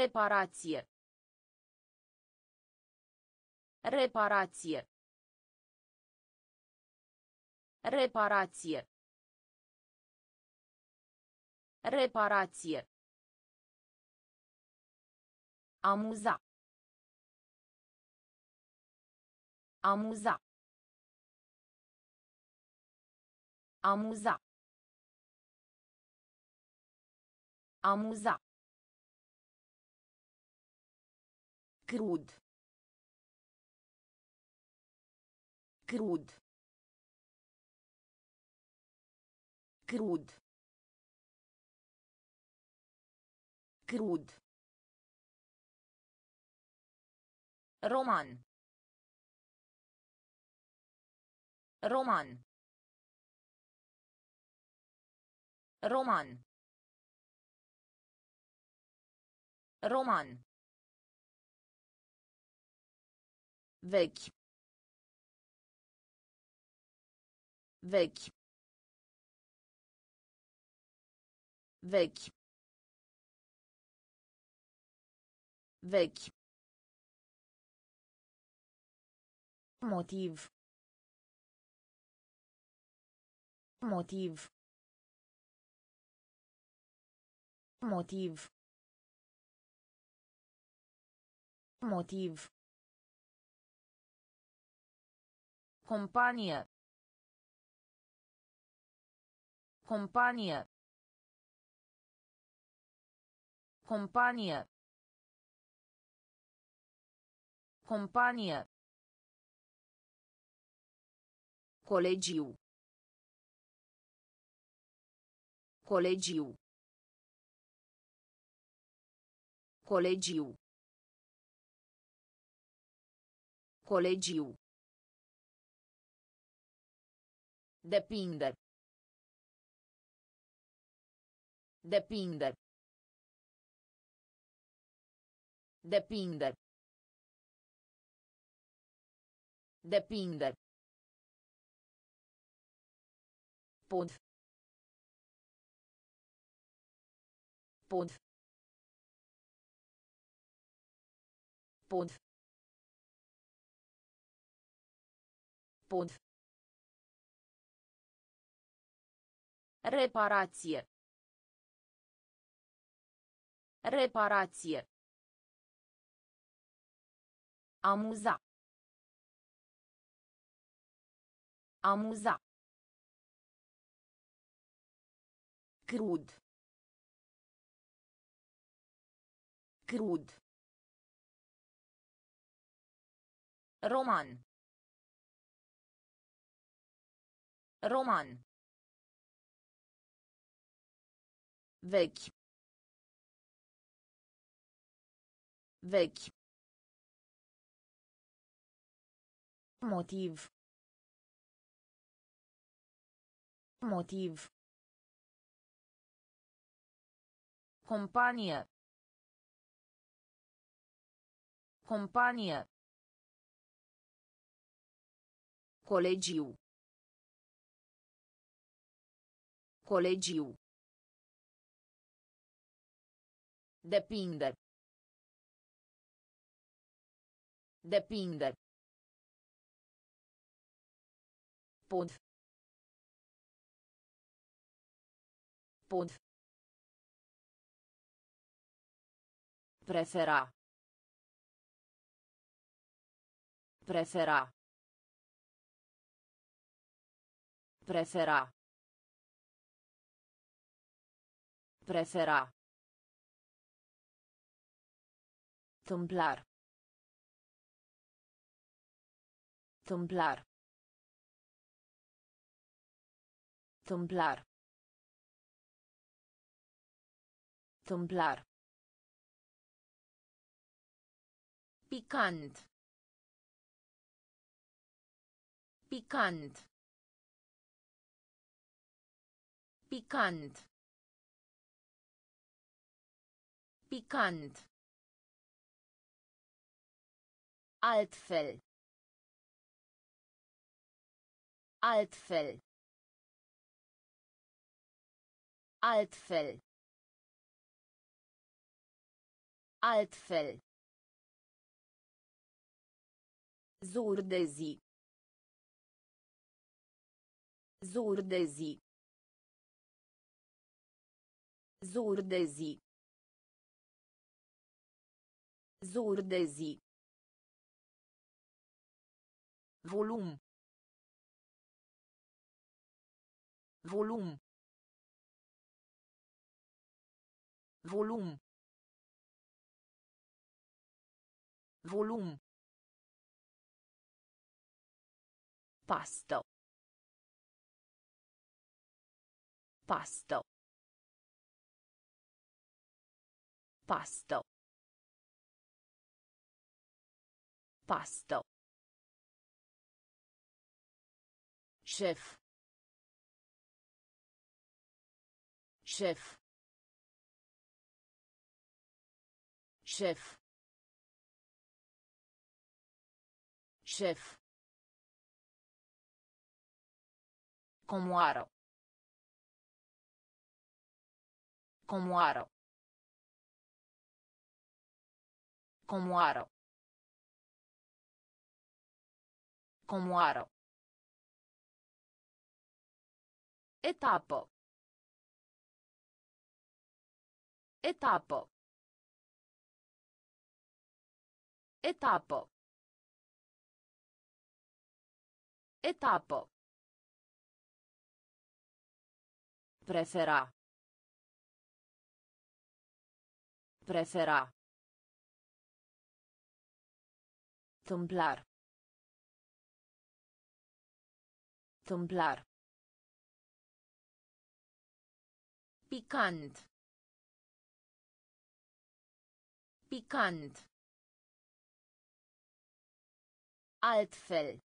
Reparație. Reparație. Reparație. Reparație. Amuza. Amuza. Amuza. Amuza. Crud. Crud. Crud. Crud. Roman. Roman. Roman. Roman. Vechi. Vechi. Vechi. Vechi. Motiv. Motiv. Motiv. Motiv. Companie. Companie. Companie. Companie. Colegiu. Colegiu. Colegiu. Colegiu. Depinde. Depinde. Depinde. Depinde. Pod. Pod. Pod. Pod. Reparație. Reparație. Amuza. Amuza. Crud. Crud. Roman. Roman. Vechi. Vechi. Motiv. Motiv. Companie. Companie. Colegiu. Colegiu. Depinde. Depinde. Pod. Pod. Prefera. Prefera. Prefera. Prefera. Tâmplar. Tâmplar. Tâmplar. Tâmplar. Picant. Picant. Picant. Picant. Altfel. Altfel. Altfel. Altfel. Zur de zi. Zur. Volum. Volum. Volum. Volum. Pasto. Pasto. Pasto. Pasto. chefe chefe chefe chefe como aro. Como aro. Como aro. Como aro. Etapă. Etapă. Etapă. Etapă. Prefera. Prefera. Tâmplar. Tâmplar. Picant. Picant. Altfel.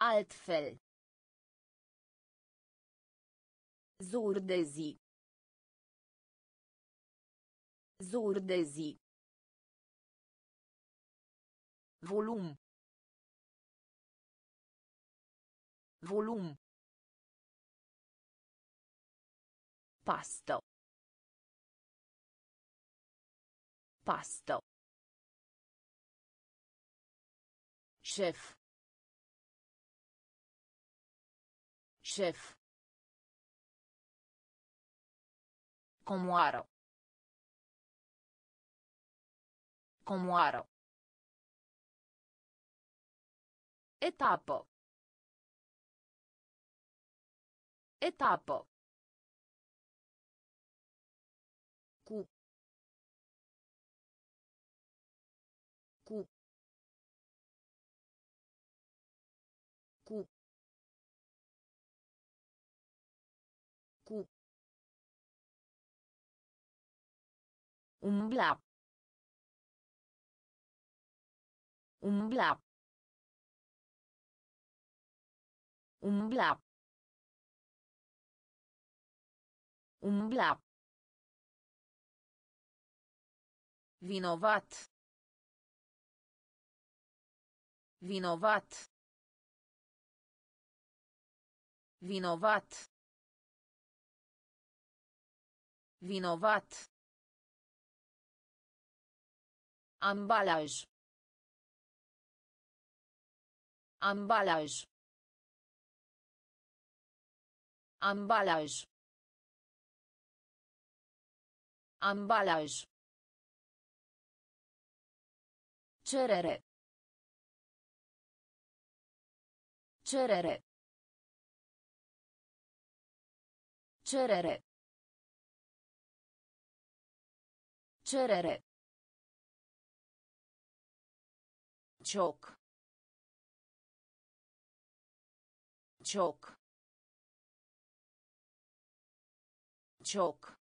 Altfel. Zur de zi. Zur de zi. Volum. Volum. pasto. Pasto. Chef. Chef. Comuaro comuaro etapo etapo Umbla. Umbla. Umbla. Umbla. Vinovat. Vinovat. Vinovat. Vinovat. Ambalaj. Ambalaj. Ambalaj. Ambalaj. Cerere. Cerere. Cerere. Cerere. Cioc. Cioc. Cioc.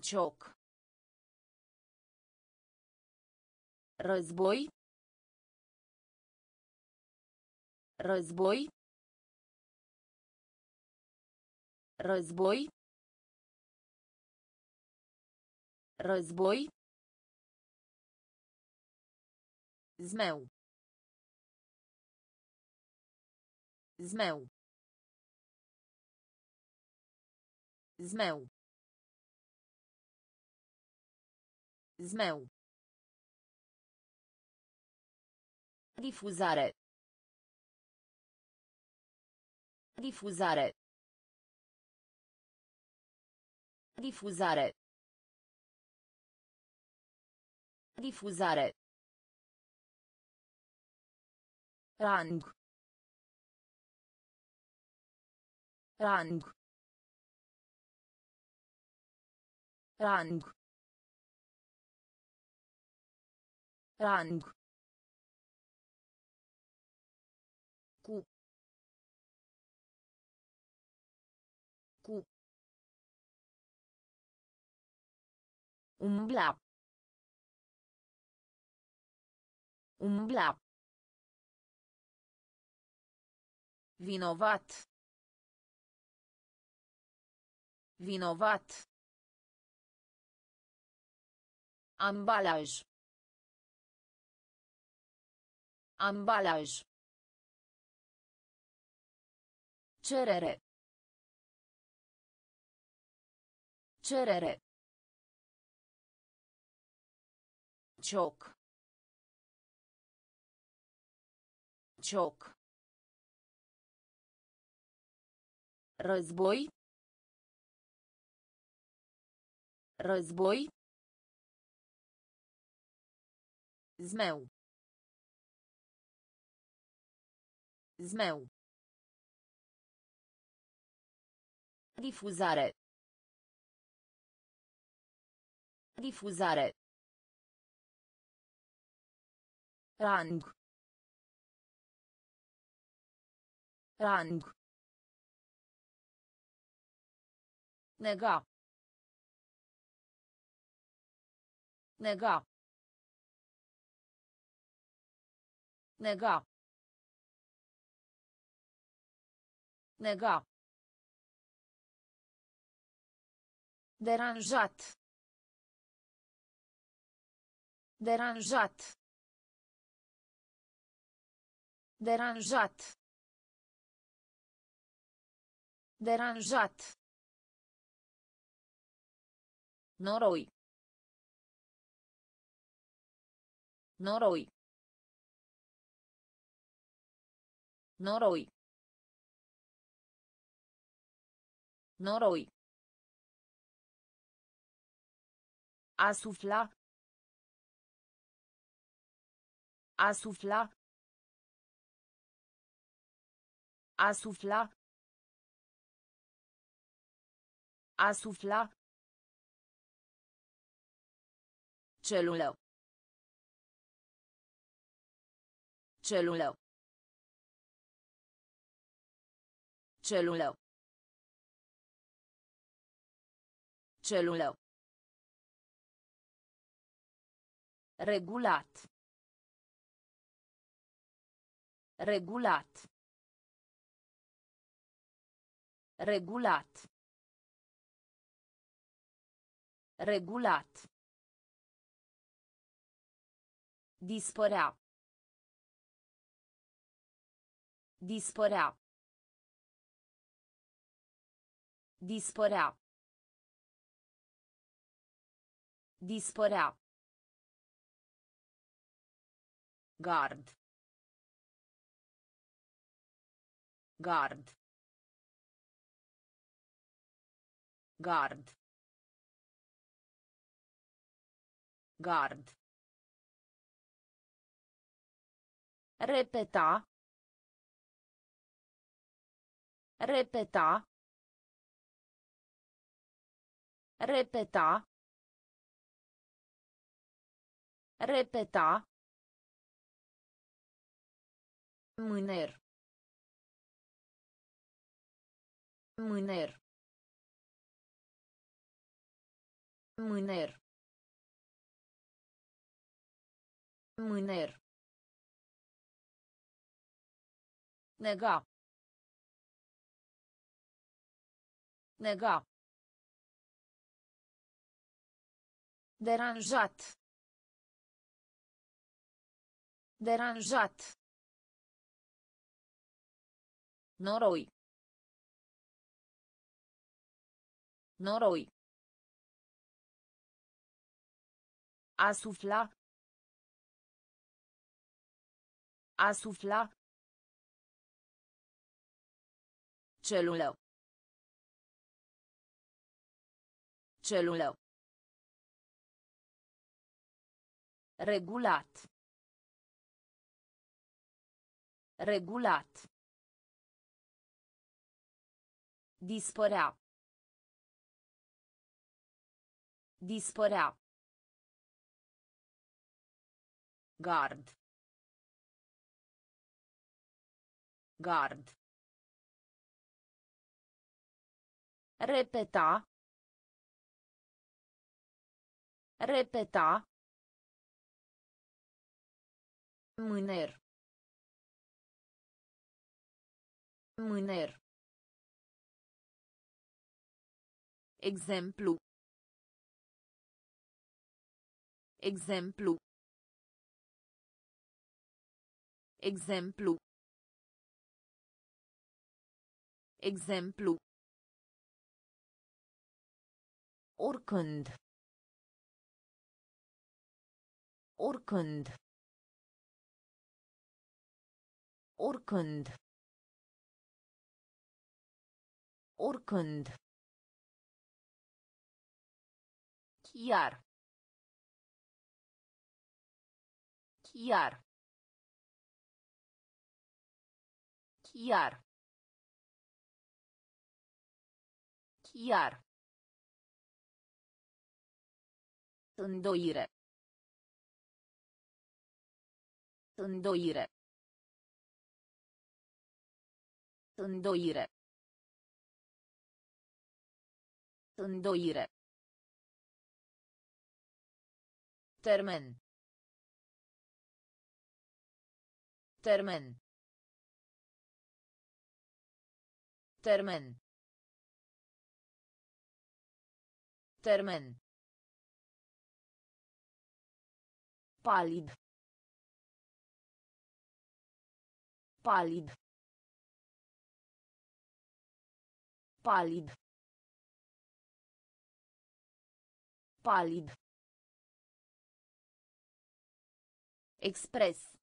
Cioc. Război. Război. Război. Război. Zmeu. Zmeu. Zmeu. Zmeu. Difuzare. Difuzare. Difuzare. Difuzare. Rang. Rang. Rang. Rang. cu cu umbla umbla vinovat vinovat ambalaj ambalaj Cerere. Cerere. Cioc. Cioc. Război. Război. Zmeu. Zmeu. Difuzare. Difuzare. Rang. Rang. Nega. Nega. Nega. Nega. Deranjat. Deranjat. Deranjat. Deranjat. Noroi. Noroi. Noroi. Noroi. A sufla. A sufla. A sufla. A sufla. Celulă. Celulă. Celulă. Celulă. Regulat. Regulat. Regulat. Regulat. Dispărea. Dispărea. Dispărea. Dispărea. Gard. Gard. Gard. Gard. Repeta. Repeta. Repeta. Repeta. Mâner. Mâner. Mâner. Mâner. Nega. Nega. Deranjat. Deranjat. Noroi. Noroi. A sufla. Celulă. Celulă. Regulat. Regulat. Dispărea. Dispărea. Gard. Gard. Repeta. Repeta. Mâner. Mâner. Exemplu. Exemplu. Exemplu. Exemplu. Oricând. Oricând. Oricând. Oricând. Chiar. Chiar. Chiar. Chiar. Îndoire. Îndoire. Îndoire. Îndoire. Termen. Termen. Termen. Termen. Palid. Palid. Palid. Palid. Express.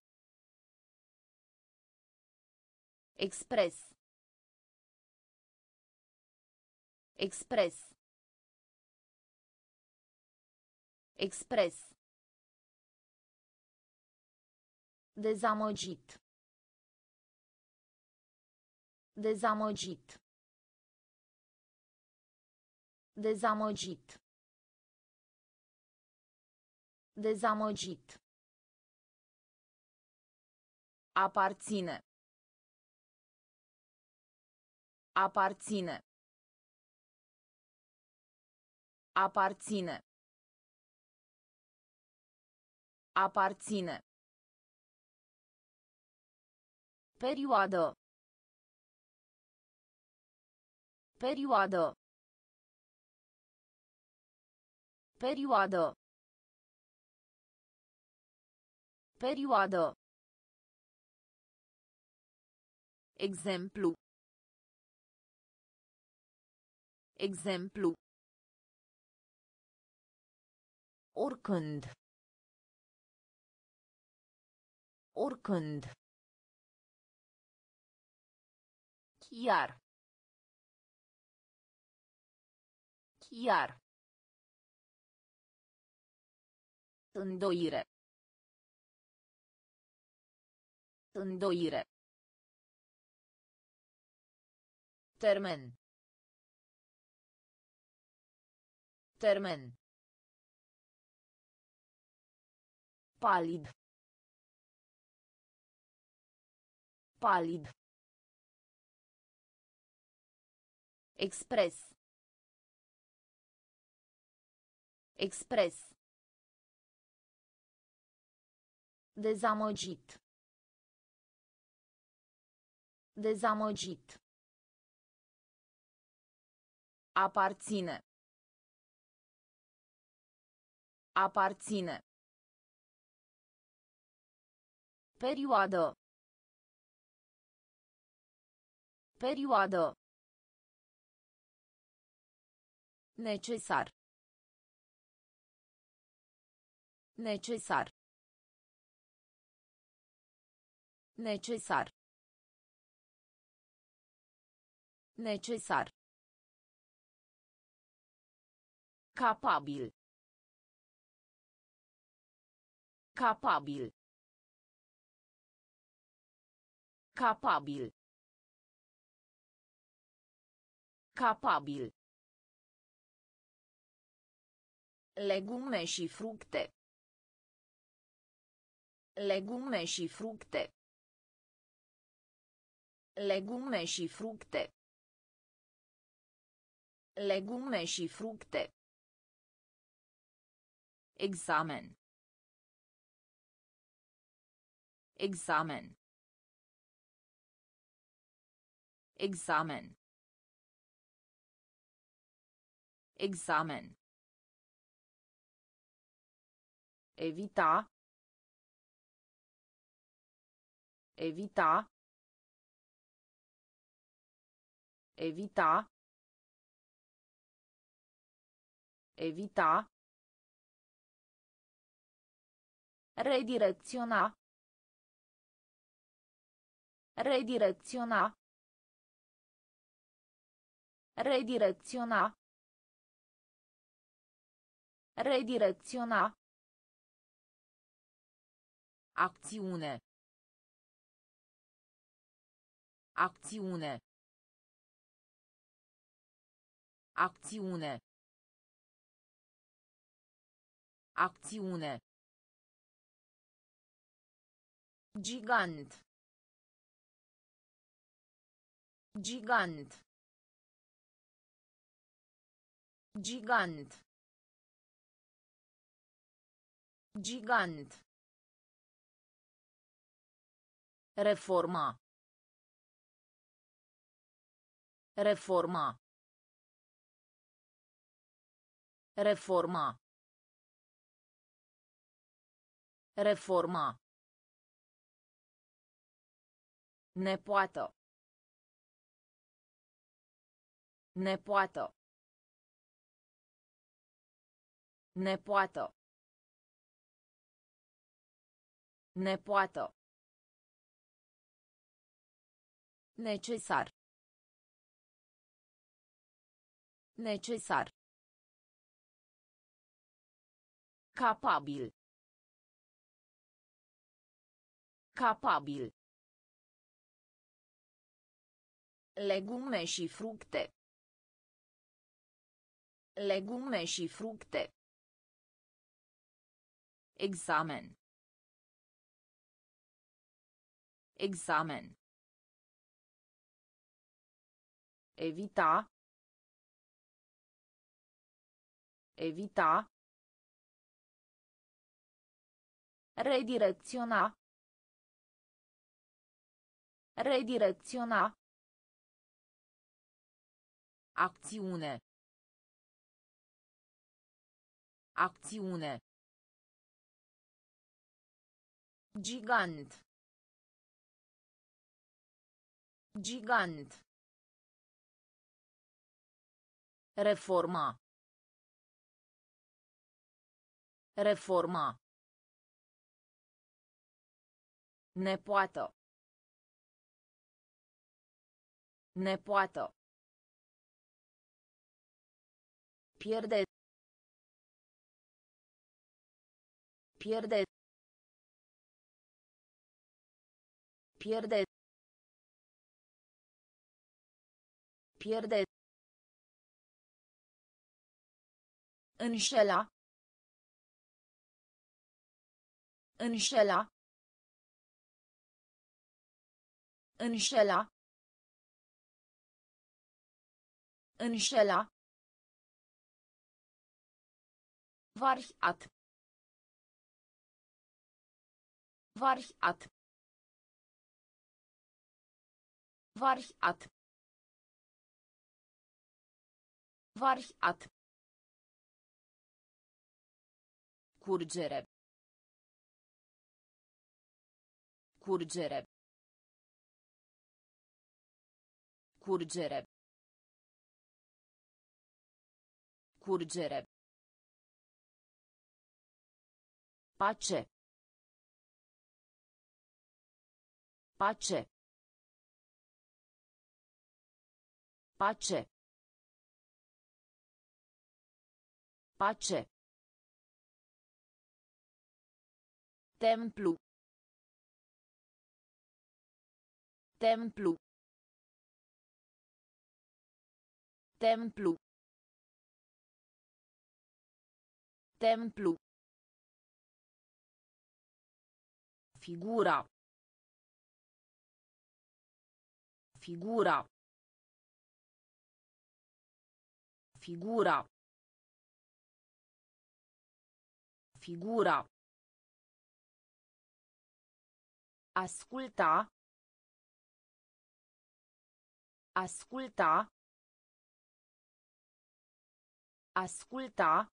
Express. Express. Express. Dezamăgit. Dezamăgit. Dezamăgit. Dezamăgit. Aparține. Aparține. Aparține. Aparține. Perioadă. Perioadă. Perioadă. Perioadă. Exemplu. Exemplu. Oricând. Oricând. Chiar. Chiar. Îndoire. Îndoire. Termen. Termen. Palid. Palid. Express. Express. Dezamăgit. Dezamăgit. Aparține. Aparține. Perioadă. Perioadă. Necesar. Necesar. Necesar. Necesar. Capabil. Capabil. Capabil. Capabil. Legume și fructe. Legume și fructe. Legume și fructe. Legume și fructe. Examen. Examen. Examen. Examen. Evita. Evita. Evita. Evita. Redireziona. Redireziona. Redireziona. Redireziona. Acțiune. Acțiune. Acțiune. Acțiune. Gigant. Gigant. Gigant. Gigant. Reforma. Reforma. Reforma. Reforma. Nepoată. Nepoată. Nepoată. Nepoată. Necesar. Necesar. Capabil. Capabil. Legume și fructe. Legume și fructe. Examen. Examen. Evita. Evita. Redireziona. Redireziona. Acțiune. Acțiune. Gigant. Gigant. Reforma. Reforma. Nepoată. Nepoată. Pierde. Pierde. Pierde. Pierde. Înșela. Înșela. Înșela. Înșela. Variat. Variat. Variat. Variat. Curgere. Curgere. Curgere. Curgere. Pace. Pace. Pace. Pace. Templu. Templu. Templu. Templu. Figura. Figura. Figura. Figura. Asculta. Asculta. Asculta.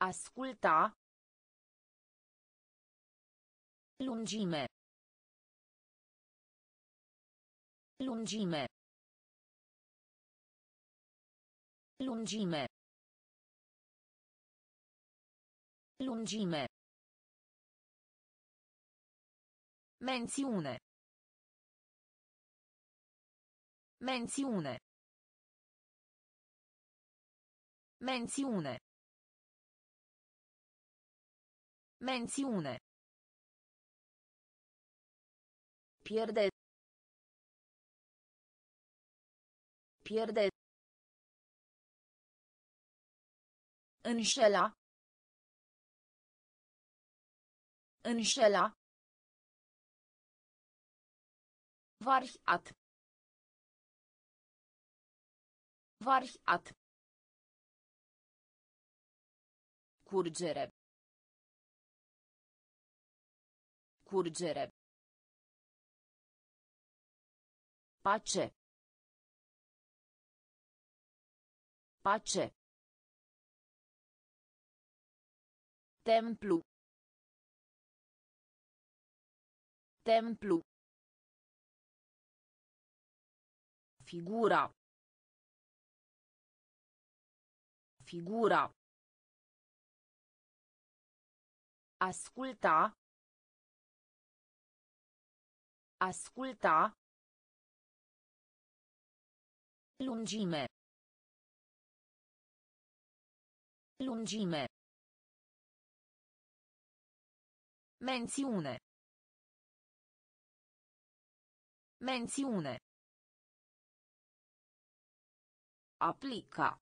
Asculta. Lungime. Lungime. Lungime. Lungime. Menzione. Menzione. Menzione. Menzione. Pierde. Pierde. Înșela. Înșela. Variat. Variat. Curgere. Curgere. Pace. Pace. Templu. Templu. Figura. Figura. Asculta. Asculta. Lungime. Lungime. Menzione. Menzione. Applica.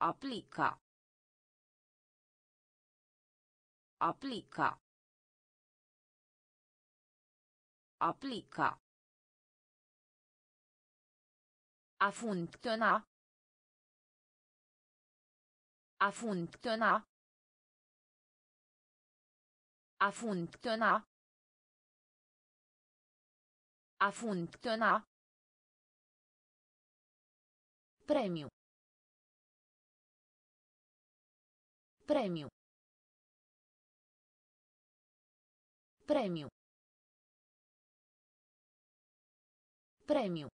Applica. Applica. Applica. A funcționa. A funcționa. A funcționa. A funcționa. Premiu. Premiu. Premiu. Premiu.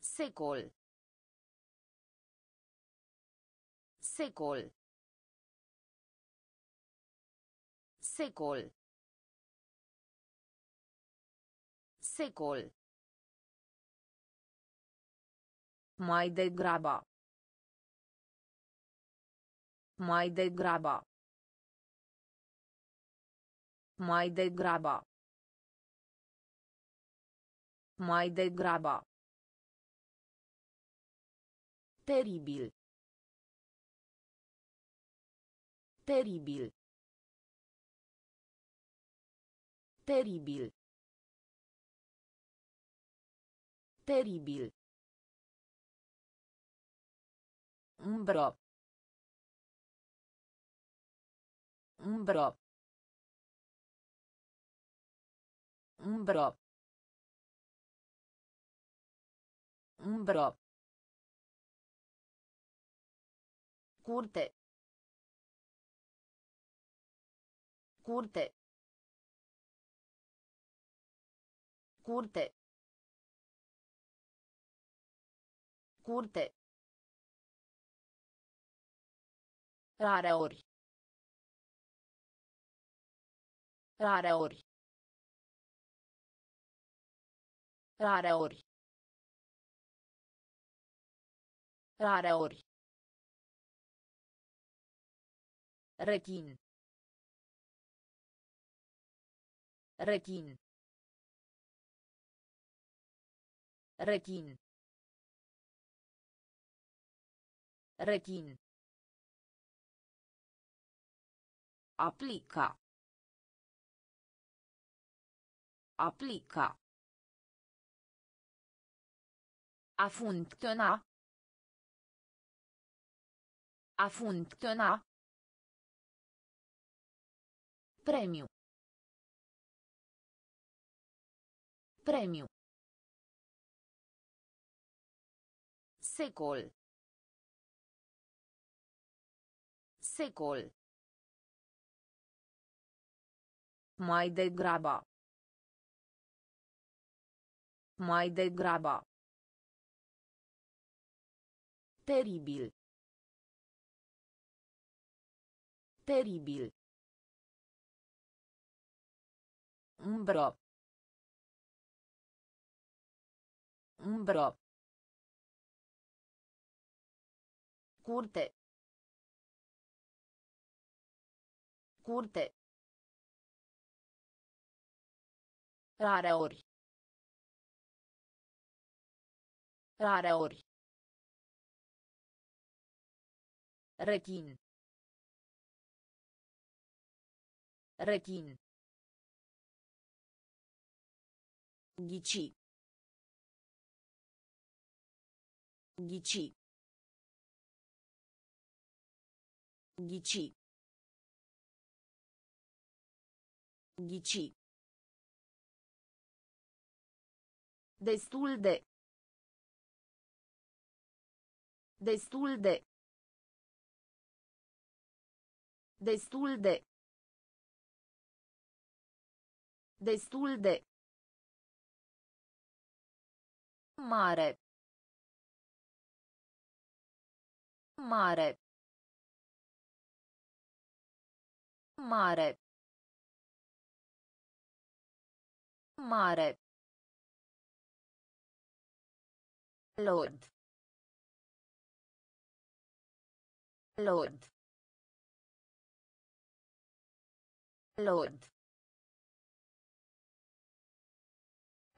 Secol. Secol. Secol. Secol. Mai degrabă. Mai degrabă. Mai degrabă. Mai degrabă. Teribil. Teribil. Teribil. Teribil. Umbro. Umbro. Umbro. Umbro. Curte. Curte. Curte. Curte. Rareori. Rareori. Rareori. Rareori. Rechin. Rechin. Rechin. Rechin. Aplica. Aplica. A funcționa. A funcționa. Premiu. Premiu. Secol. Secol. Mai degrabă. Mai degrabă. Teribil. Teribil. Umbră. Umbră. Curte. Curte. Rareori. Rareori. Rechin. Rechin. Ghici. Ghici. Ghici. Ghici. Destul de. Destul de. Destul de. Destul de. Mare. Mare. Mare. Mare. Lord. Lord. Lord.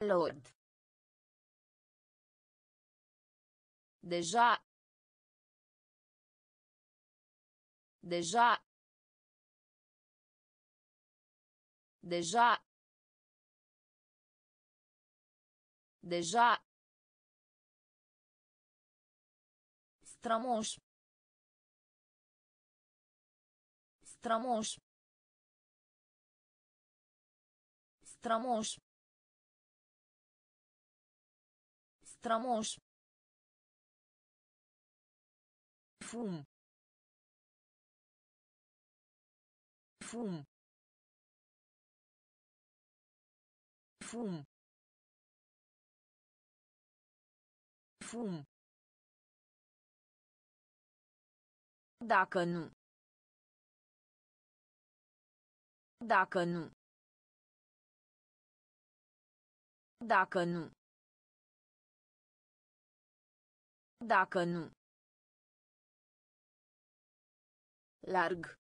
Lord. Deja. Deja. Deja. Deja. Strămoș. Strămoș. Strămoș. Strămoș. Fum. Fum. Fum. Fum. Dacă nu. Dacă nu. Dacă nu. Dacă nu. Larg.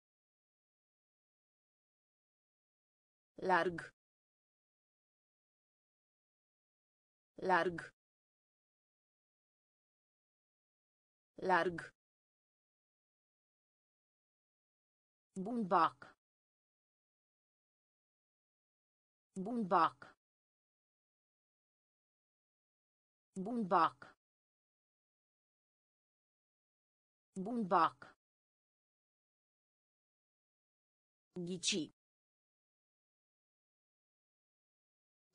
Larg. Larg. Larg. Bumbac. Bumbac. Bumbac. Bumbac. Ghici.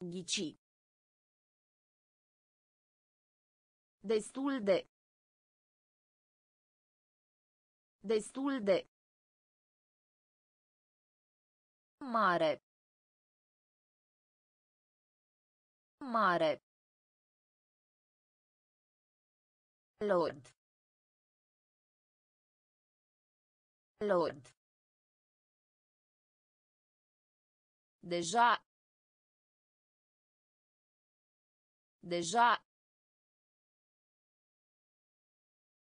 Ghici. Destul de. Destul de. Mare. Mare. Lord. Lord. Deja. Deja.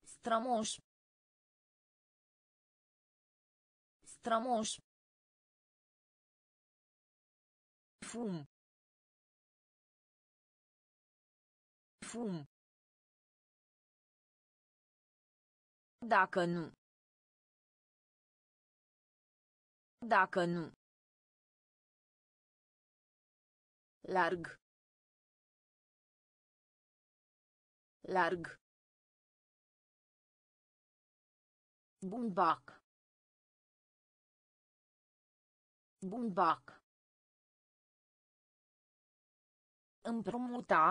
Strămoș. Strămoș. Fum. Fum. Dacă nu. Dacă nu. Larg. Larg. Bumbac. Bumbac. Împrumuta.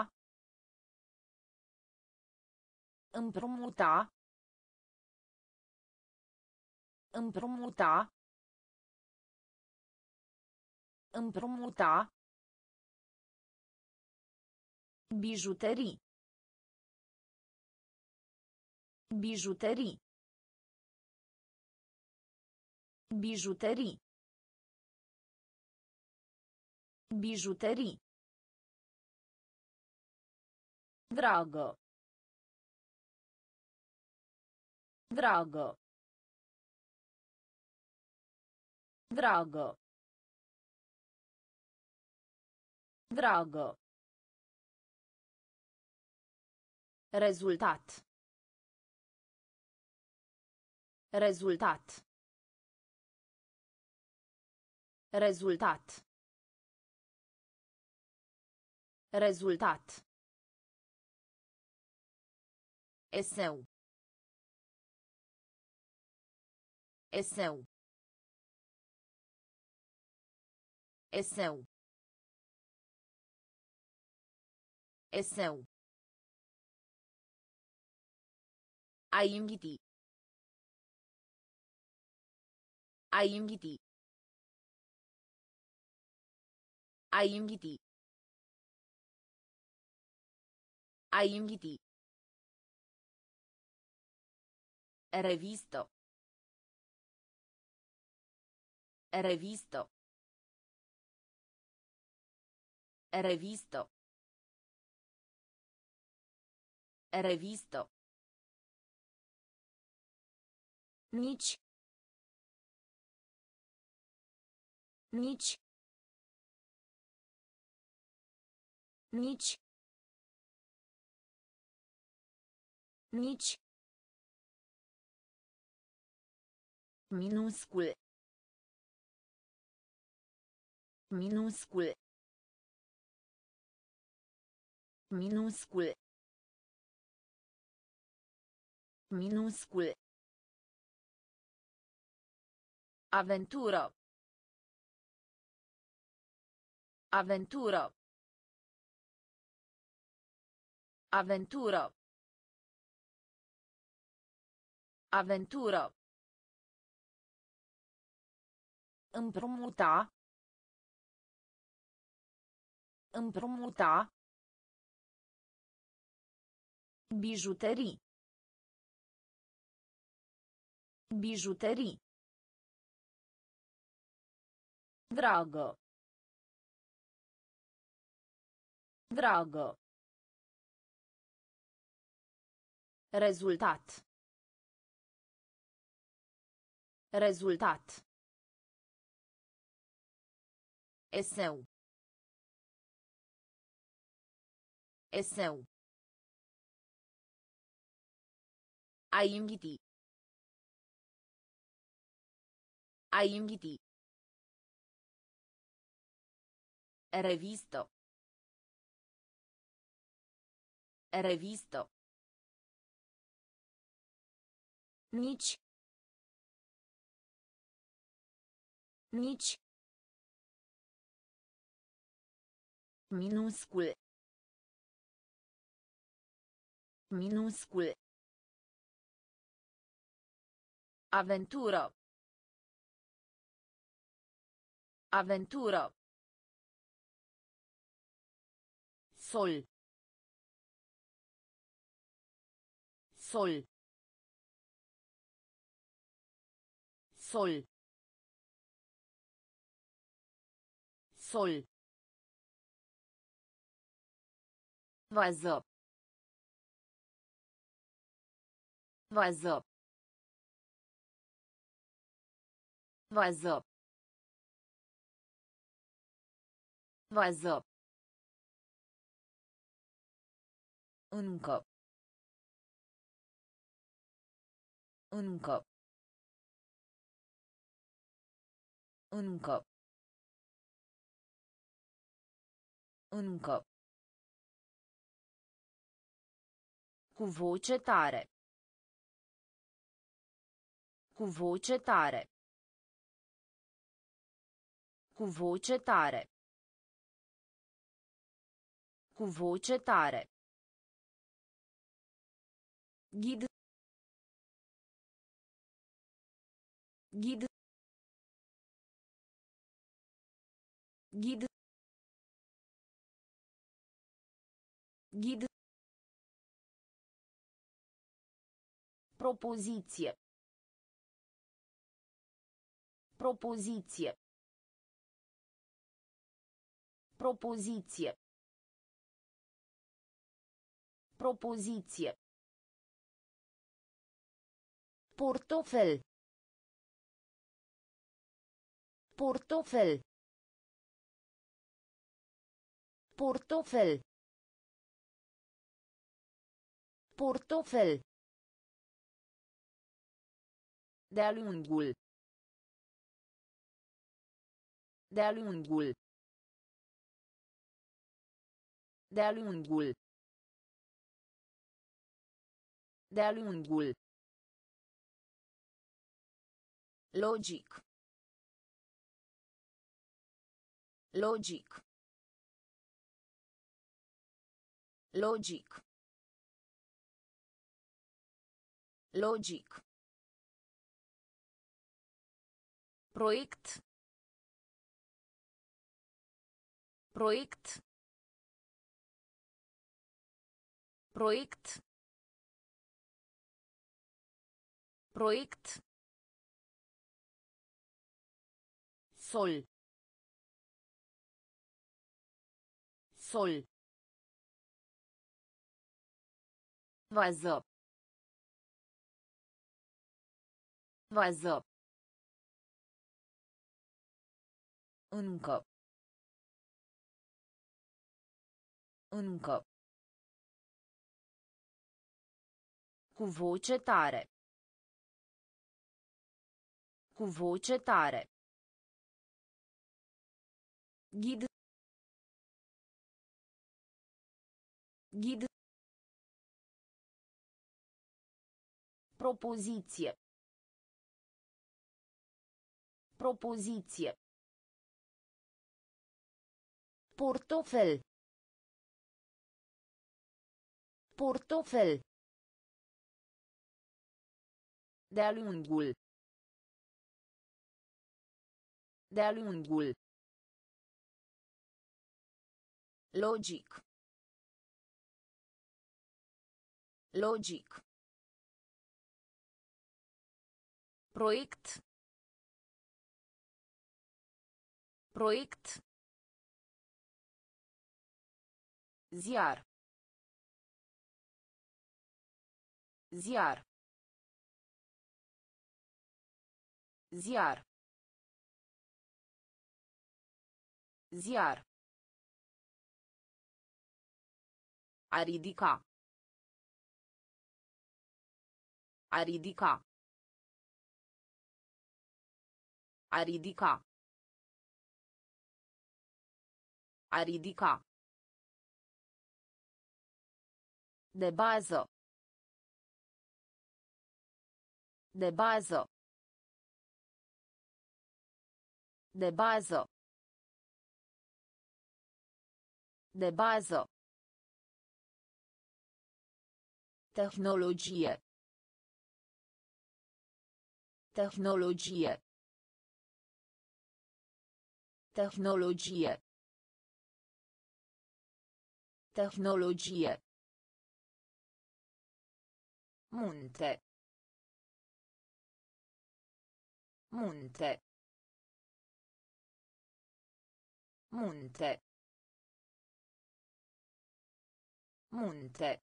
Împrumuta. Împrumuta. Împrumuta. Bijuterii. Bijuterii. Bijuterii. Bijuterii. Dragă. Dragă. Dragă. Dragă. Rezultat. Rezultat. Rezultat. Rezultat. esau esau esau esau aimgiti aimgiti aimgiti aimgiti Revisto. Revisto. Revisto. Revisto. Nici. Nici. Nici. Nici. Minuscul. Minuscul. Minuscul. Minuscul. Aventură. Aventură. Aventură. Aventură. Împrumuta. Împrumuta. Bijuterii. Bijuterii. Dragă. Dragă. Rezultat. Rezultat. Eseu. Eseu. A inviti. A inviti. Revisto. Revisto. Nici. Nici. Minuscul. Minuscul. Aventură. Aventură. Sol. Sol. Sol. Sol. Vază. Vază. Vază. Vază. Încă. Încă. Încă. Încă. Cu voce tare. Cu voce tare. Cu voce tare. Cu voce tare. Ghid. Ghid. Ghid. Ghid. Propoziție. Propoziție. Propoziție. Propoziție. Portofel. Portofel. Portofel. Portofel. De-a lungul. De-a lungul. De-a lungul. De-a lungul. Logic. Logic. Logic. Logic. Proiect. Proiect. Proiect. Proiect. Sol. Sol. Vază. Vază. Încă. Încă. Cu voce tare. Cu voce tare. Ghid. Ghid. Propoziție. Propoziție. Portofel. Portofel. De-a lungul. De-a lungul. Logic. Logic. Proiect. Proiect. Ziar. Ziar. Ziar. Ziar. A ridica. A ridica. A ridica. A ridica. De bază. De bază. De bază. De bază. Technologie. Technologie. Technologie. Tehnologie. Munte. Munte. Munte. Munte.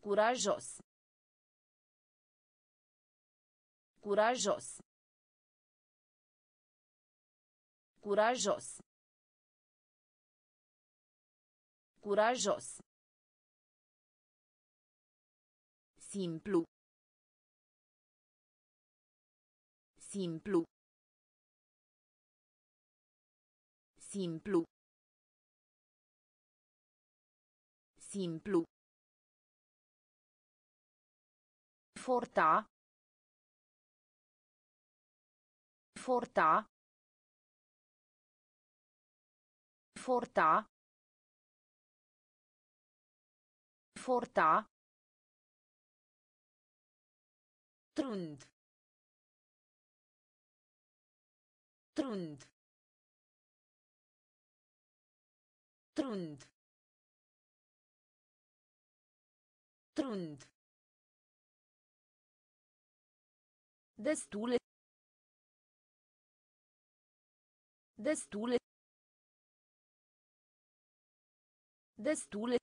Curajos. Curajos. Curajos. Curajos. Simplu. Simplu. Simplu. Simplu. Forta. Forta. Forta. Forta. Trund. Trund. Trund. Trund. Destule. Destule. Destule.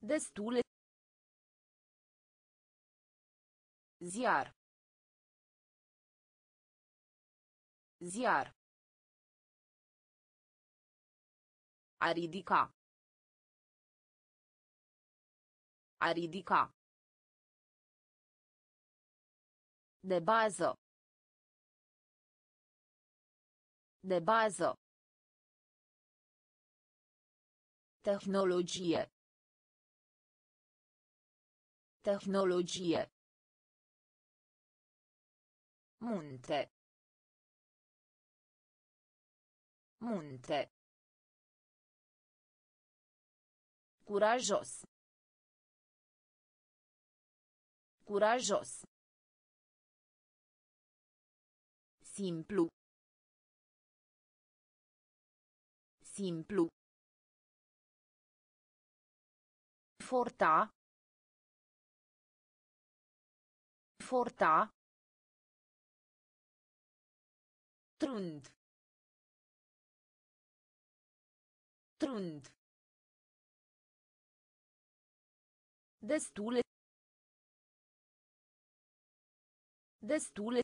Destule. Ziar. Ziar. A ridica. A ridica. De bază. De bază. Tehnologie. Tehnologie. Munte. Munte. Curajos. Curajos. Simplu. Simplu. Forta. Forta. Trund. Trund. Destule. Destule.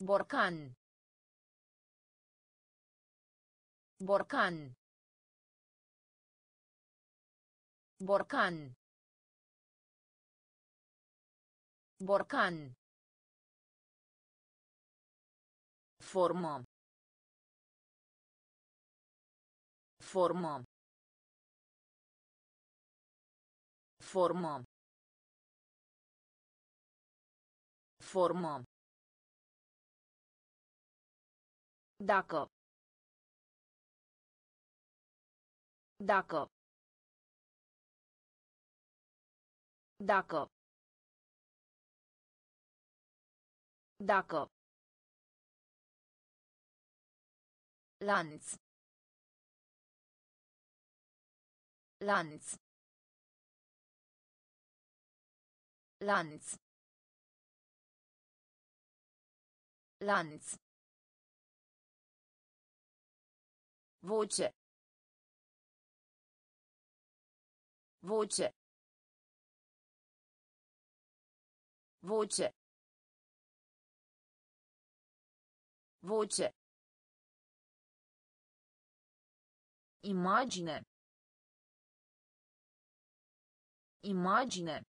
Borcan. Borcan. Borcan. Borcan. Formă. Formă. Formă. Formă. Dacă. Dacă. Dacă. Dacă. Lanț. Lanț. Lanț. Lanț. Voce. Voce. Voce. Voce. Imagine. Imagine.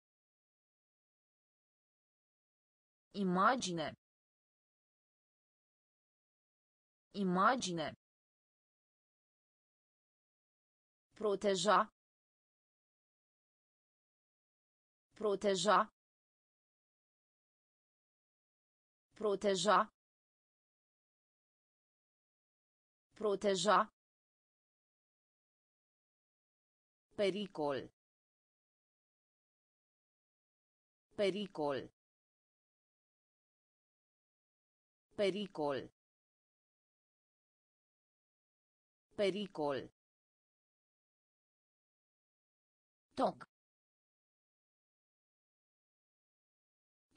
Imagine. Imagine. Proteja. Proteja. Proteja. Proteja. Pericol. Pericol. Pericol. Pericol. Toc.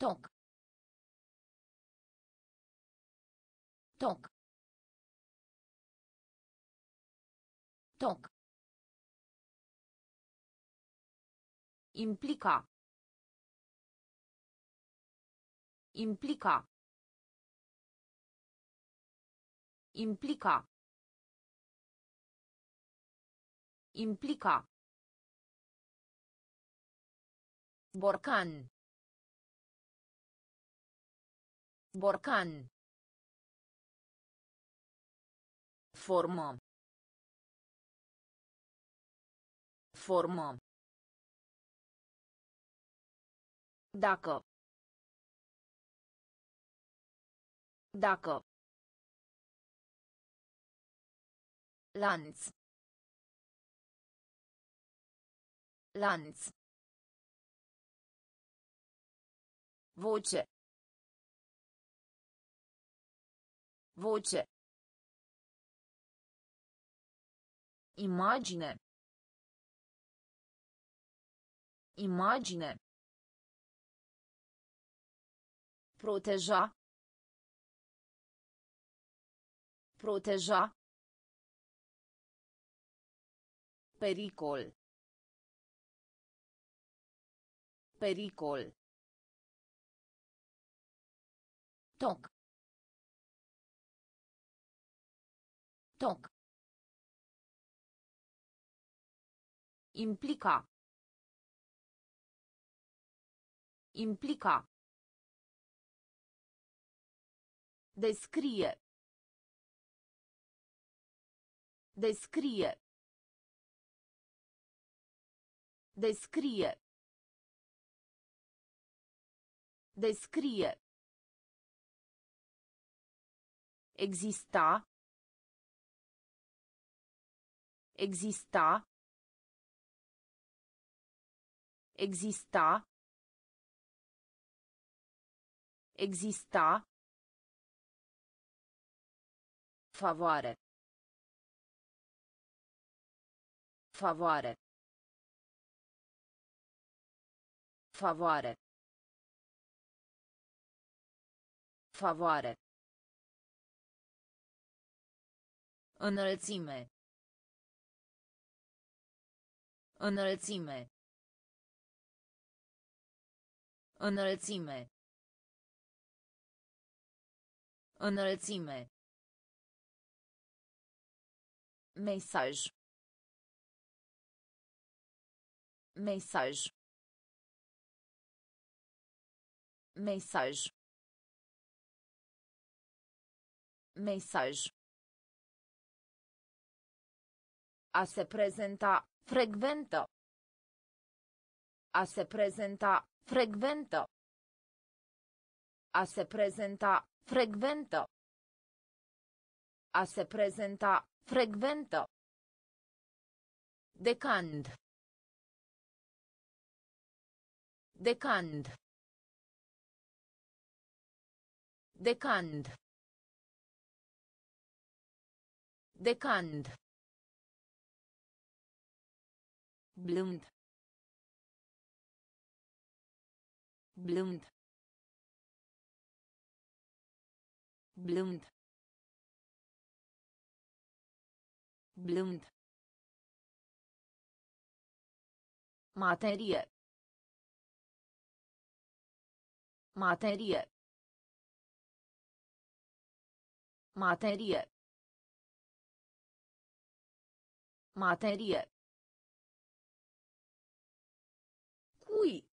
Toc. Toc. Toc. Implica. Implica. Implica. Implica. Borcan. Borcan. Formă. Formă. Dacă. Dacă. Lanț. Lanț. Voce. Voce. Imagine. Imagine. Proteja. Proteja. Pericol. Pericol. Toc. Toc. Implica. Implica. Descrie. Descrie. Descrie. Descrie. Exista. Exista. Exista. Exista. Favoare. Favoare. Favoare. Favoare. Înălțime. Înălțime. Înălțime. Înălțime. Mesaj. Mesaj. Mesaj. Mesaj. A se prezenta, frecventă. A se prezenta, frecventă. A se prezenta, frecventă. A se prezenta, frecventă. Decand. Decand. Decand. Decand. Blând. Blând. Blând. Blând. Materie. Materie. Materie. Materie. Cui.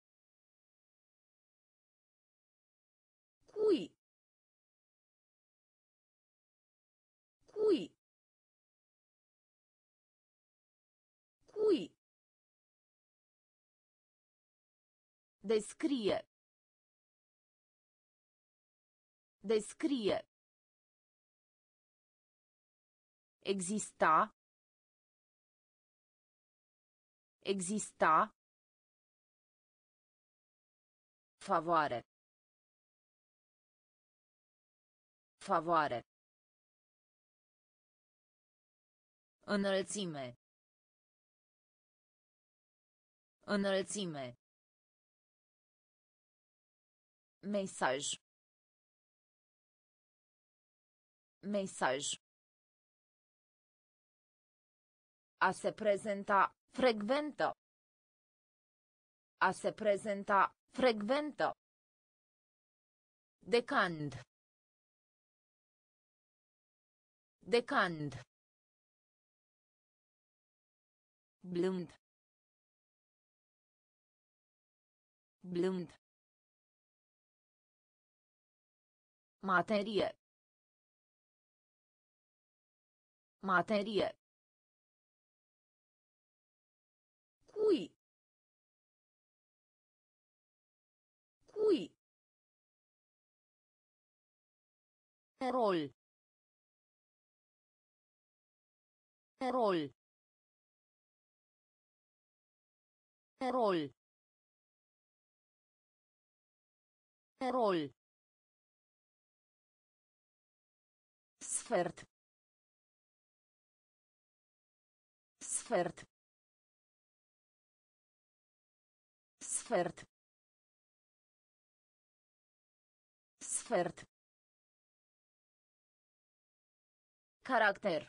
Cui. Cui. Descrie. Descrie. Exista. Exista. Favoare. Favoare. Înălțime. Înălțime. Mesaj. Mesaj. A se prezenta, frecventă. A se prezenta, frecventă. Decand. Decand. Blând. Blând. Materie. Materie. Cui. Cui. Rol. Rol. Rol. Rol. Sfert. Sfert. Sfert. Sfert. Caracter.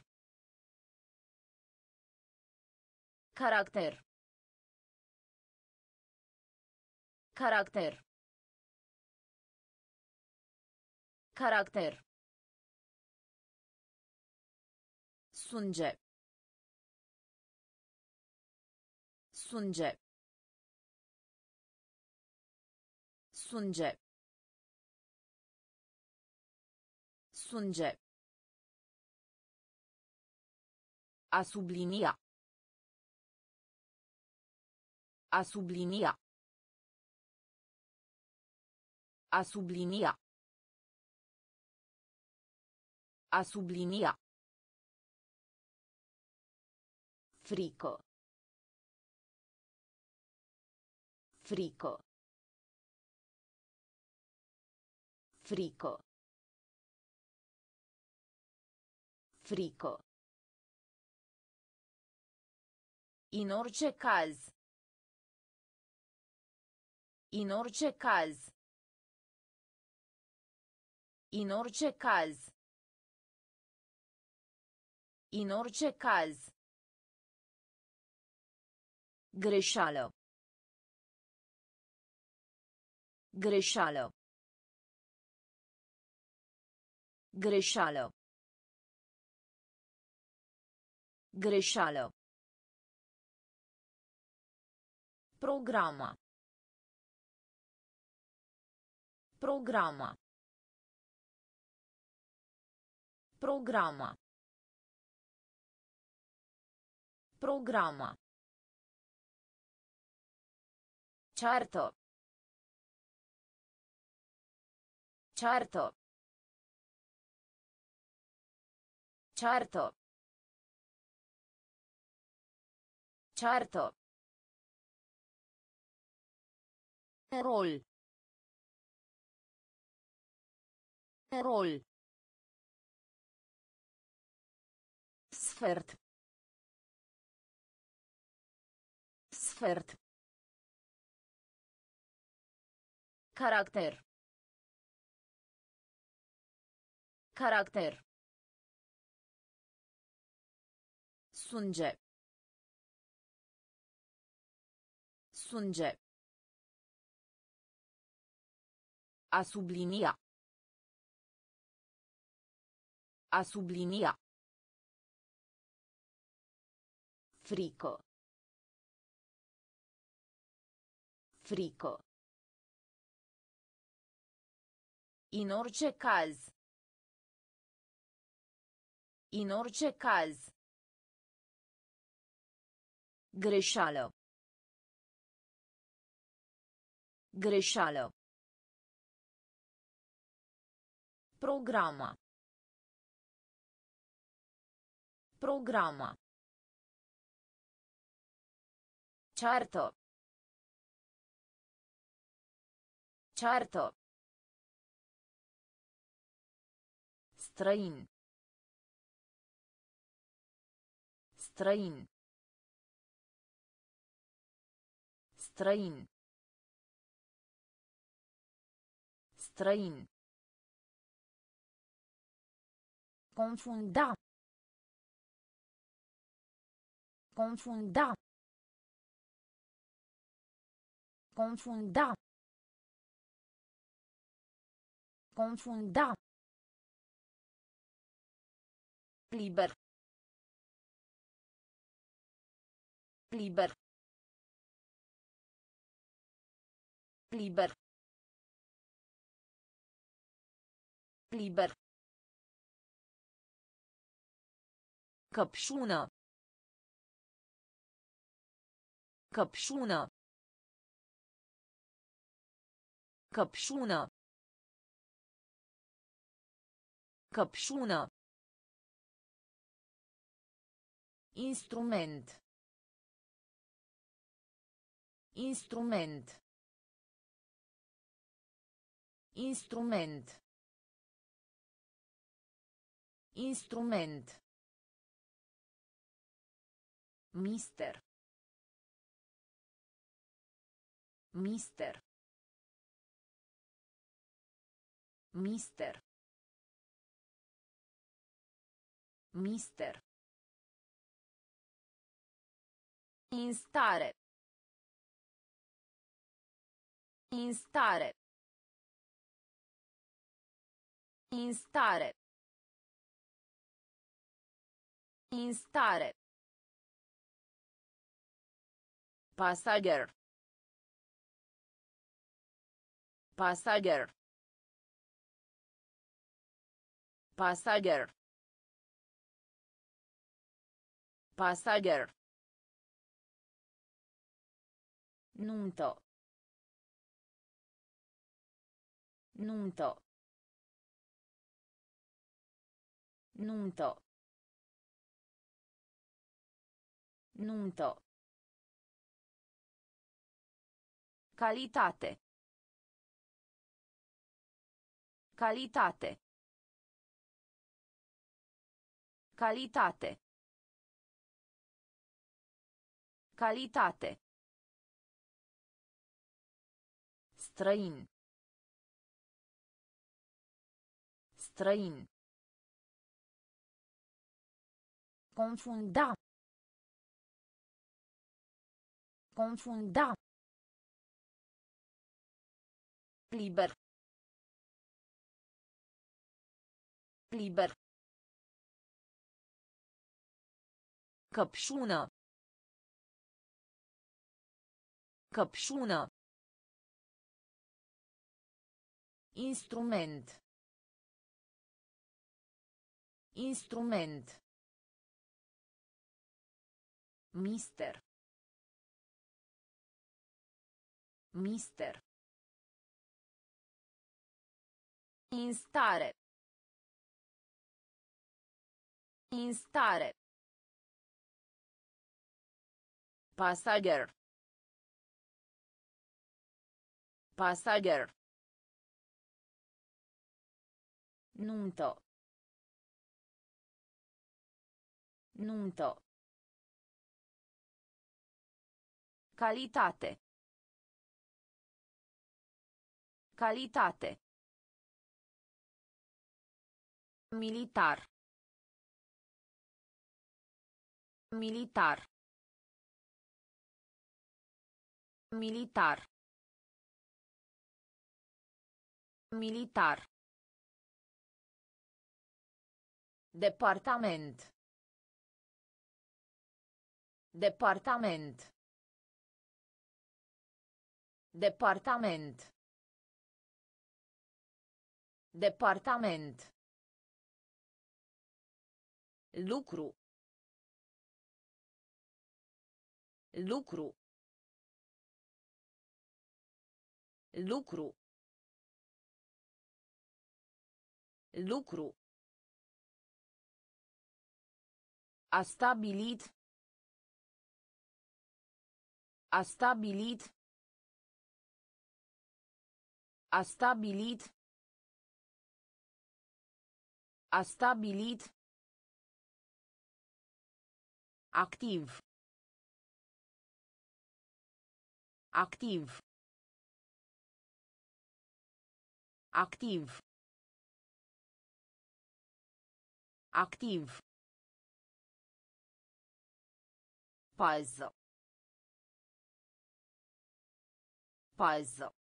Caracter. Caracter. Caracter. Sunge. Sunge. Sunge. Sunge. A sublinia. A sublinia. A sublinia. A sublinia. Frico. Frico. Frico. Frico. In orice caz. In orice caz. In orice caz. In orice caz. Greșeală. Greșeală. Greșeală. Greșeală. Programa. Programa. Programa. Programa. Certo. Certo. Certo. Certo. Rol. Rol. Sfert. Sfert. Caracter. Caracter. Sunge. Sunge. A sublinia. A sublinia. Frico. Frico. In orice caz. In orice caz. Greșeală. Greșeală. Programa. Programa. Certo. Certo. Străin. Străin. Străin. Străin. Confunda. Confunda. Confunda. Confunda. Liber. Liber. Liber. Liber. Căpșună. Căpșună. Căpșună. Căpșună. Instrument. Instrument. Instrument. Instrument. Mister. Mister. Mister. Mister. Instare. Instare. Instare. Instare. Pasager. Pasager. Pasager. Pasager. Nunto. Nunto. Nunto. Nunto. Calitate. Calitate. Calitate. Calitate. Străin. Străin. Confunda. Confunda. Liber. Liber. Căpșună. Căpșună. Instrument. Instrument. Mister. Mister. Instare. Instare. Pasager. Pasager. Nunto. Nunto. Calitate. Calitate. Militar. Militar. Militar. Militar. Departament. Departament. Departament. Departament. Lucru. Lucru. Lucru. Lucru. A stabilit. A stabilit. A stabilit. A stabilit. Activ. Activ. Activ. Activ. Pază. Pază.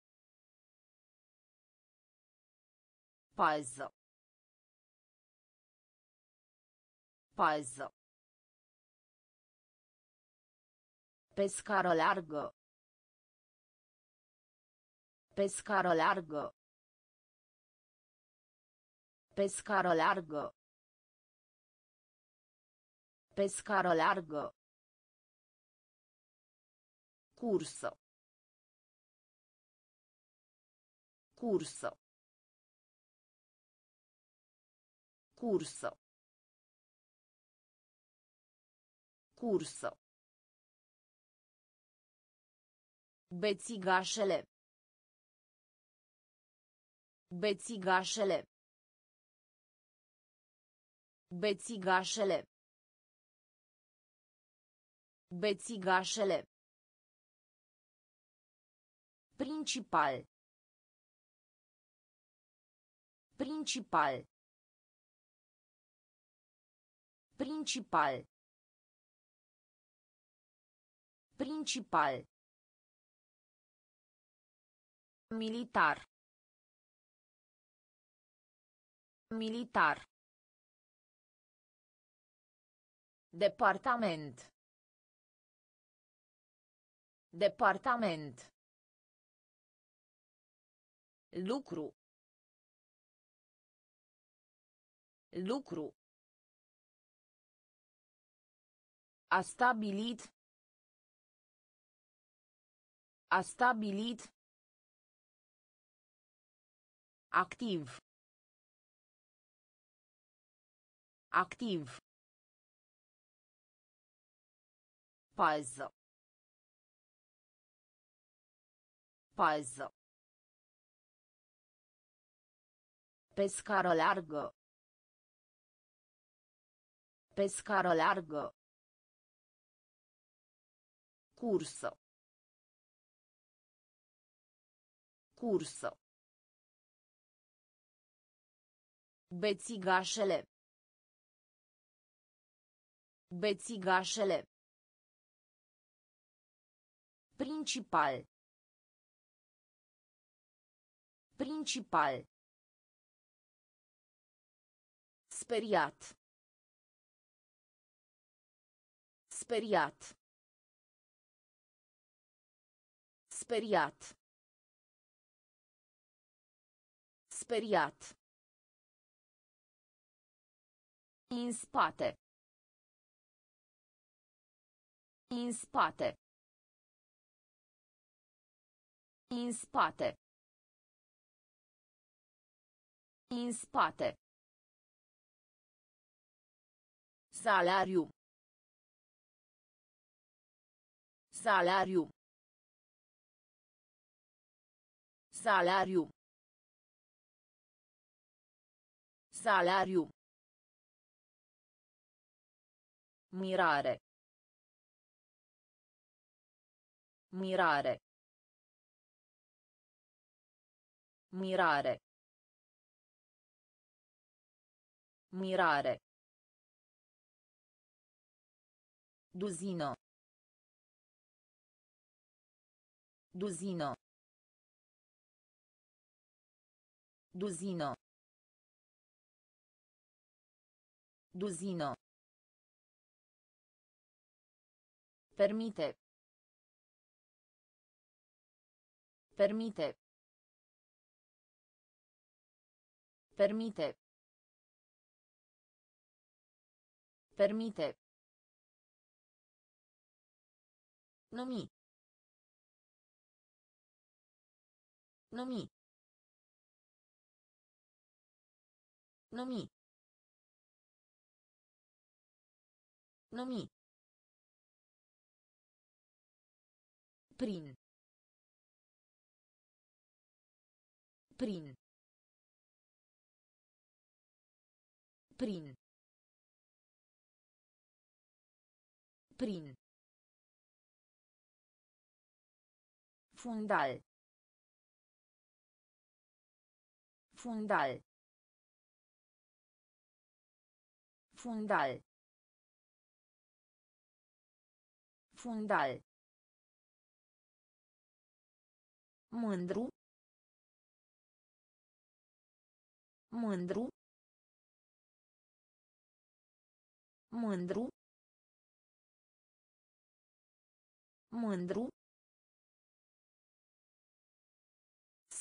Pază. Pază. Pe scară largă. Pe scară largă. Pe scară Cursă. Cursă. Cursă. Cursă. Bețigașele. Bețigașele. Bețigașele. Bețigașele. Principal. Principal. Principal. Principal. Militar. Militar. Departament. Departament. Lucru. Lucru. A stabilit. A stabilit. Activ. Activ. Pază. Pază. Pe scară largă. Pe scară largă. Cursă. Cursă. Bețigașele. Bețigașele. Principal. Principal. Speriat. Speriat. Speriat. Speriat. În spate. În spate. În spate. În spate. Salariu. Salariu. Salariu. Salariu. Mirare. Mirare. Mirare. Mirare. Dusino. Dusino. Dusino. Dusino. Permite. Permite. Permite. Permite. Numi. Numi. Numi. Numi. Prin. Prin. Prin. Prin. Fundal. Fundal. Fundal. Fundal. Mândru. Mândru. Mândru. Mândru.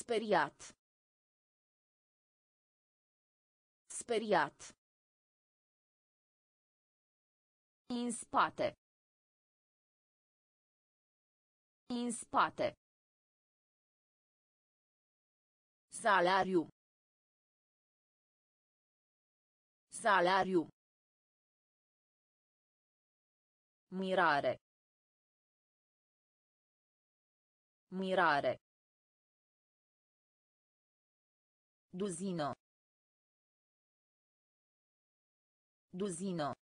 Speriat. Speriat. În spate. În spate. Salariu. Salariu. Mirare. Mirare. Duzină. Duzină.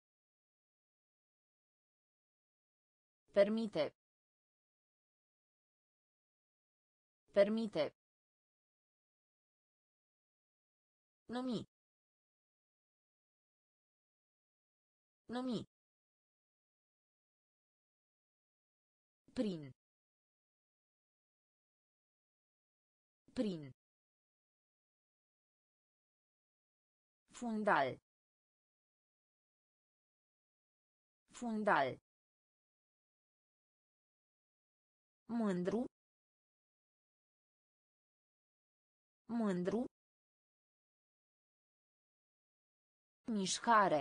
Permite. Permite. Numi. Numi. Prin. Prin. Fundal. Fundal. Mândru. Mândru. Mișcare.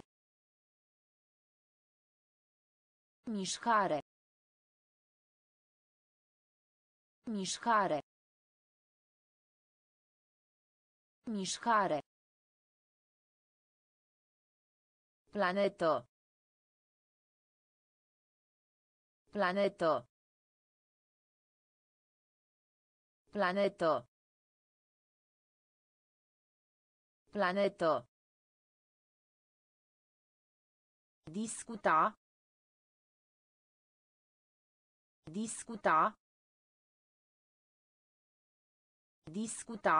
Mișcare. Mișcare. Mișcare. Planetă. Planetă. Planetă. Planetă. Discuta. Discuta. Discuta.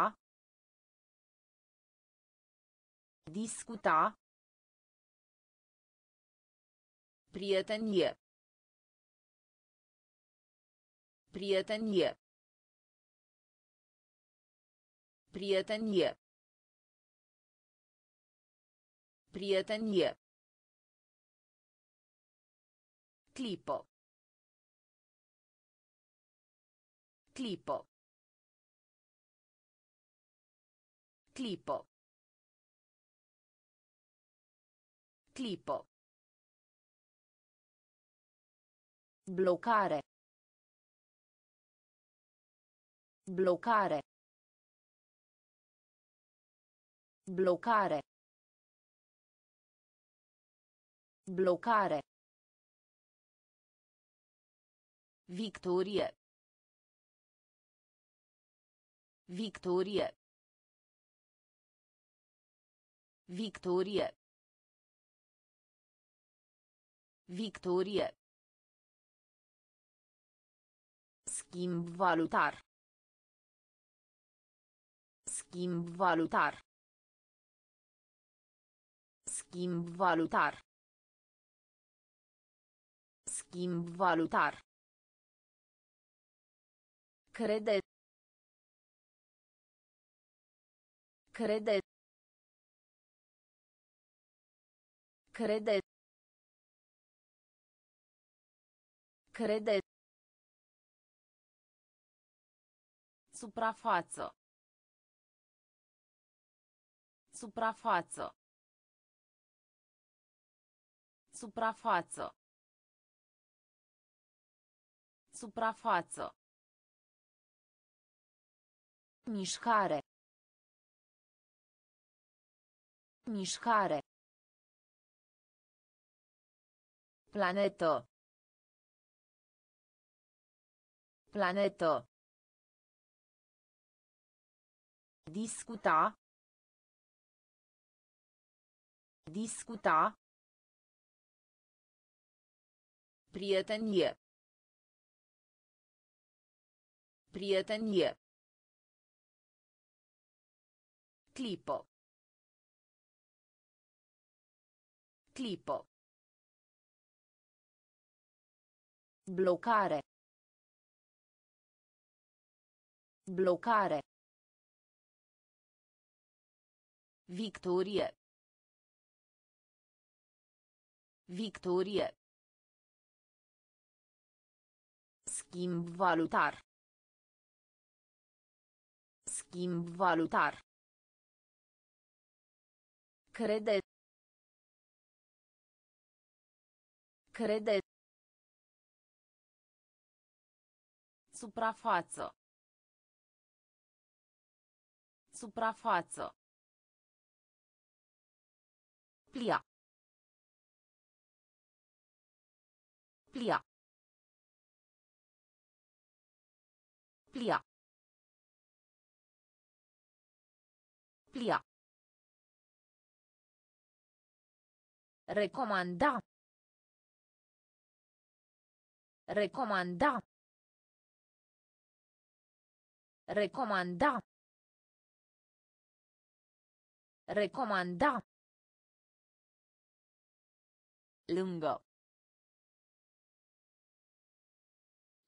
Discuta. Prietenie. Prietenie. Prietenie. Prietenie. Clipo. Clipo. Clipo. Clipo. Bloccare. Bloccare. Bloccare. Bloccare. Victorie. Victorie. Victorie. Victorie. Schimb valutar. Schimb valutar. Schimb valutar. Schimb valutar. Crede. Crede. Crede. Crede. Suprafață. Suprafață. Suprafață. Suprafață. Mișcare. Mișcare. Planetă. Planetă. Discuta. Discuta. Prietenie. Prietenie. Clipo. Clipo. Bloccare. Bloccare. Victorie. Victorie. Schimb valutar. Schimb valutar. Crede. Crede. Suprafață. Suprafață. Plia. Plia. Plia. Plia. Recomanda. Recomanda. Recomanda. Recomanda. Lungă.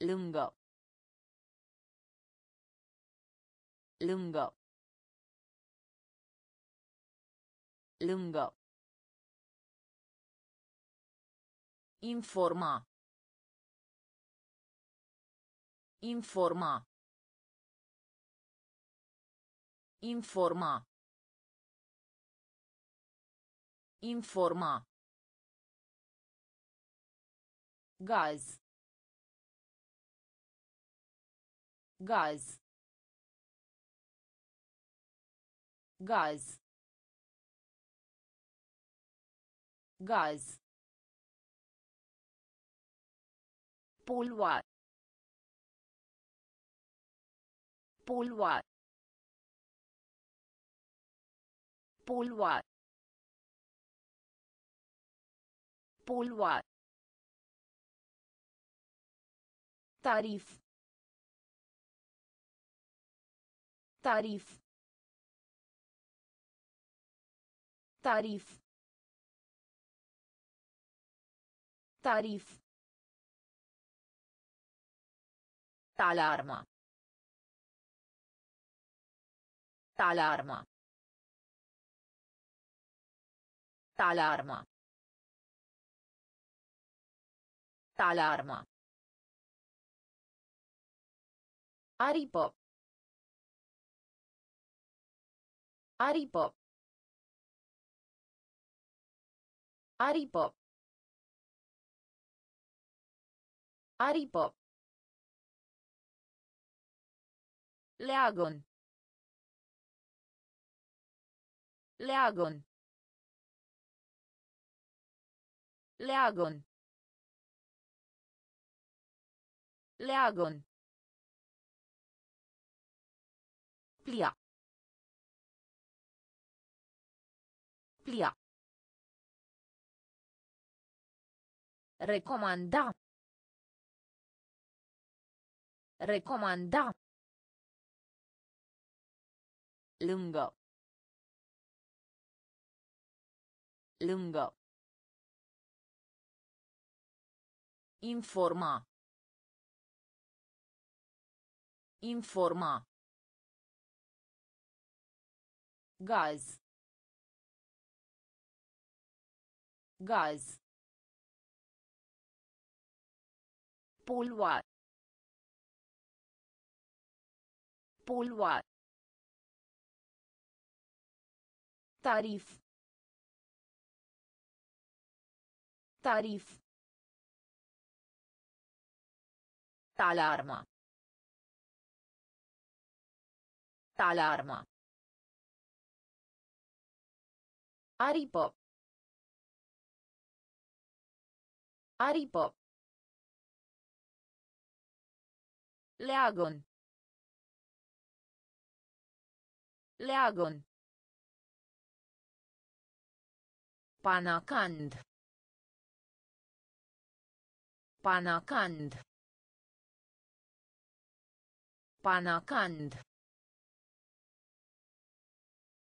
Lungă. Lungă. Lungă. Informa. Informa. Informa. Informa. Gaz. Gaz. Gaz. Gaz. Polua. Polua. Polua. Polua. Tarif. Tarif. Tarif. Tarif. Alarma. Alarma. Alarma. Alarma. Aripop. Aripop. Aripop. Aripop. Leagon. Leagon. Leagon. Leagon. Plia. Plia. Recomanda. Recomanda. Lungă. Lungă. Informa. Informa. Gaz. Gaz. Polua. Polua. Tarif. Tarif. Alarma. Alarma. Aripă. Aripă. Leagon. Leagon. Panacand. Panacand. Panacand.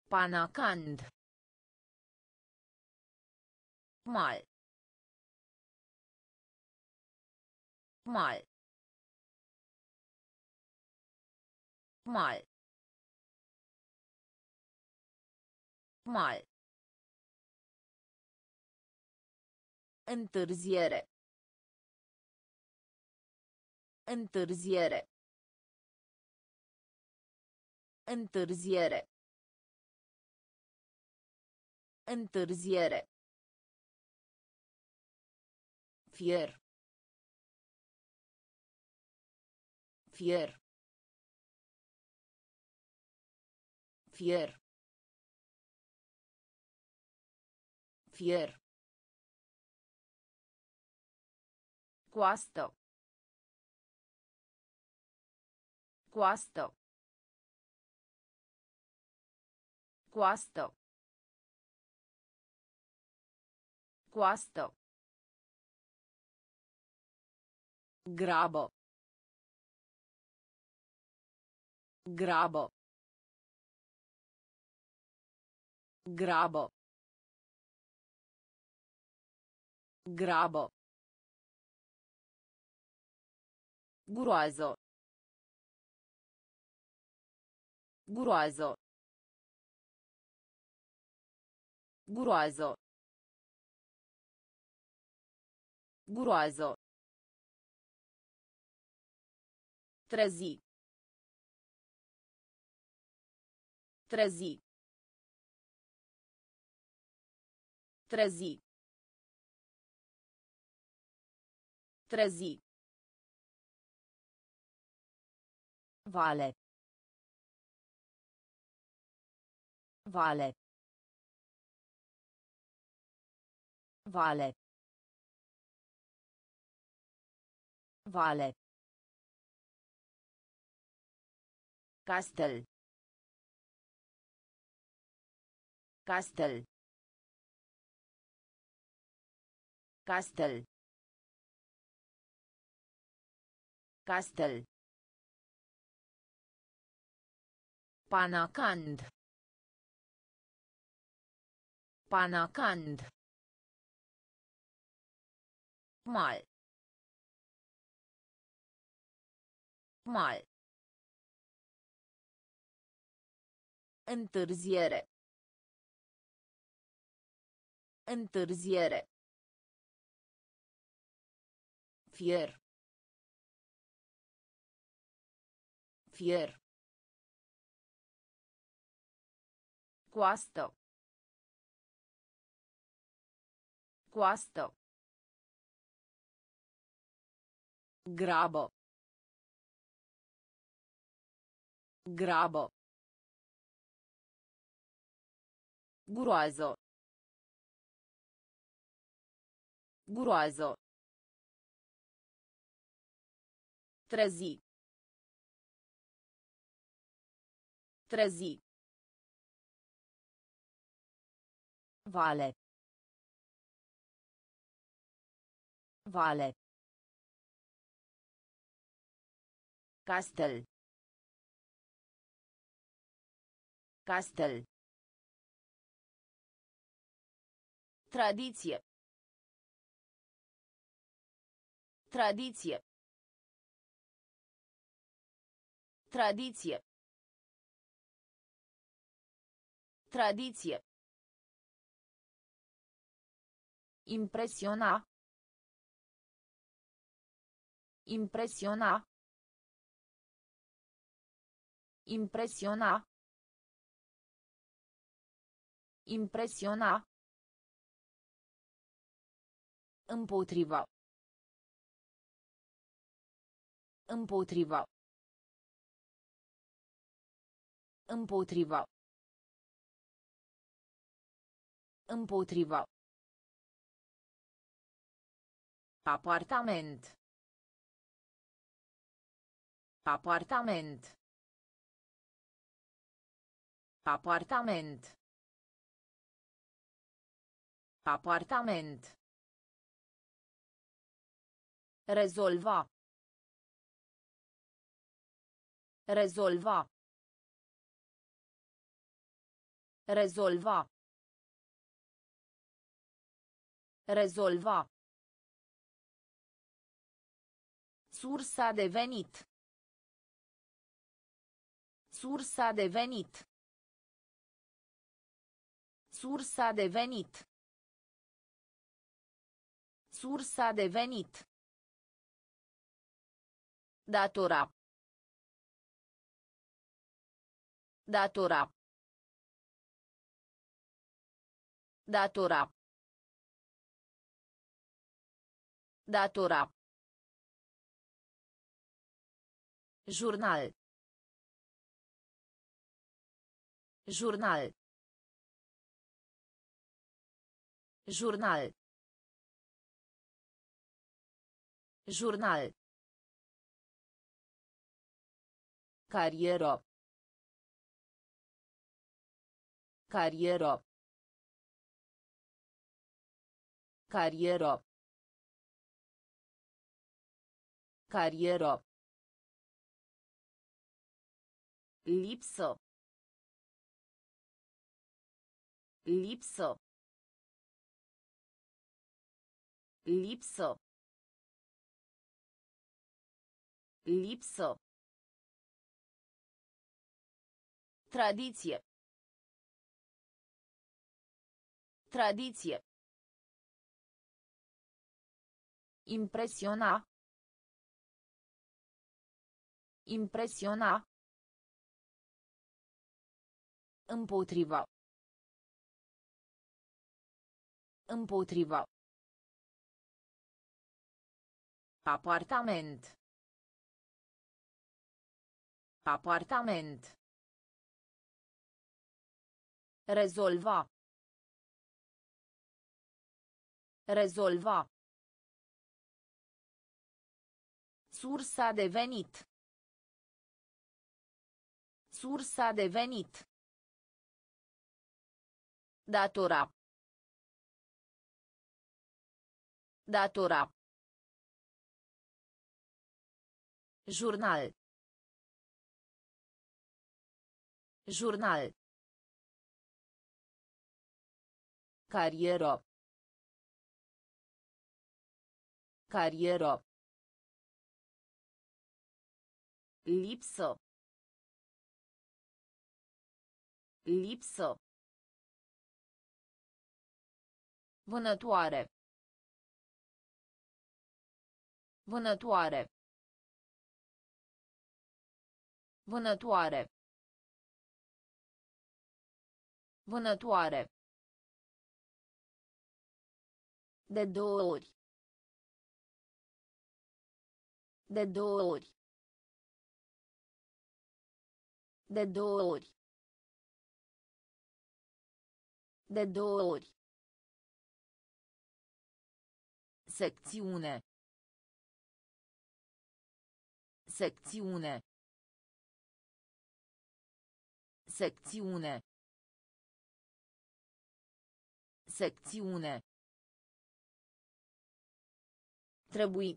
Panacand. Mal. Mal. Mal. Mal. Întârziere. Întârziere. Întârziere. Întârziere. Fier. Fier. Fier. Fier. Coastă. Coastă. Coastă. Coastă. Grabă. Grabă. Grabă. Grabă. Groază. Groază. Groază. Groază. Trezi. Trezi. Trezi. Trezi. Vale. Vale. Vale. Vale. Castel. Castel. Castel. Castel. Panacand. Panacand. Mal. Mal. Întârziere. Întârziere. Fier. Fier. Coastă. Coastă. Grabă. Grabă. Groază. Groază. Trezi. Trezi. Vale. Vale. Castel. Castel. Tradiție. Tradiție. Tradiție. Tradiție. Impresiona. Impresiona. Impresiona. Impresiona. Împotriva. Împotriva. Împotriva. Împotriva. Apartament. Apartament. Apartament. Apartament. Rezolva. Rezolva. Rezolva. Rezolva. Sursa de venit. Sursa de venit. Sursa de venit. Sursa de venit. Datora. Datora. Datora. Datora. Jurnal. Jurnal. Jurnal. Jurnal. Carieră. Carieră. Carieră. Carieră. Lipsă. Lipsă. Lipsă. Lipsă. Tradiție. Tradiție. Impresiona. Impresiona. Împotriva. Împotriva. Apartament. Apartament. Rezolva. Rezolva. Sursa de venit. Sursa de venit. Datora. Datora. Jurnal. Jurnal. Carieră. Carieră. Lipsă. Lipsă. Vânătoare. Vânătoare. Vânătoare. Vânătoare. De două ori. De două ori. De două ori. De două ori. Secțiune. Secțiune. Secțiune. Secțiune. Trebui.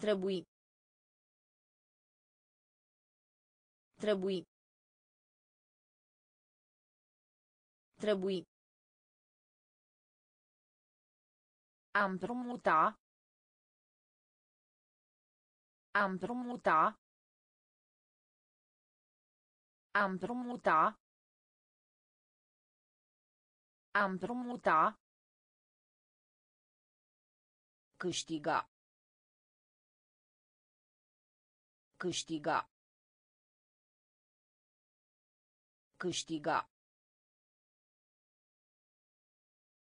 Trebui. Trebui. Trebui. Am promuta. Am promuta. Am promuta. Am promuta. Câștiga. Câștiga. Câștiga.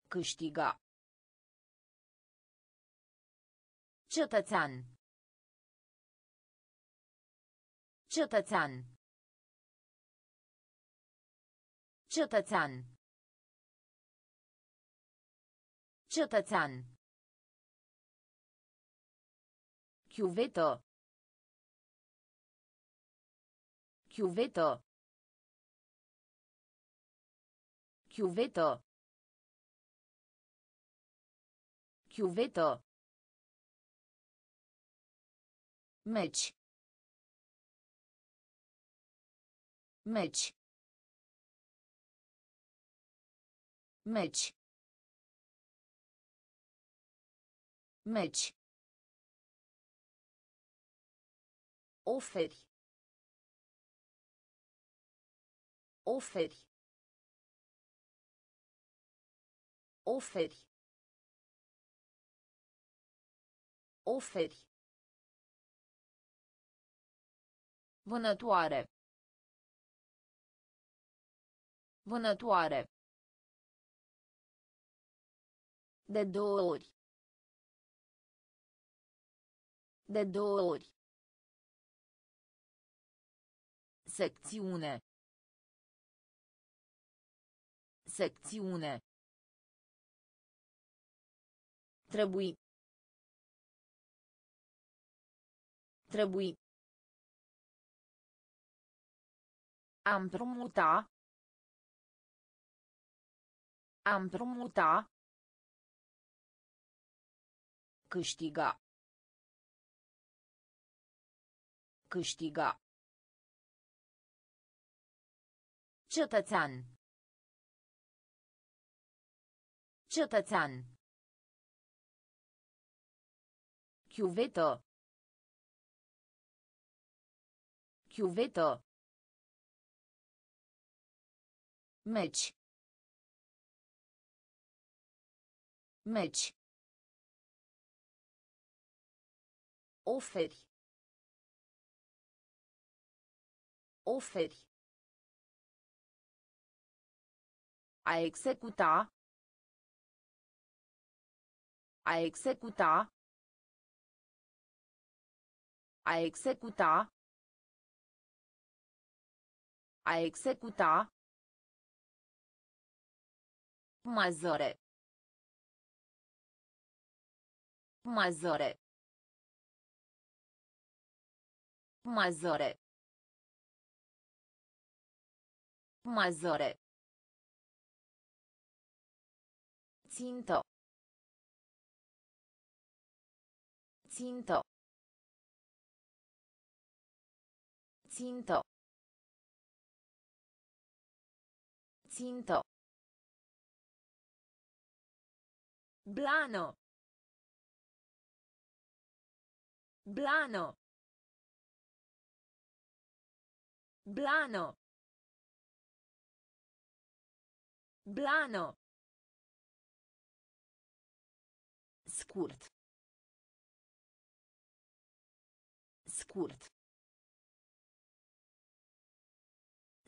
Câștiga. Cetățean. Cetățean. Cetățean. Cetățean. Chiuvetă. Chiuvetă. Chiuvetă. Chiuvetă. Meci. Meci. Meci. Meci. Oferi. Oferi. Oferi. Oferi. Vânătoare. Vânătoare. De două ori. De două ori. Secțiune. Secțiune. Trebui. Trebui. Am promuta. Am promuta. Câștiga. Câștiga. Cetățean. Cetățean. Chiuvetă. Chiuvetă. Meci. Meci. Oferi. Oferi. A executa. A executa. A executa. A executa. Mazăre. Mazăre. Mazăre. Mazăre. Țintă. Țintă. Țintă. Țintă. Blano. Blano. Blano. Blano. Scurt. Scurt.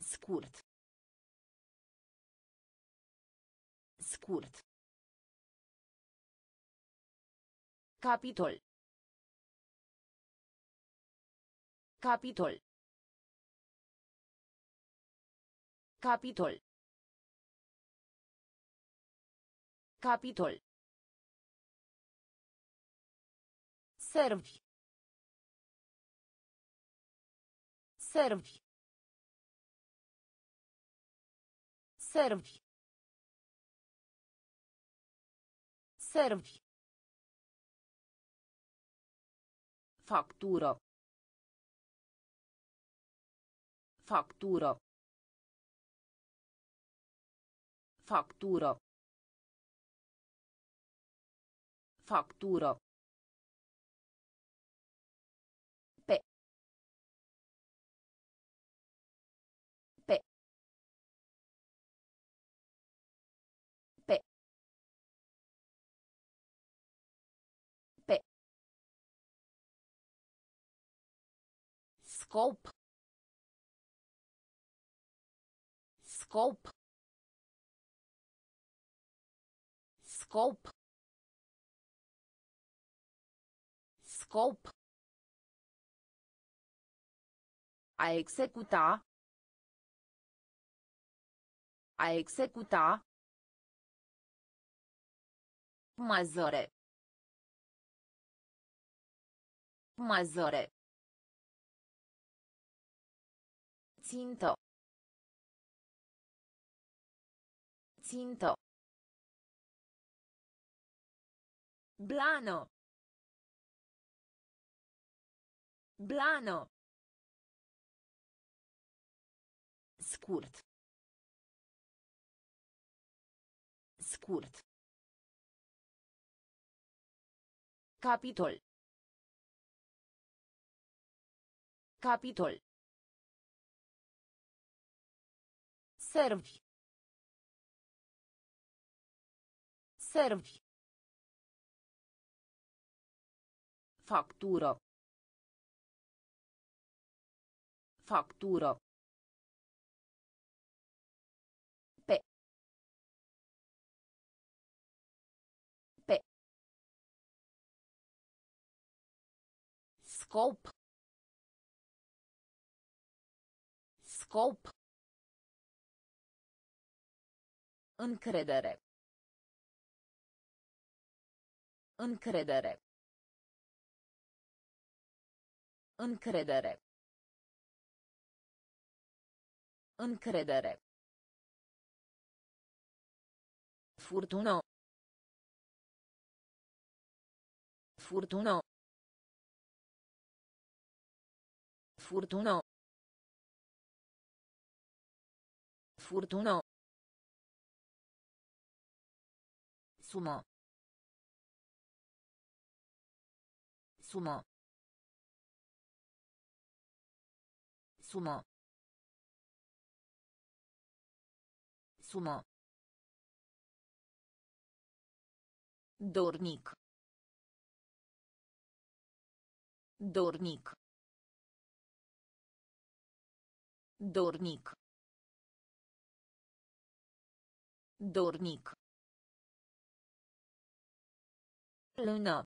Scurt. Scurt. Capitol. Capitol. Capitol. Capitol. Servi. Servi. Servi. Servi. Factură. Factură. Factură. Factură. Scop. Scop. Scop. Scop. A executa. A executa. Mazăre. Mazăre. Țintă. Țintă. Blană. Blană. Scurt. Scurt. Capitol. Capitol. Servi. Servi. Factură. Factură. Pe. Pe. Scop. Scop. Încredere. Încredere. Încredere. Încredere. Furtună. Furtună. Furtună. Furtună. Sumă. Sumă. Sumă. Sumă. Dornic. Dornic. Dornic. Dornic. Lună.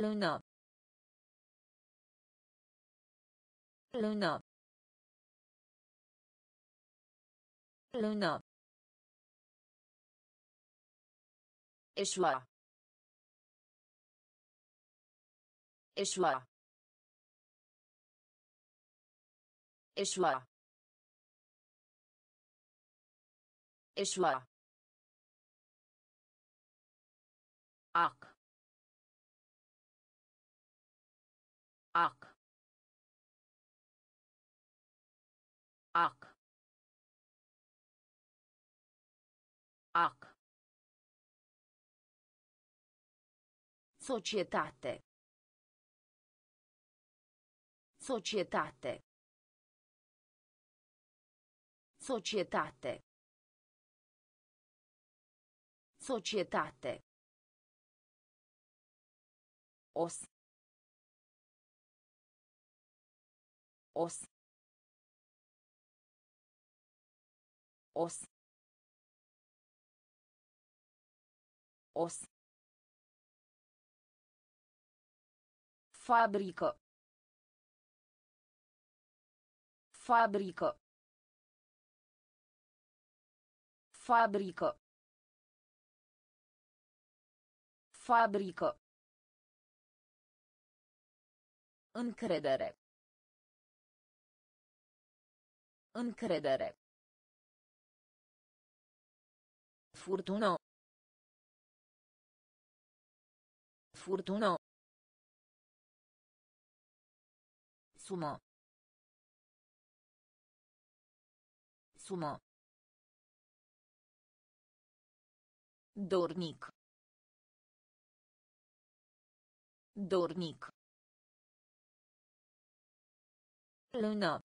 Lună. Lună. Lună. Eșua. Eșua. Eșua. Eșua. Societate. Societate. Societate. Societate. Os. Os. Os. Os. Fabrică. Fabrică. Fabrică. Fabrică. Încredere. Încredere. Furtună. Furtună. Sumă. Sumă. Dornic. Dornic. Lună.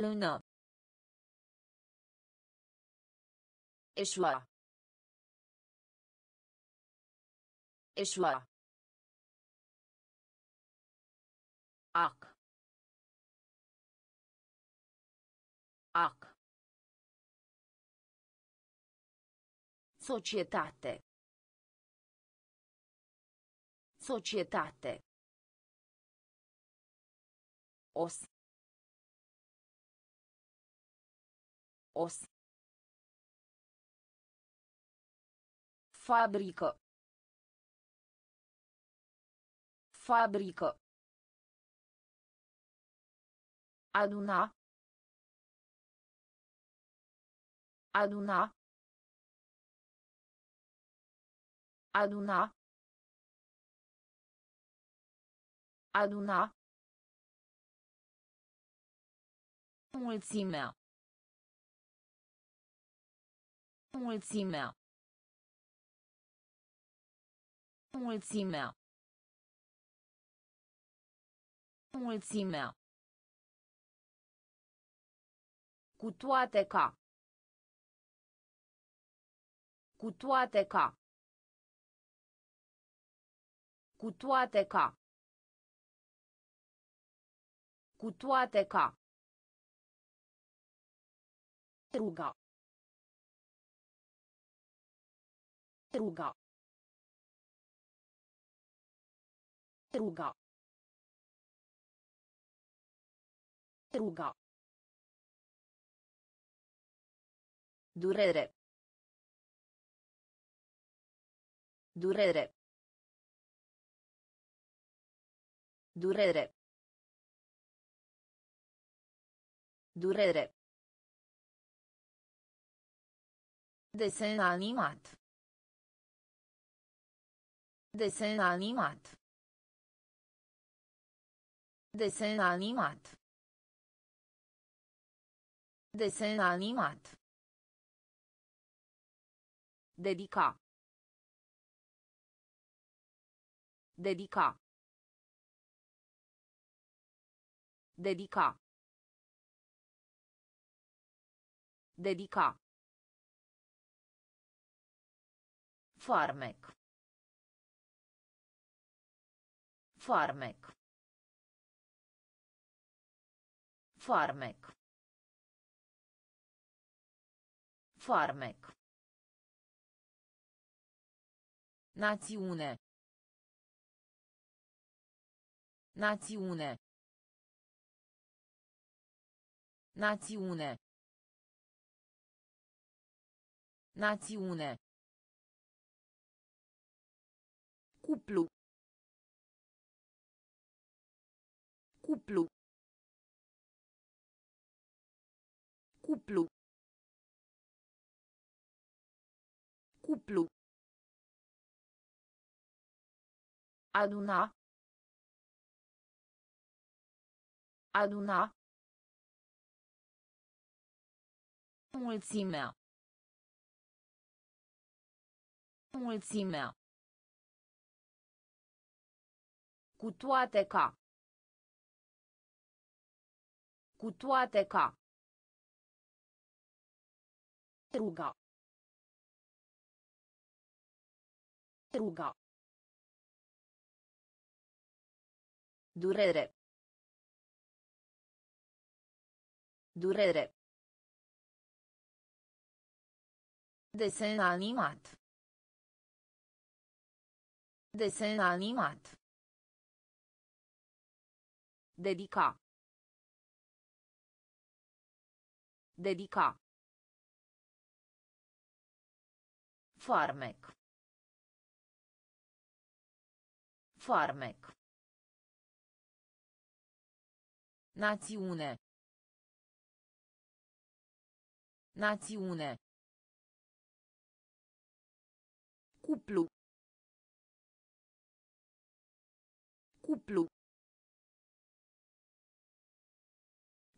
Lună. Eșua. Eșua. Societate. Societate. Os. Os. Fabrică. Fabrică. Aduna. Aduna. Aduna. Aduna. Mulțimea. Mulțimea. Mulțimea. Mulțimea. Cu toate ca. Cu toate ca. Cu toate ca. Cu toate ca. Ruga. Ruga. Ruga. Ruga. Durere. Durere. Durere. Durere. Desen animat. Desen animat. Desen animat. Desen animat. Dedica. Dedica. Dedica. Dedica. Farmec. Farmec. Farmec. Farmec. Națiune. Națiune. Națiune. Națiune. Cuplu. Cuplu. Cuplu. Cuplu. Aduna. Aduna. Mulțimea. Mulțimea. Cu toate ca. Cu toate ca. Ruga. Ruga. Durere. Durere. Desen animat. Desen animat. Dedica. Dedica. Farmec. Farmec. Națiune. Națiune. Cuplu. Cuplu.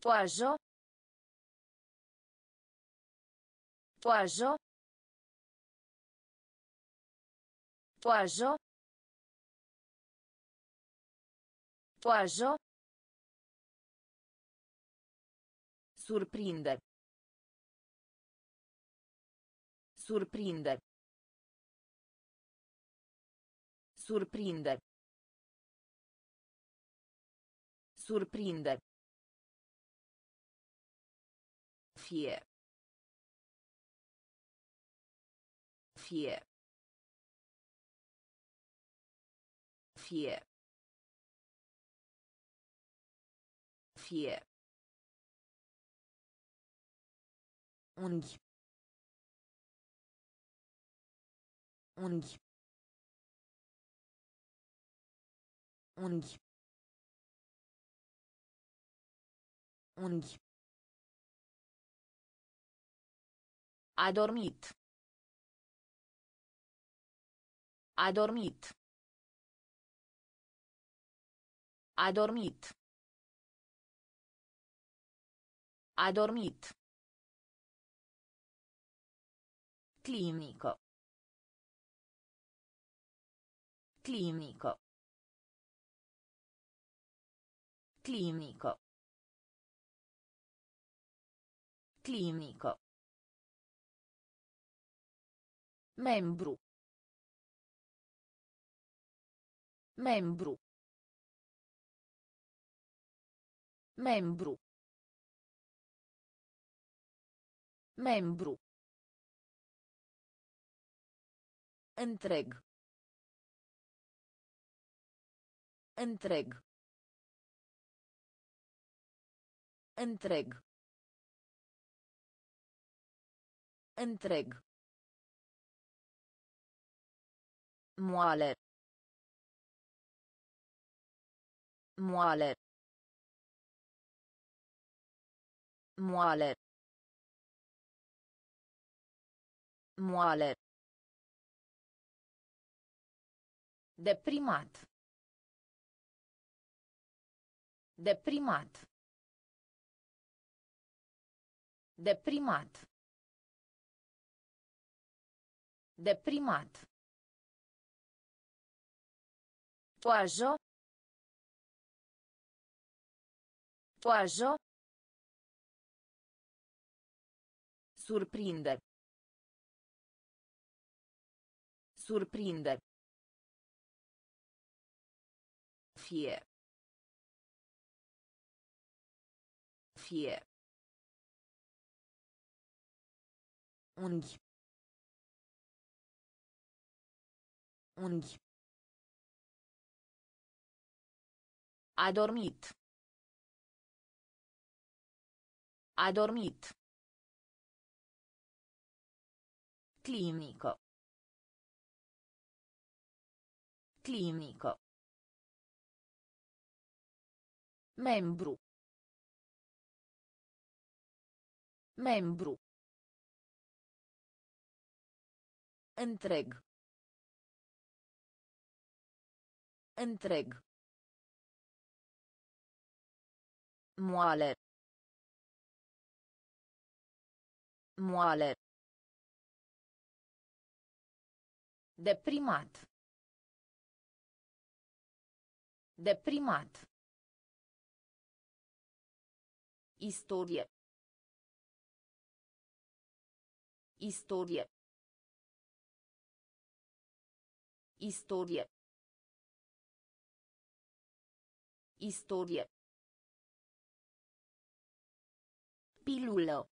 Toajo. Toajo. Toajo. Toajo. Surprinde. Surprinde. Surprinde. Surprinde. Fie. Fie. Fie. Fie. Unghi. Unghi. Unghi. Unghi. A dormit. A dormit. A dormit. A dormit. Clinico. Clinico. Clinico. Clinico. Membru. Membru. Membru. Membru. Întreg. Întreg. Întreg. Întreg. Moale. Moale. Moale. Moale. Deprimat. Deprimat. Deprimat. Deprimat. Toajo. Toajo. Surprinde. Surprinde. Fie. Fie. Unghi. Unghi. A dormit. A dormit. Clinico. Clinico. Membru. Membru. Întreg. Întreg. Moale. Moale. Deprimat. Deprimat. Istorie. Istorie. Istorie. Istorie. Pilulo.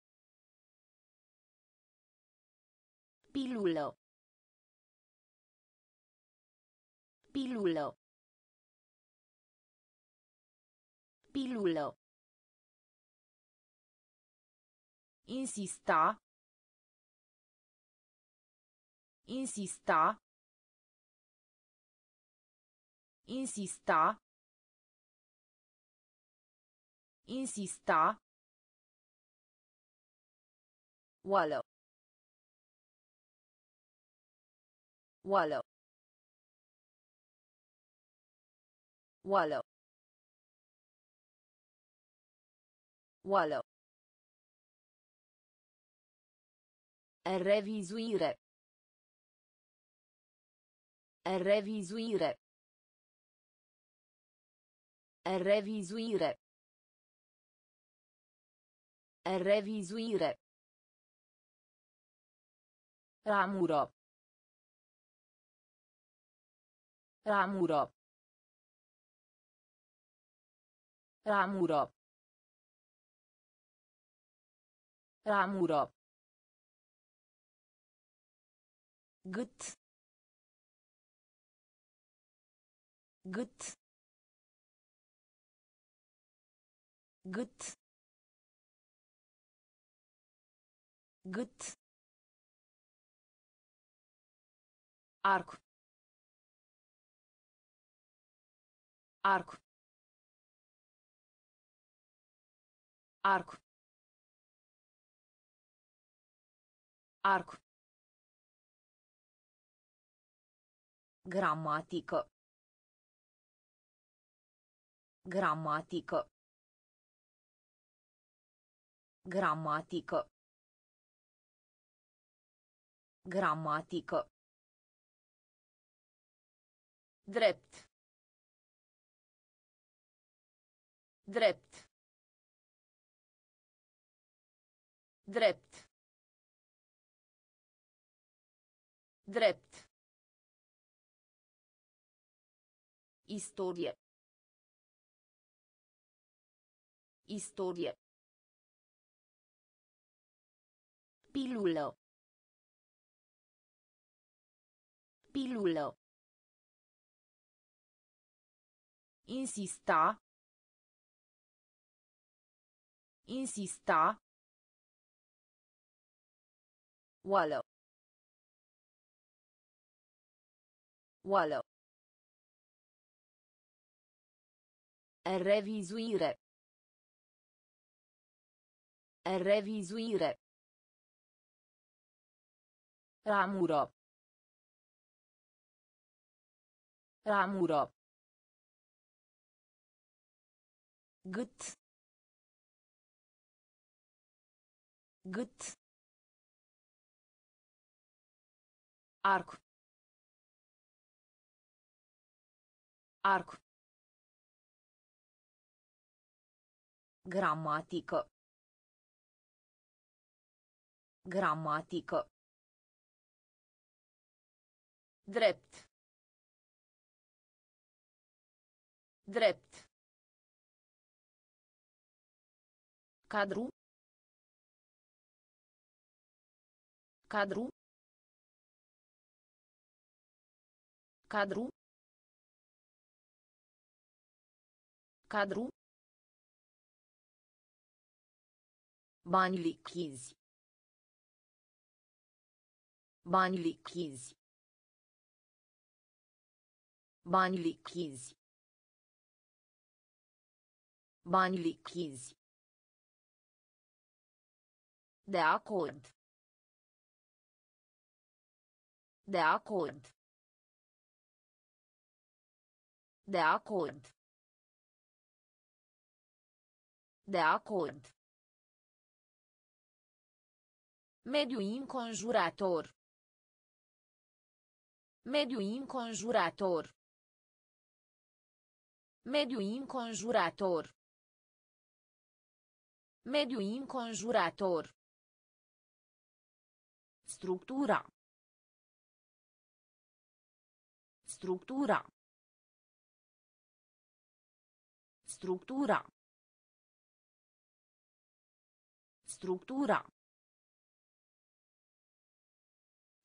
Pilulo. Pilulo. Pilulo. Insista. Insista. Insista. Insista. Wallow. Wallow. Wallow. Wallow. Revisuire. Revisuire. Revizuire. Revizuire. Ramuro. Ramuro. Ramuro. Ramuro. Gât. Gât. Gât. Gât. Arco. Arco. Arc. Arc. Gramatică. Gramatică. Gramatică. Gramatică. Drept. Drept. Drept. Drept. Istorie. Istorie. Pilulo. Pilulo. Insista. Insista. Wallo. Wallo. Revisuire. Revisuire. Ramură. Ramură. Gât. Gât. Arc. Arc. Gramatică. Gramatică. Drept. Drept. Cadru. Cadru. Cadru. Cadru. Bani lichizi. Bani lichizi. Bani lichizi. Bani lichizi. De acord. De acord. De acord. De acord. Mediu înconjurător. Mediu înconjurător. Mediu înconjurător. Mediu înconjurător. Structura. Structura. Structura. Structura.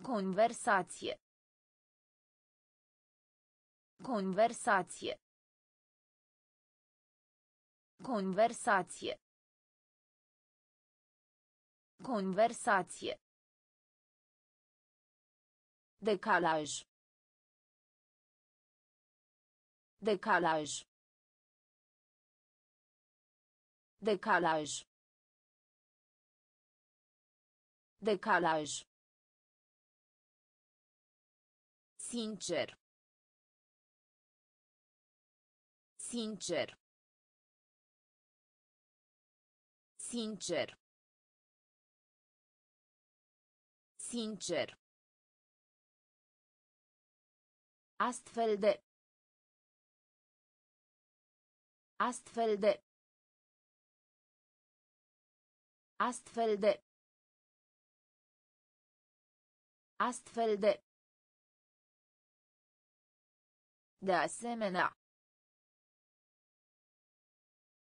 Conversație. Conversație. Conversație. Conversație. Decalaj. Decalaj. Decalaj. Decalaj. Sincer. Sincer. Sincer. Sincer. Astfel de. Astfel de. Astfel de. Astfel de. De asemenea.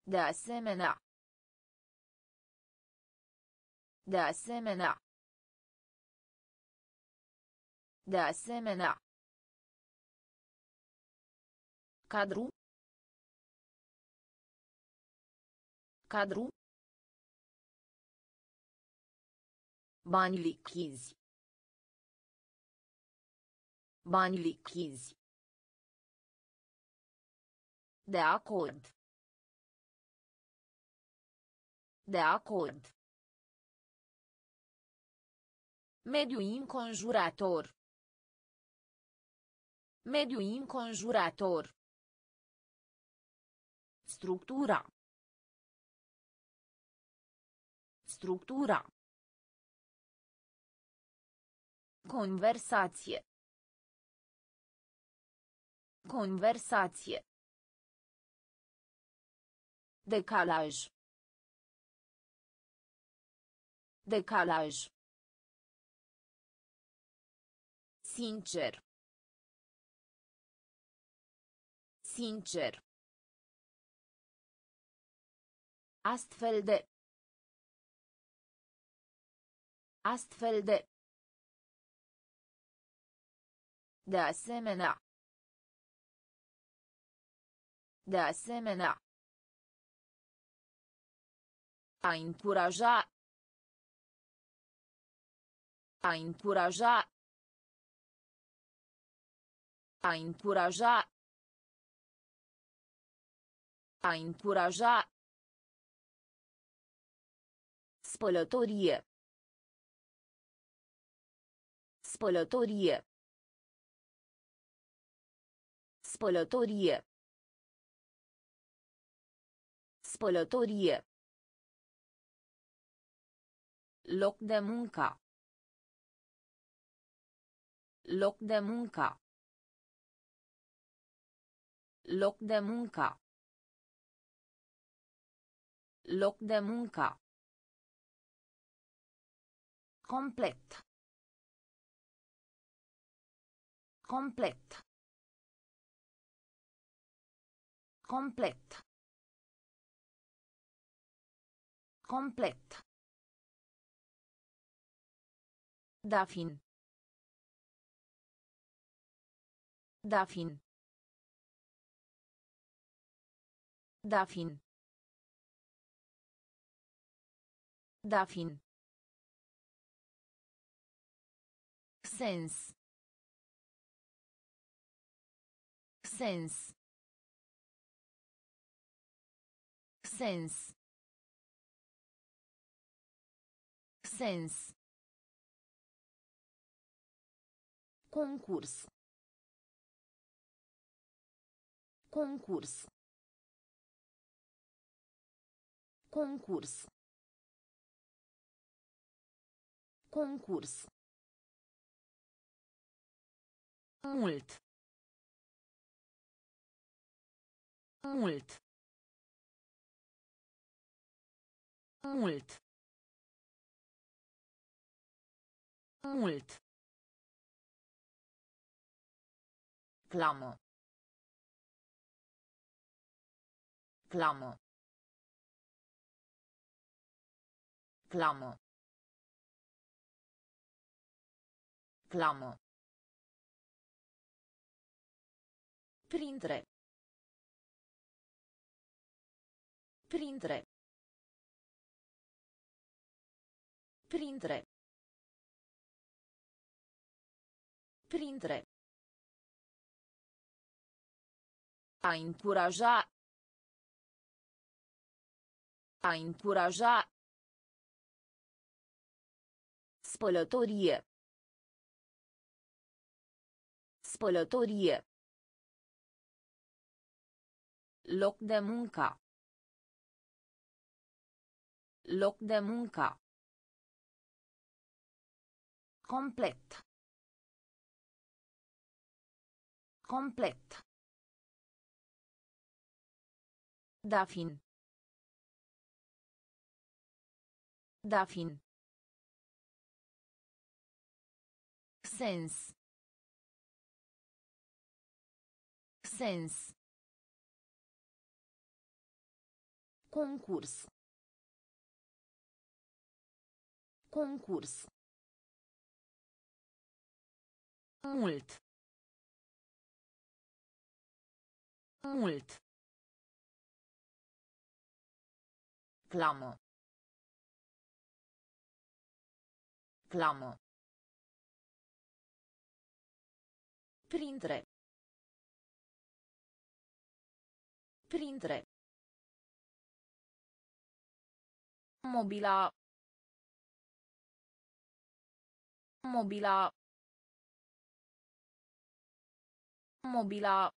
De asemenea. De asemenea. De asemenea. Cadru. Cadru. Bani lichizi. Bani lichizi. De acord. De acord. Mediu înconjurător. Mediu înconjurător. Structura. Structura. Conversație. Conversație. Decalaj. Decalaj. Sincer. Sincer. Astfel de. Astfel de. De asemenea. De asemenea. A încuraja. A încuraja. A încuraja. A încuraja. Spălătorie. Spălătorie. Spălătorie. Spălătorie. Loc de muncă. Loc de muncă. Loc de muncă. Loc de muncă. Complet. Complet. Complet. Complet. Dafin. Dafin. Dafin. Dafin. Sens. Sens. Sens. Sens. Concurs. Concurs. Concurs. Concurs. Mult. Mult. Mult. Mult. Clamă. Clamă. Clamă. Clamă. Printre. Printre. Printre. Printre. A încuraja. A încuraja. Spălătorie. Spălătorie. Loc de muncă. Loc de muncă. Complet. Complet. Dafin. Dafin. Sens. Sens. Concurs. Concurs. Mult. Mult. Clamă. Clamă. Printre. Printre. Mobila. Mobila. Mobila.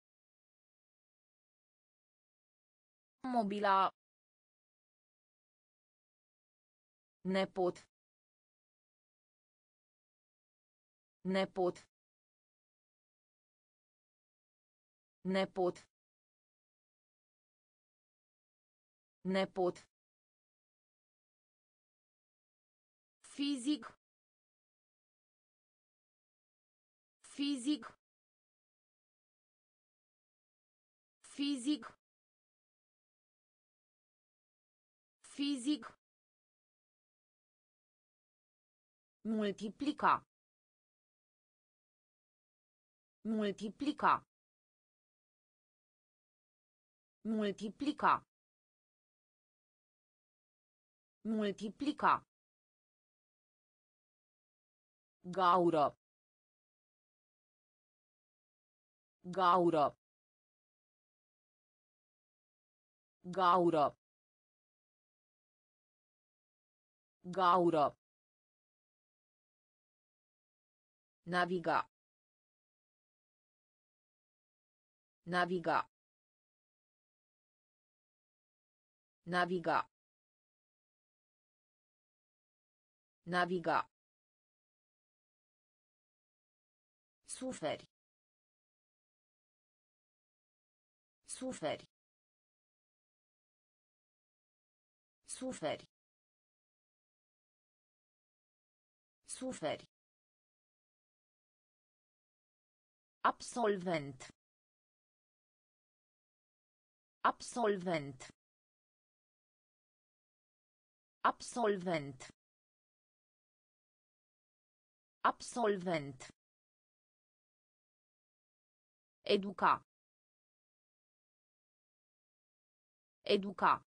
Mobila. Nepot. Nepot. Nepot. Nepot. Fizic. Fizic. Fizic. Fizic. Multiplica. Multiplica. Multiplica. Multiplica. Gaură. Gaură. Gaură. Gaură. Naviga. Naviga. Naviga. Naviga. Suferi. Suferi. Suferi. Suferi. Absolvent. Absolvent. Absolvent. Absolvent. Educa. Educa.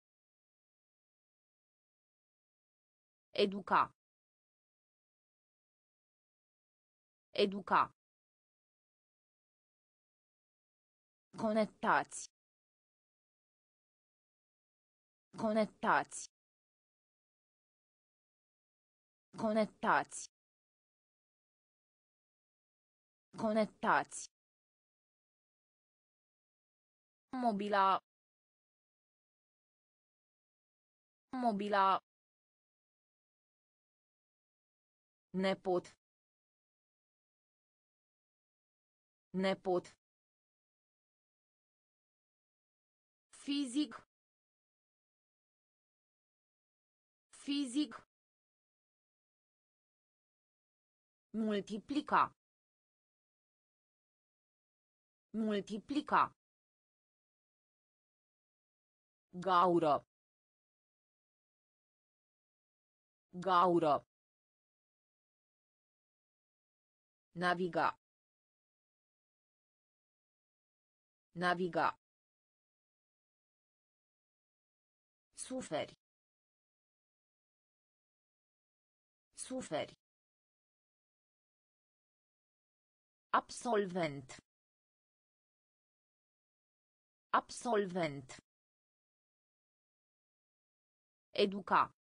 Educa. Educa. Conectați. Conectați. Conectați. Conectați. Mobila. Mobila. Nepot. Nepot. Fizic. Fizic. Multiplica. Multiplica. Gaură. Gaură. Naviga. Naviga. Suferi. Suferi. Absolvent. Absolvent. Educa.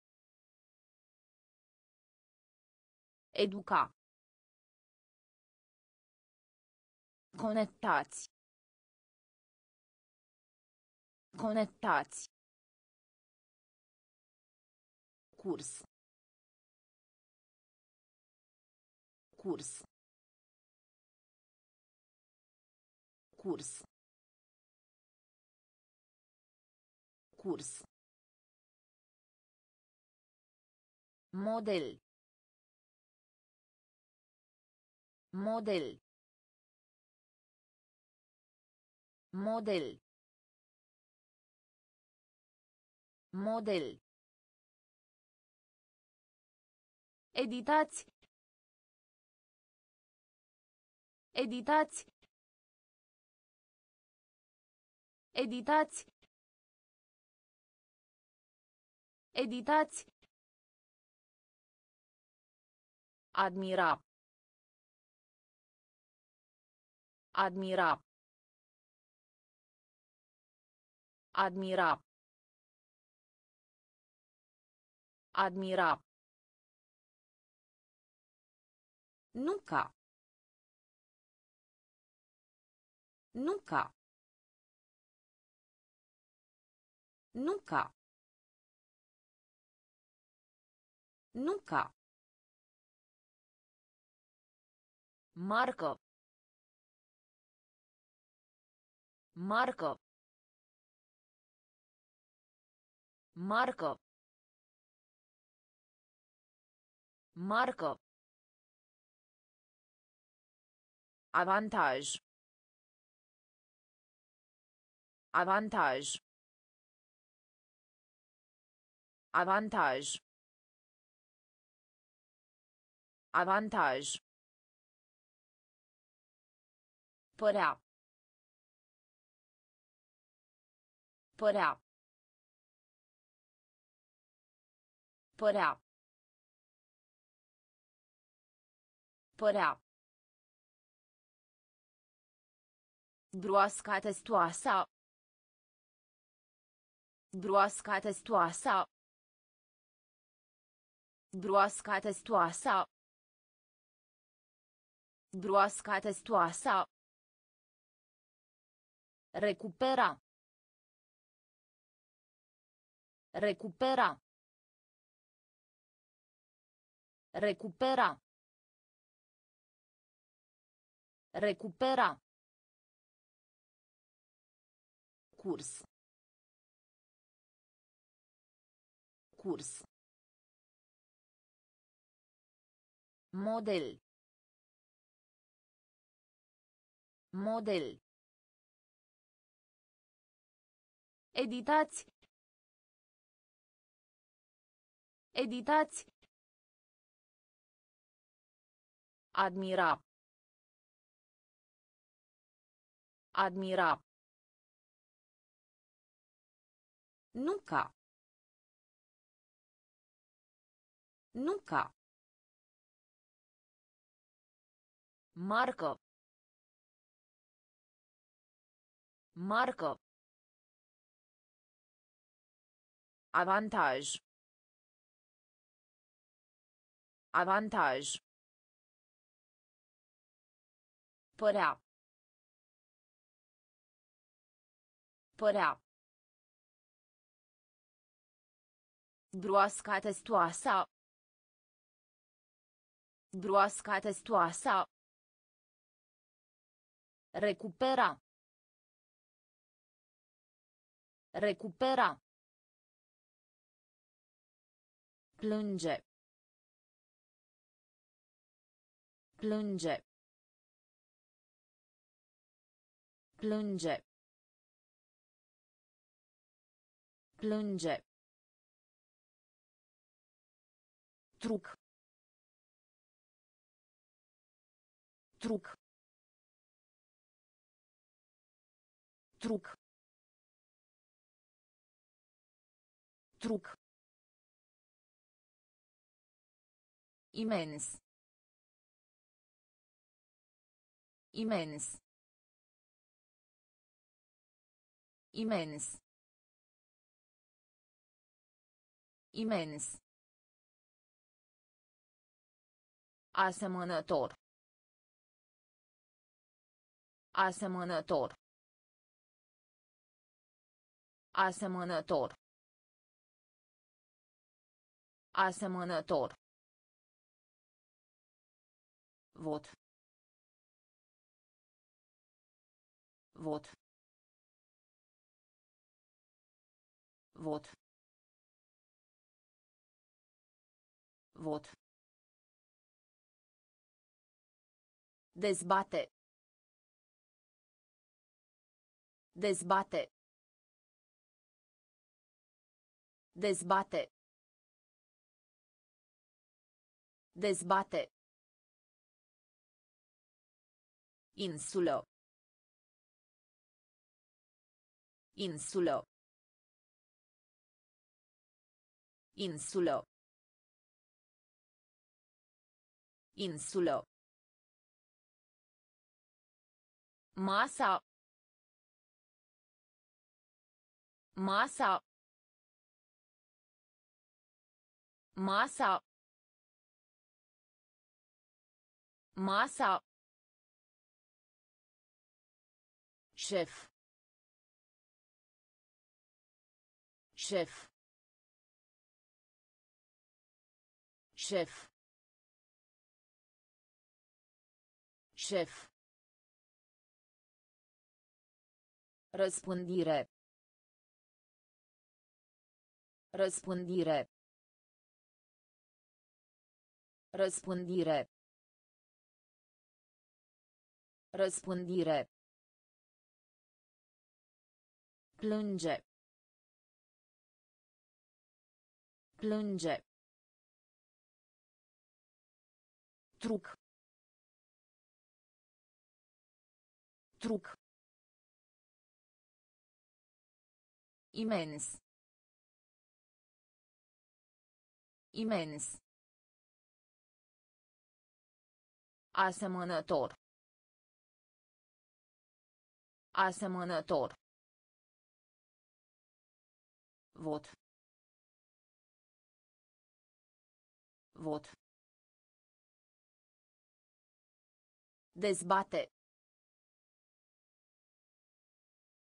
Educa. Conectați. Conectați. Curs. Curs. Curs. Curs. Model. Model. Model. Model. Editați. Editați. Editați. Editați. Admira. Admira. Admira. Admira. Nunca. Nunca. Nunca. Nunca. Marcă. Marcă. Marcă. Marcă. Avantaj. Avantaj. Avantaj. Avantaj. Părea. Părea. Părea. Părea. Broasca testoasa. Broasca testoasa. Broasca testoasa. Broasca testoasa. Recupera. Recupera. Recupera. Recupera. Curs. Curs. Model. Model. Editați. Editați. Admira. Admira. Nunca. Nunca. Marcă. Marcă. Avantaj. Avantaj. Părea. Părea. Broasca testoasa. Broasca testoasa. Recupera. Recupera. Plânge. Plânge. Plânge. Plânge. Truc. Truc. Truc. Truc. Imens. Imens. Imens. Imens. Asemănător. Asemănător. Asemănător. Asemănător. Vot. Vot. Vot. Vot. Dezbate. Dezbate. Dezbate. Dezbate. Insulă. Insulă. Insulă. Insulă. Masa. Masa. Masa. Masa. Șef. Șef. Șef. Șef. Răspândire. Răspândire. Răspândire. Răspândire. Plânge. Plânge. Truc. Truc. Imens. Imens. Asemănător. Asemănător. Vot. Vot. Dezbate.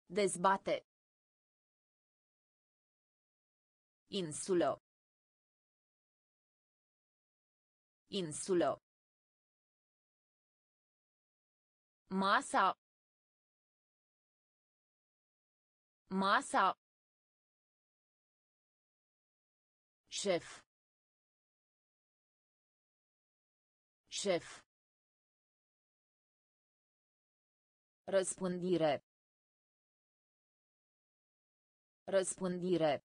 Dezbate. Insulă. Insulă. Masa. Masa. Șef. Șef. Răspândire. Răspândire.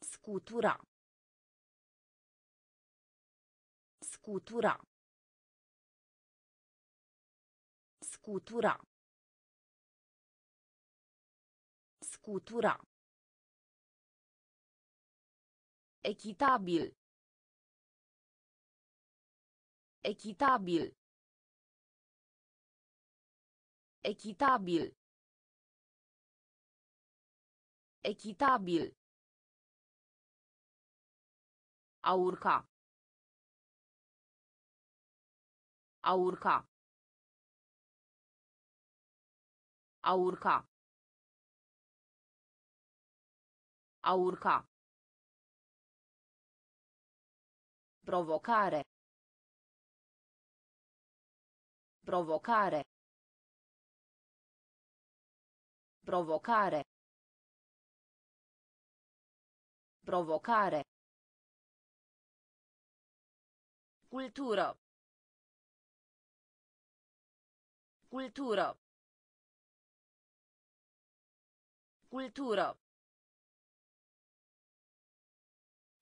Scutura. Scutura. Scutura. Scutura. Echitabil. Echitabil. Echitabil. Echitabil. A urca. A urca. A urca. A urca. Provocare. Provocare. Provocare. Provocare. Cultură. Cultură. Cultură.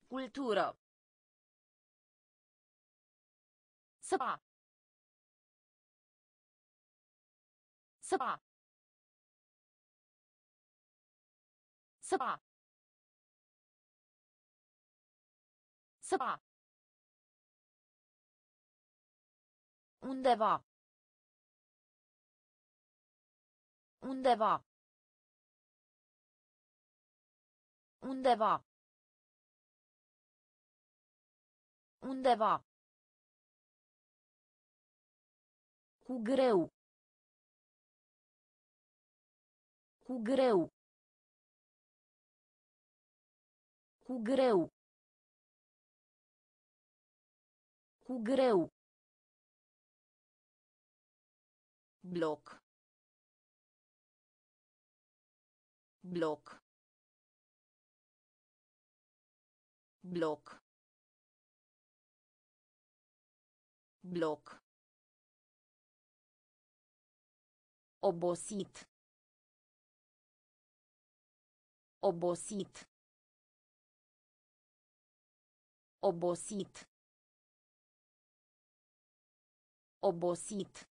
Cultură. Săpa. Săpa. Săpa. Săpa. Undeva. Undeva. Undeva. Undeva. Cu greu. Cu greu. Cu greu. Cu greu. Bloc. Bloc. Bloc. Bloc. Obosit. Obosit. Obosit. Obosit.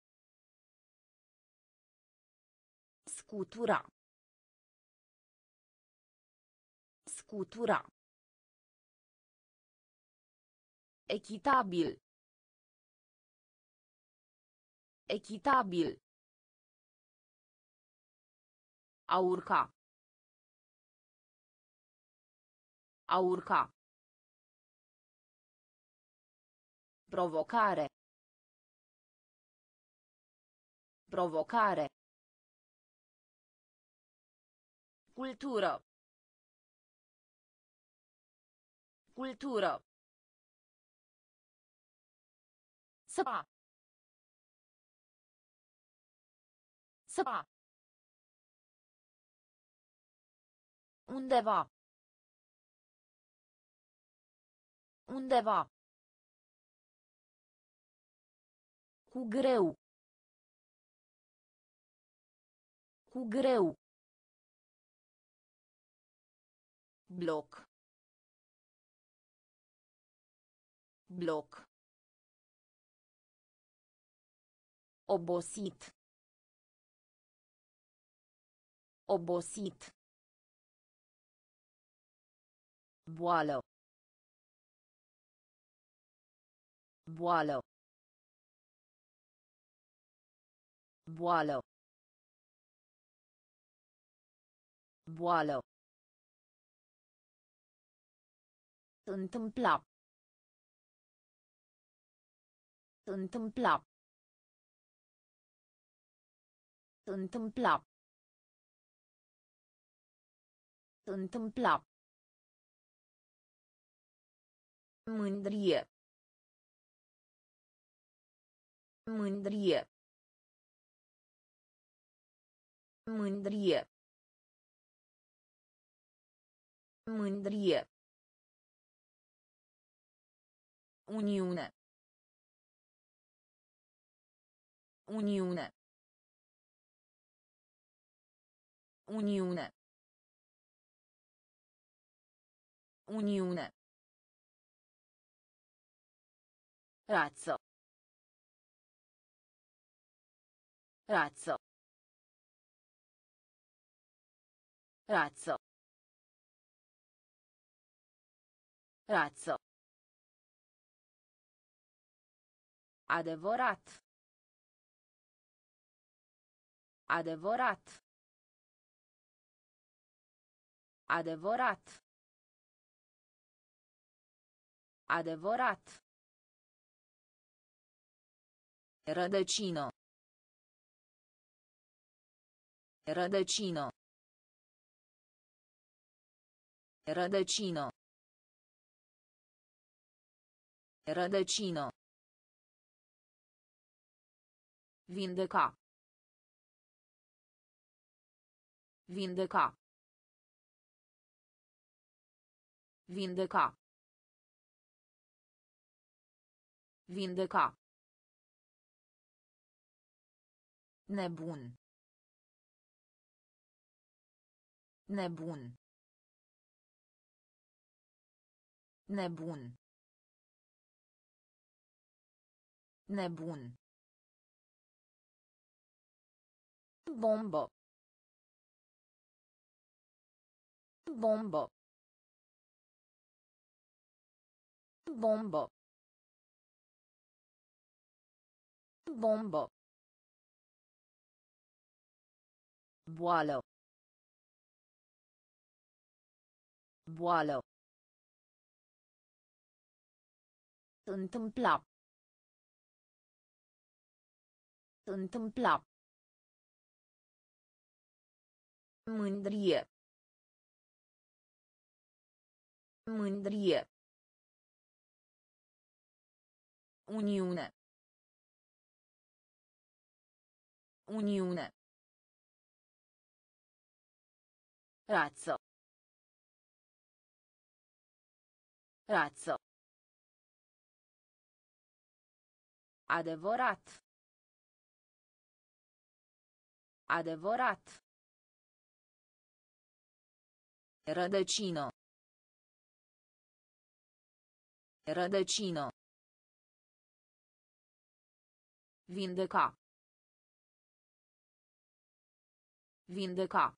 Scutura. Scutura. Echitabil. Echitabil. A urca. A urca. Provocare. Provocare. Cultură. Cultură. Săpa. Săpa. Undeva. Undeva. Cu greu. Cu greu. Bloc. Bloc. Obosit. Obosit. Boală. Boală. Boală. Boală. Întâmpla. Întâmpla. Întâmpla. Întâmpla. Mândrie. Mândrie. Mândrie. Mândrie. Uniune. Uniune. Uniune. Uniune. Razzo. Razzo. Razzo. Razzo. Adevărat. Adevărat. Adevărat. Adevărat. Rădăcină. Rădăcină. Rădăcină. Rădăcină. Vindeca. Vindeca. Vindeca. Vindeca. Nebun. Nebun. Nebun. Nebun. Bombă. Bombă. Bombă. Bombă. Boală. Boală. Întâmpla. Întâmpla. Mândrie. Mândrie. Uniune. Uniune. Razzo. Razzo. Adevărat. Adevărat. Rădăcină. Rădăcină. Vindeca. Vindeca.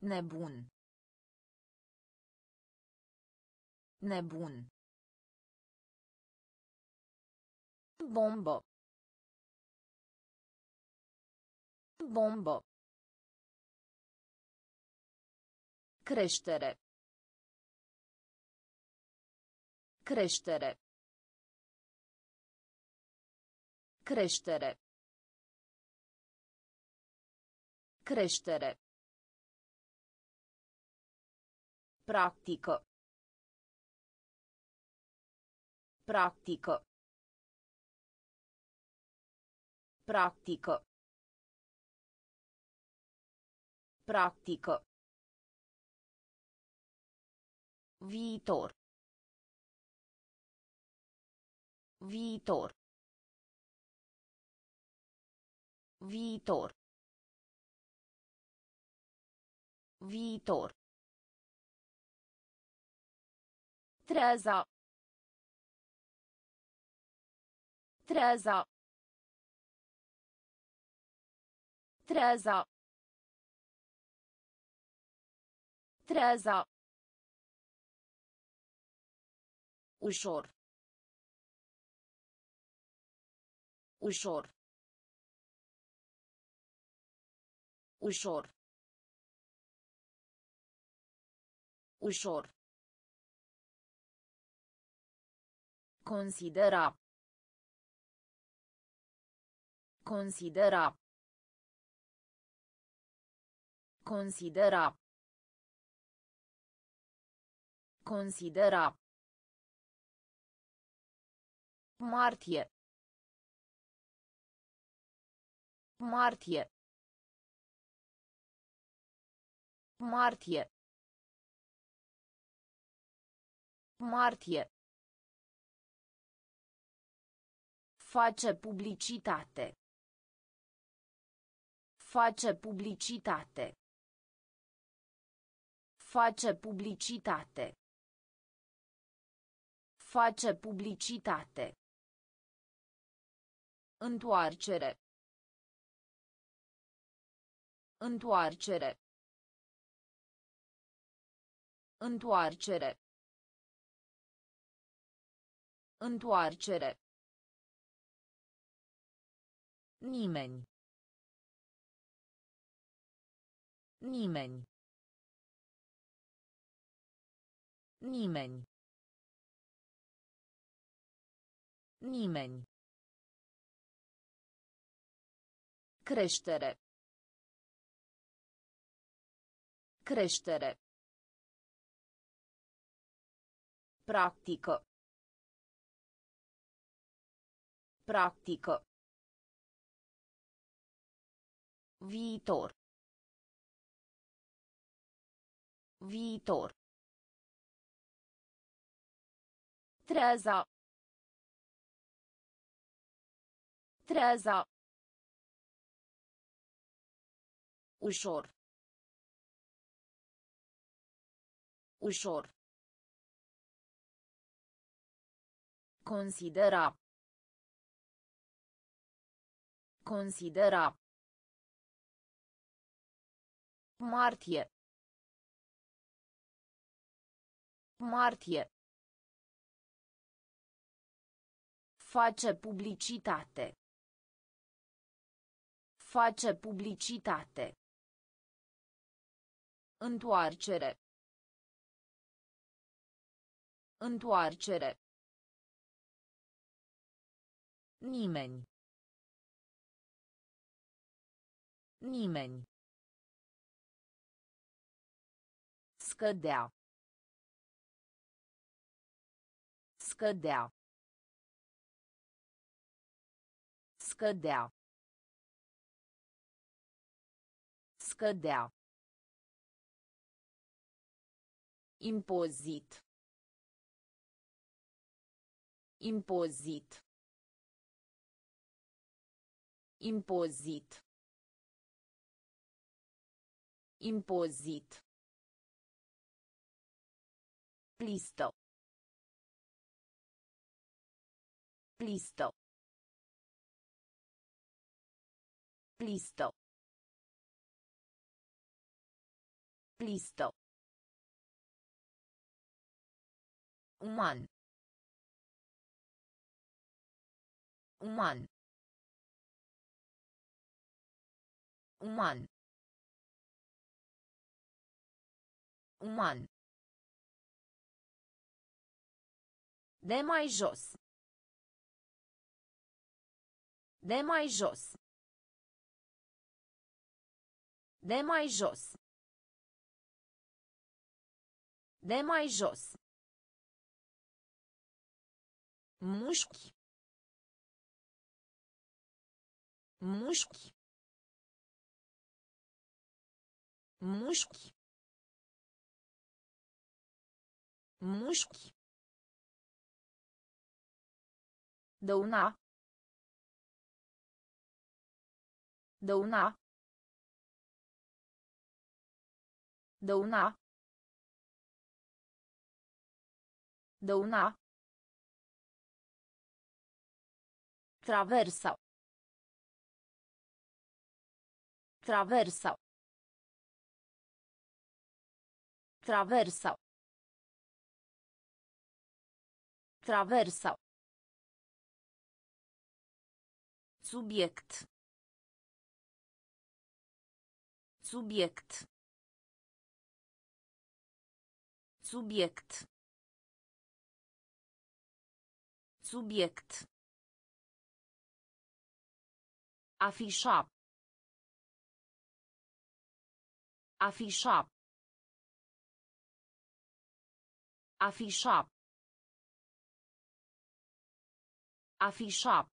Nebun. Nebun. Bombă. Bombă. Creștere. Creștere. Creștere. Creștere. Practică. Practică. Practică. Practică. Viitor. Viitor. Viitor. Viitor. Treza. Treza. Treza. Treza. Ușor. Ușor. Ușor. Ușor. Considera. Considera. Considera. Considera. Martie. Martie. Martie. Martie. Face publicitate. Face publicitate. Face publicitate. Face publicitate. Întoarcere. Întoarcere. Întoarcere. Întoarcere. Nimeni. Nimeni. Nimeni. Nimeni. Creștere. Creștere. Practică. Practică. Viitor. Viitor. Treza. Treza. Ușor. Ușor. Considera. Considera. Martie. Martie. Face publicitate. Face publicitate. Întoarcere. Întoarcere. Nimeni. Nimeni. Scădea. Scădea. Scădea. Scădea. Impozit. Impozit. Impozit. Impozit. Plisto. Plisto. Plisto. Plisto. Uman. Uman. Uman. Uman. De mai jos. De mai jos. De mai jos. De mai jos. Mușchi. Mușchi. Mușchi. Mușchi. Dăuna. Dăuna. Dăuna. Dăuna. Traversa. Traversa. Traversa. Traversa. Subiect. Subiect. Subiect. Subiect. Afișa. Afișa. Afișa. Afișa.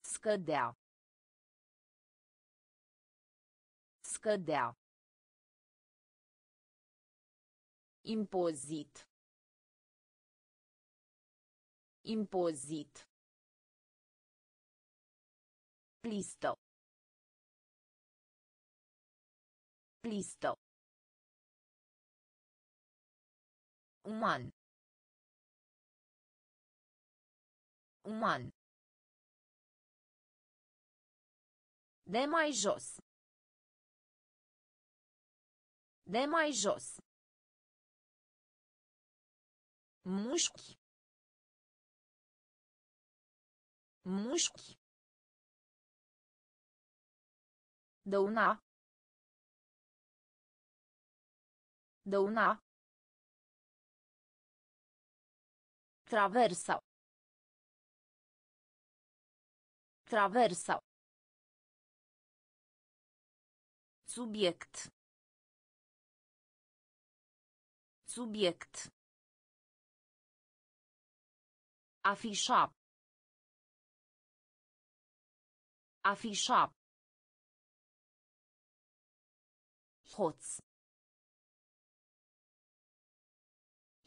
Scădea. Scădea. Impozit. Impozit. Listă. Listă. Uman. Uman. De mai jos. De mai jos. Mușchi. Mușchi. Dăuna. Dăuna. Traversa. Traversa. Subiect. Subiect. Afișa. Afișa. Hoț.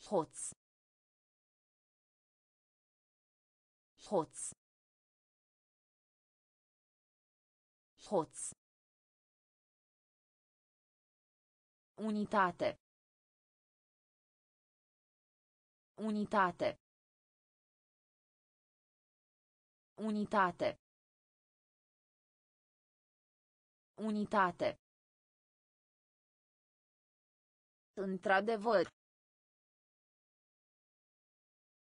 Hoț. Hoț. Hoț. Unitate. Unitate. Unitate. Unitate. Într-adevăr.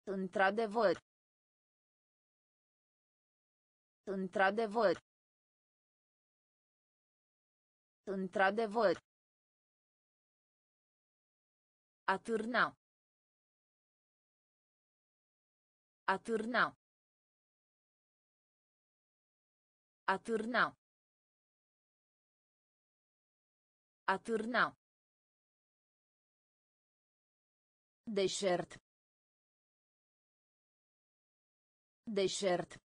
Într-adevăr. Într-adevăr. Într-adevăr. Atârna. Atârna. Atârna. Atârna. Deșert. Deșert.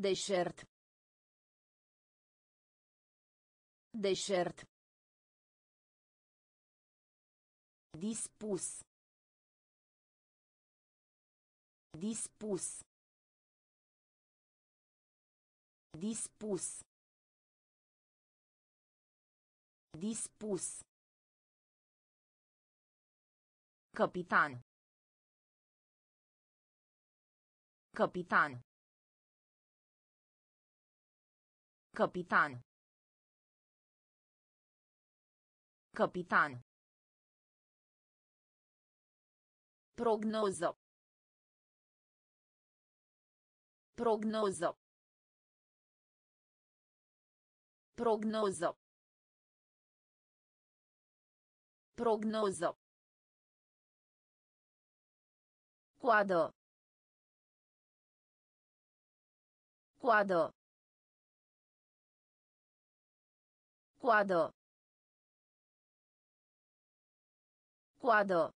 Deșert. Deșert. Dispus. Dispus. Dispus. Dispus. Capitan. Capitan. Capitan. Capitan. Prognoză. Prognoză. Prognoză. Prognoză. Coadă. Coadă. Coadă. Coadă.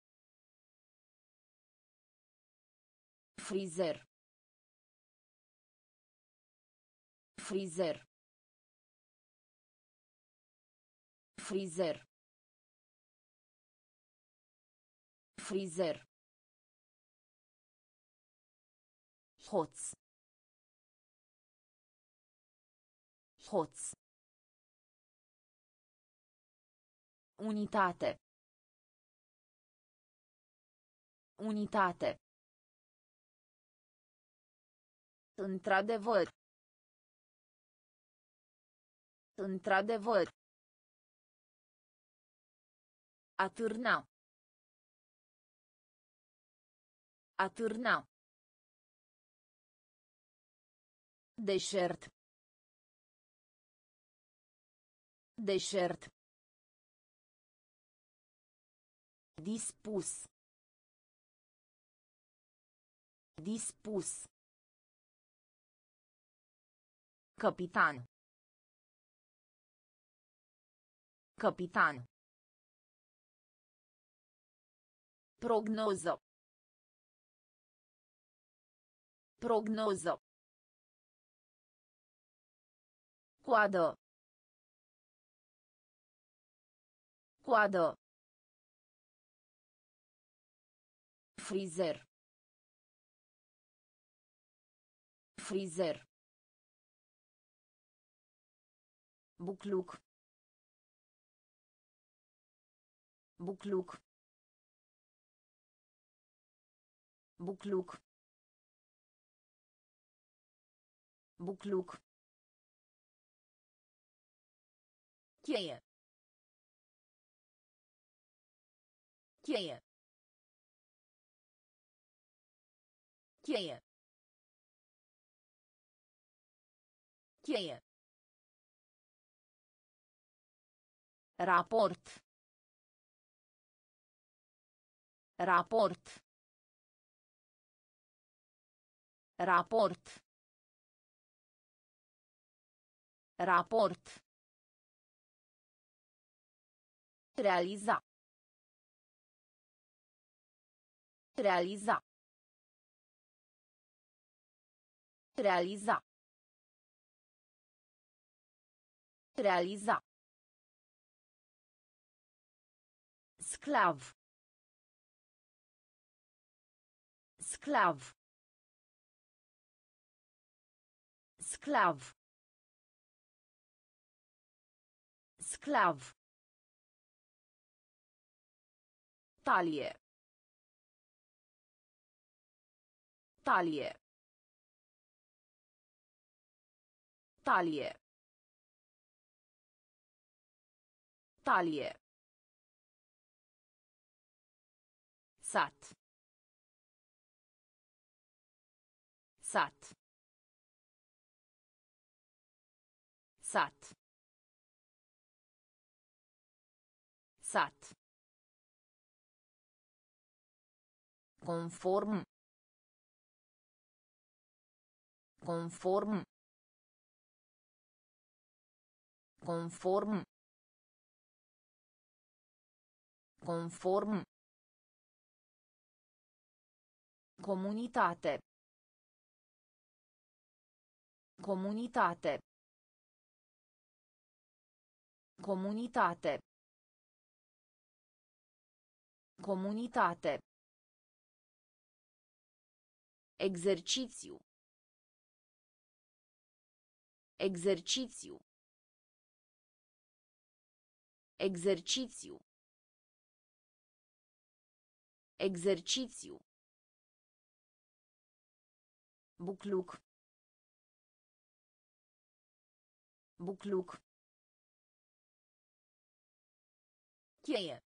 Frizer. Frizer. Frizer. Frizer. Hoț. Hoț. Unitate. Unitate. Într-adevăr. Într-adevăr. Atârna. Atârna. Deșert. Deșert. Dispus. Dispus. Capitan. Capitan. Prognoză. Prognoză. Coadă. Coadă. Frizer. Frizer. Bucluc. Bucluc. Bucluc. Bucluc. Cheie. Cheie. Cheie. Cheie. Raport. Raport. Raport. Raport. Realiza. Realiza. Realiza. Realiza. Sclav. Sclav. Sclav. Sclav. Talie. Talie. Talie. Talie. Sat. Sat. Sat. Sat. Conform. Conform. Conform. Conform. Comunitate. Comunitate. Comunitate. Comunitate. Exercițiu. Exercițiu. Exercițiu. Exercițiu. Bucluc. Bucluc. Cheie.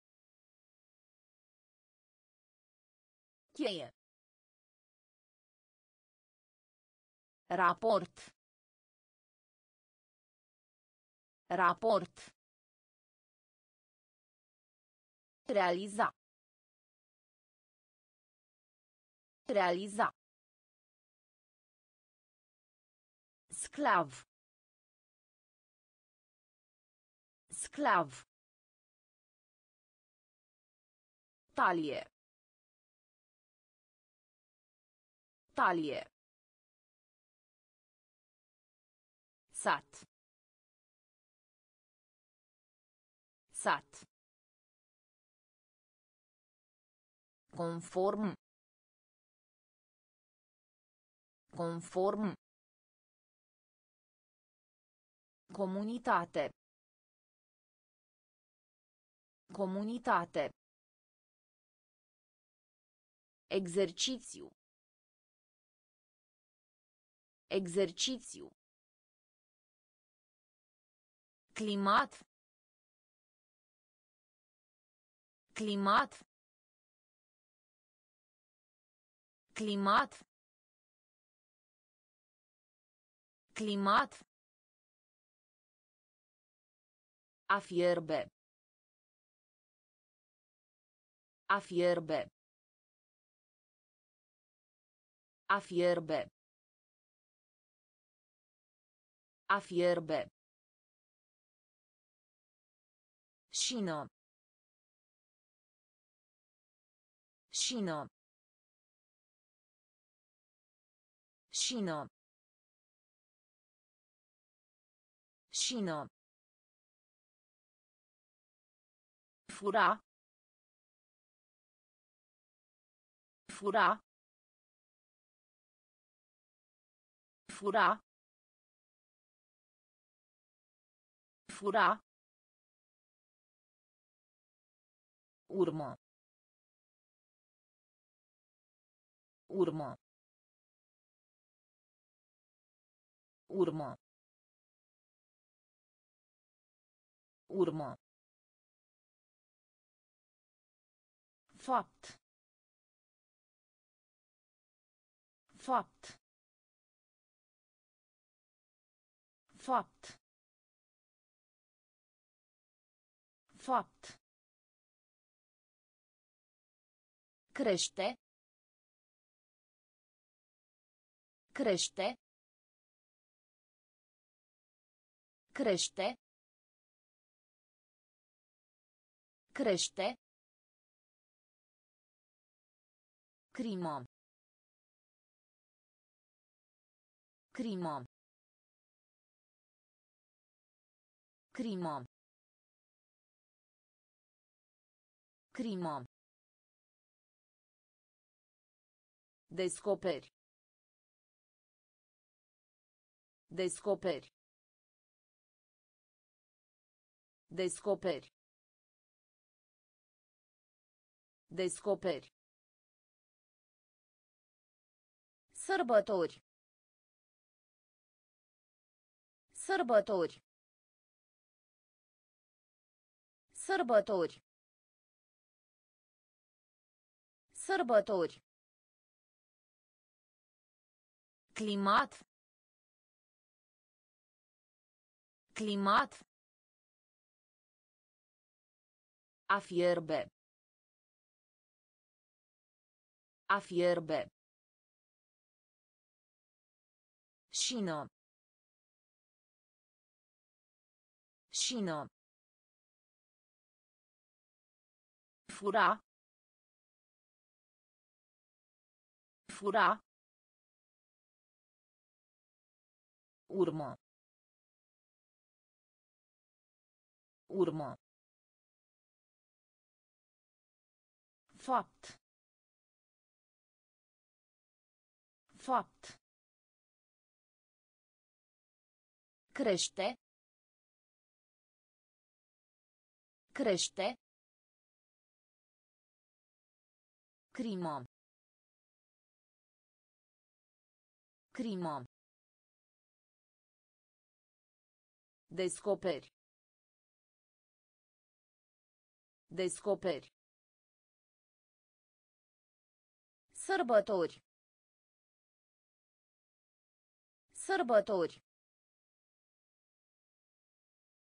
Cheie. Raport. Raport. Realiza. Realiza. Sclav. Sclav. Talie. Talie. Sat. Sat. Conform. Conform. Comunitate. Comunitate. Exercițiu. Exercițiu. Climat. Climat. Climat. Climat. A fierbe. A fierbe. A fierbe. A fierbe. Șină. Șină. Șină. Șină. Fura. Fura. Fura. Fura. Urmă. Urmă. Urmă. Urmă. Fapt. Fapt. Fapt. Fapt. Crește. Crește. Crește. Crește. Crimă. Crimă. Crimă. Crimă. Descoperi. Descoperi. Descoperi. Descoperi. Sărbători. Sărbători. Sărbători. Sărbători. Climat. Climat. A fierbe. A fierbe. Șină. Șină. Fura. Fura. Urmă. Urmă. Fapt. Fapt. Crește. Crește. Crimă. Crimă. Descoperi. Descoperi. Sărbători. Sărbători.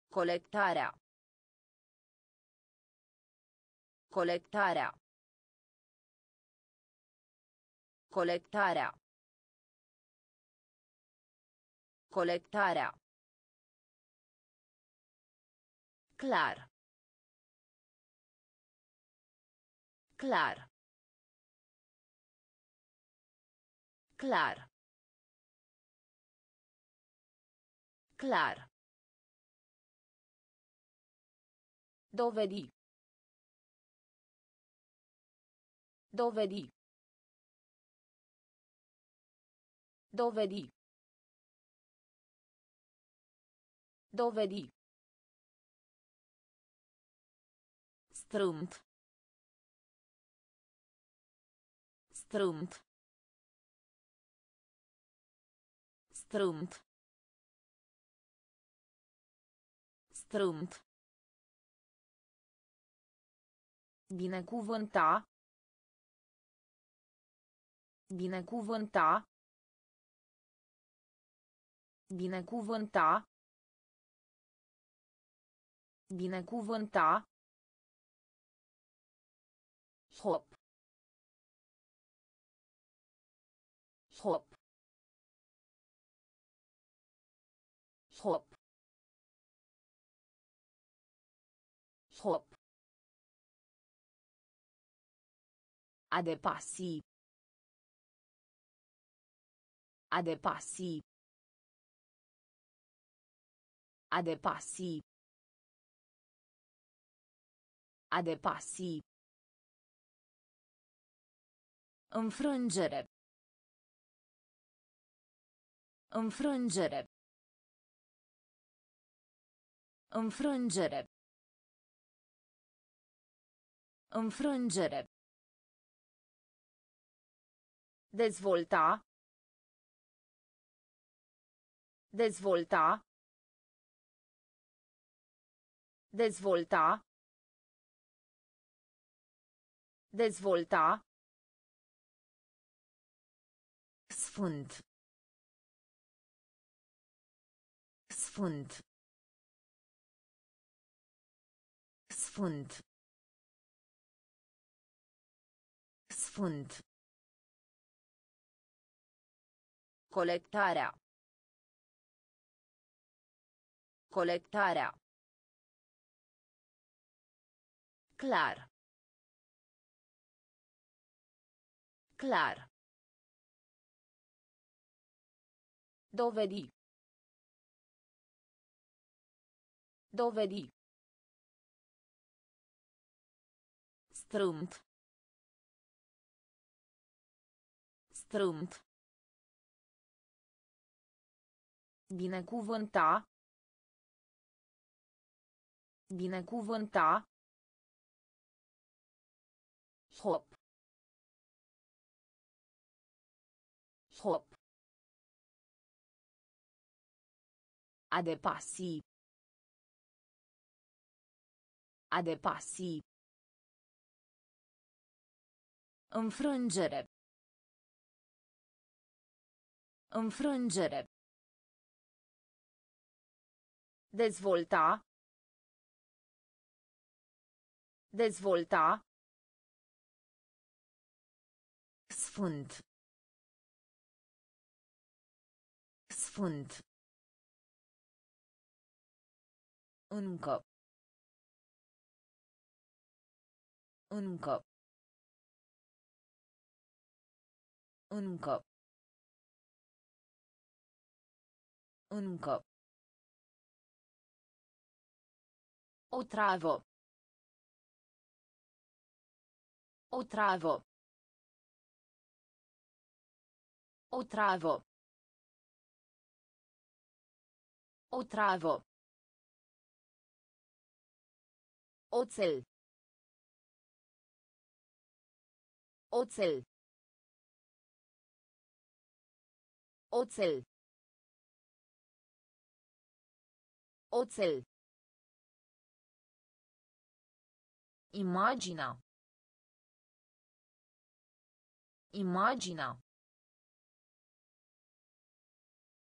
Colectarea. Colectarea. Colectarea. Colectarea. Clar. Clar. Clar. Clar. Dovedi. Dovedi. Dovedi. Dovedi. Strâmt. Strâmt. Strâmt. Strâmt. Binecuvânta. Binecuvânta. Binecuvânta. Binecuvânta. Hop. Hop. Hop. A depăși. A depăși. A depăși. A depăși. Înfrângere. Înfrângere. Înfrângere. Înfrângere. Dezvolta. Dezvolta. Dezvolta. Dezvolta. Sfânt. Sfânt. Sfânt. Sfânt. Colectarea. Colectarea. Clar. Clar. Dovedi. Dovedi. Strâmt. Strâmt. Binecuvânta. Binecuvânta. Hop. Hop. A depăși. A depăși. Înfrângere. Înfrângere. Dezvolta. Dezvolta. Sfânt. Sfânt. Încă. Încă. Încă. Încă. Otravo. Otravo. Otravo. Otravo. Ozel. Ozel. Ozel. Ozel. Oțel. Oțel. Oțel. Oțel. Imagina. Imagina.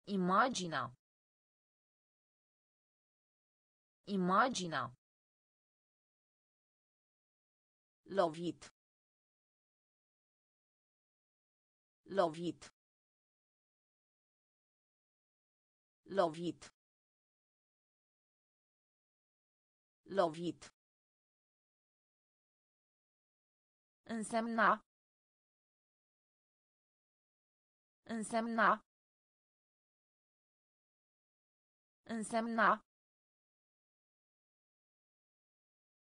Imagina. Imaginea. Lovit. Lovit. Lovit. Lovit. Însemna. Însemna. Însemna.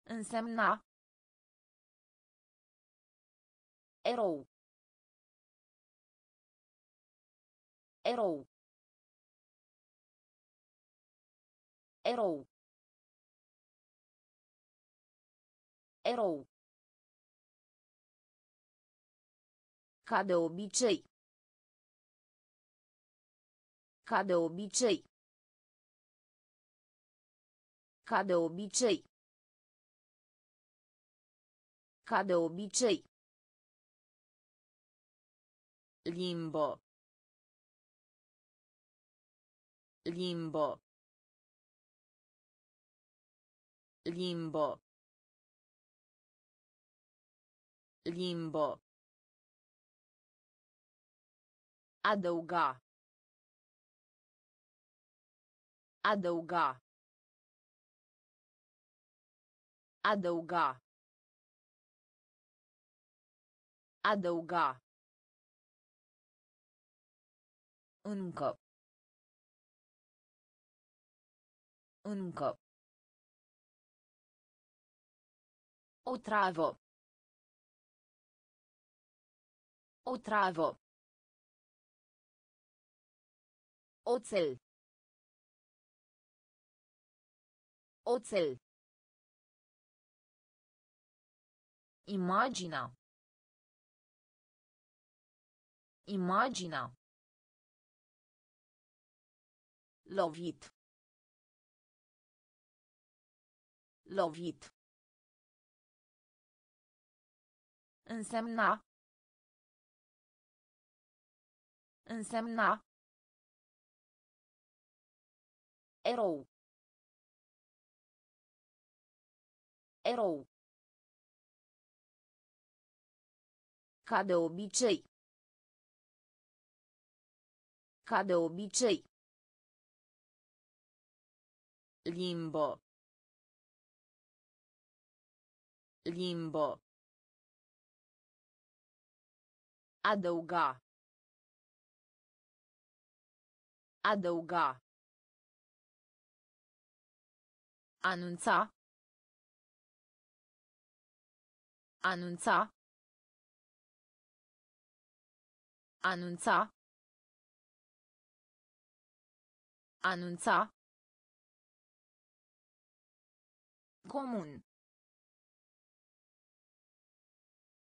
Însemna. Erou. Erou. Erou. Erou. Ca de obicei. Ca de obicei. Ca de obicei. Ca de obicei. Limbo. Limbo. Limbo. Limbo. Adăuga. Adăuga. Adăuga. Adăuga. Încă. Încă. O travă. Oțel. Oțel. Imaginea. Imaginea. Lovit. Lovit. Însemna. Însemna. Erou. Erou. Ca de obicei. Ca de obicei. Limbo. Limbo. Adăuga. Adăuga. Anunța. Anunța. Anunța. Anunța. Comun.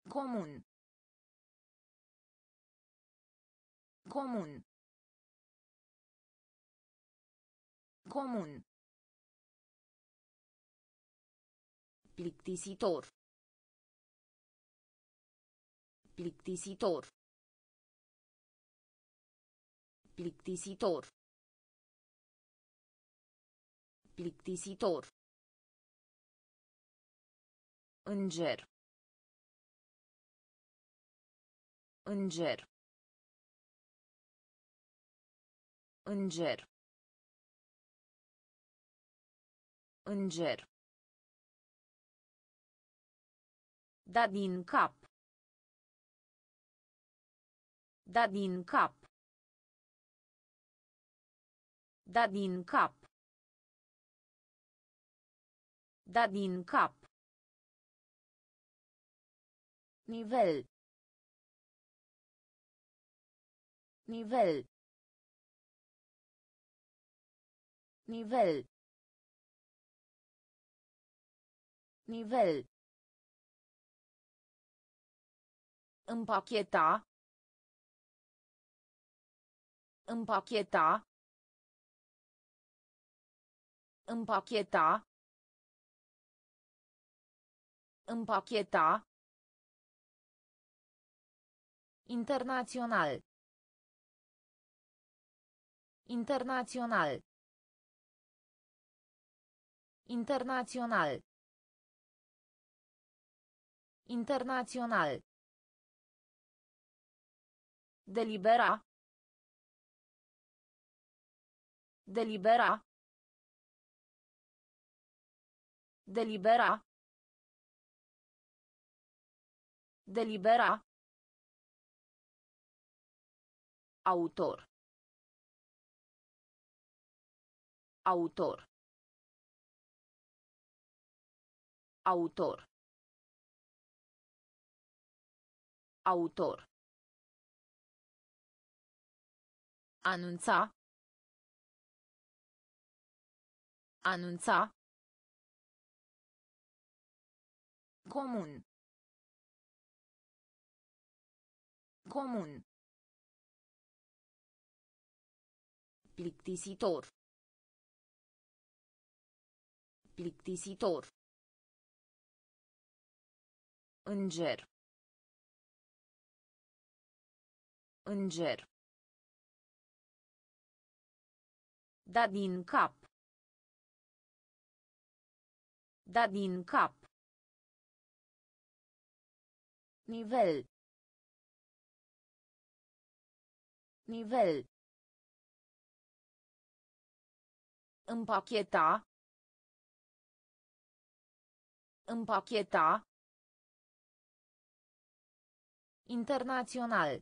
Comun. Comun. Comun. Plictisitor. Plictisitor. Plictisitor. Plictisitor. Înger. Înger. Înger. Înger. Da din cap. Da din cap. Da din cap. Da din cap. Nivel. Nivel. Nivel. Nivel. Împacheta. Împacheta. Împacheta. Împacheta. Internațional. Internațional. Internațional. Internațional. Delibera. Delibera. Delibera. Delibera. Autor. Autor. Autor. Autor. Anunța. Anunța. Comun. Comun. Plictisitor. Plictisitor. Înger. Înger. Da din cap. Da din cap. Nivel. Nivel. Împacheta. Împacheta. Internațional.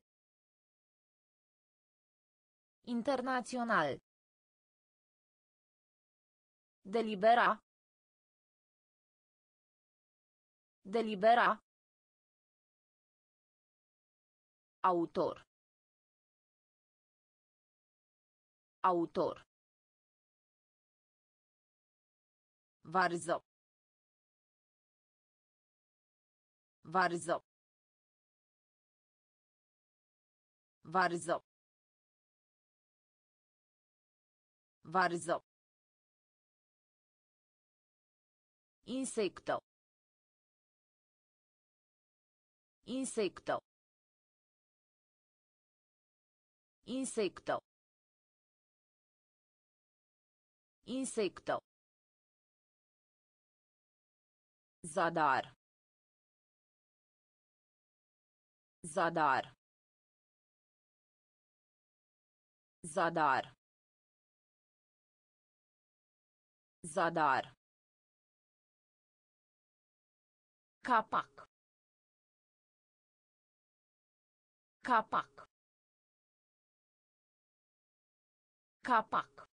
Internațional. Delibera. Delibera. Autor. Autor. Varză. Varză. Varză. Varză. Insecto. Insecto. Insecto. Insecto. Zadar. Zadar. Zadar. Zadar. Capac. Capac. Capac.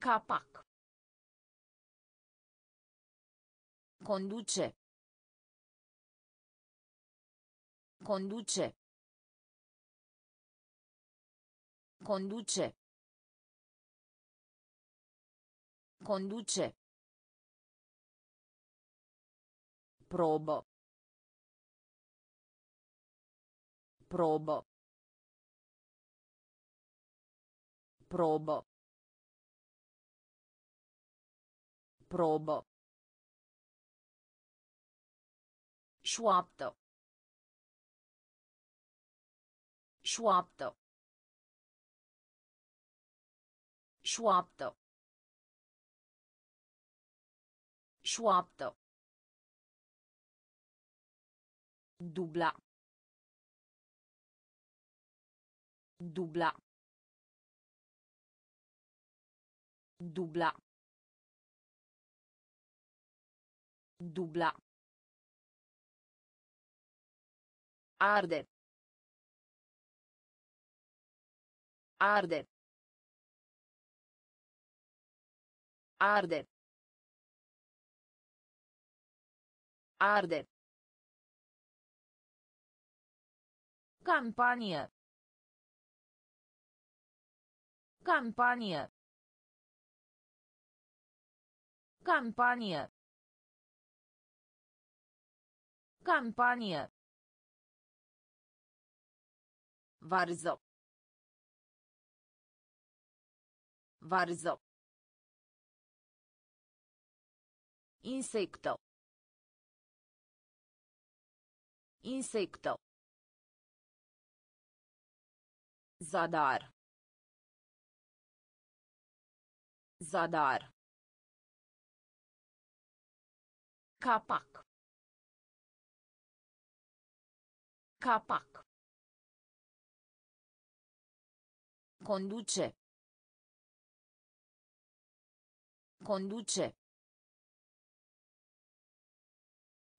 Capac. Conduce. Conduce. Conduce. Conduce. Probă. Probă. Probă. Probă. Șoaptă. Șoaptă. Șoaptă. Șoaptă. Dubla. Dubla. Dubla. Dubla. Arde. Arde. Arde. Arde. Campanie. Campanie. Campanie. Campanie. Varză. Varză. Insecto. Insecto. Zadar. Zadar. Capac. Capac. Conduce. Conduce.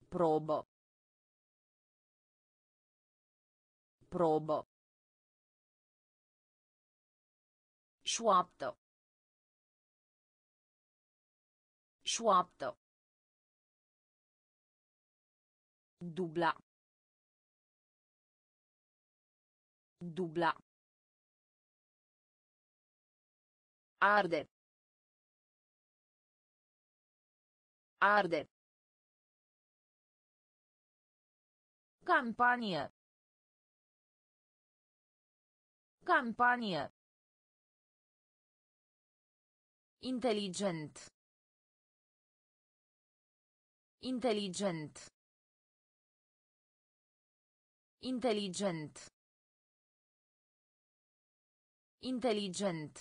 Probă. Probă. Șoaptă. Șoaptă. Dubla. Dubla. Arde. Arde. Campanie. Campanie. Inteligent. Inteligent. Inteligent. Inteligent.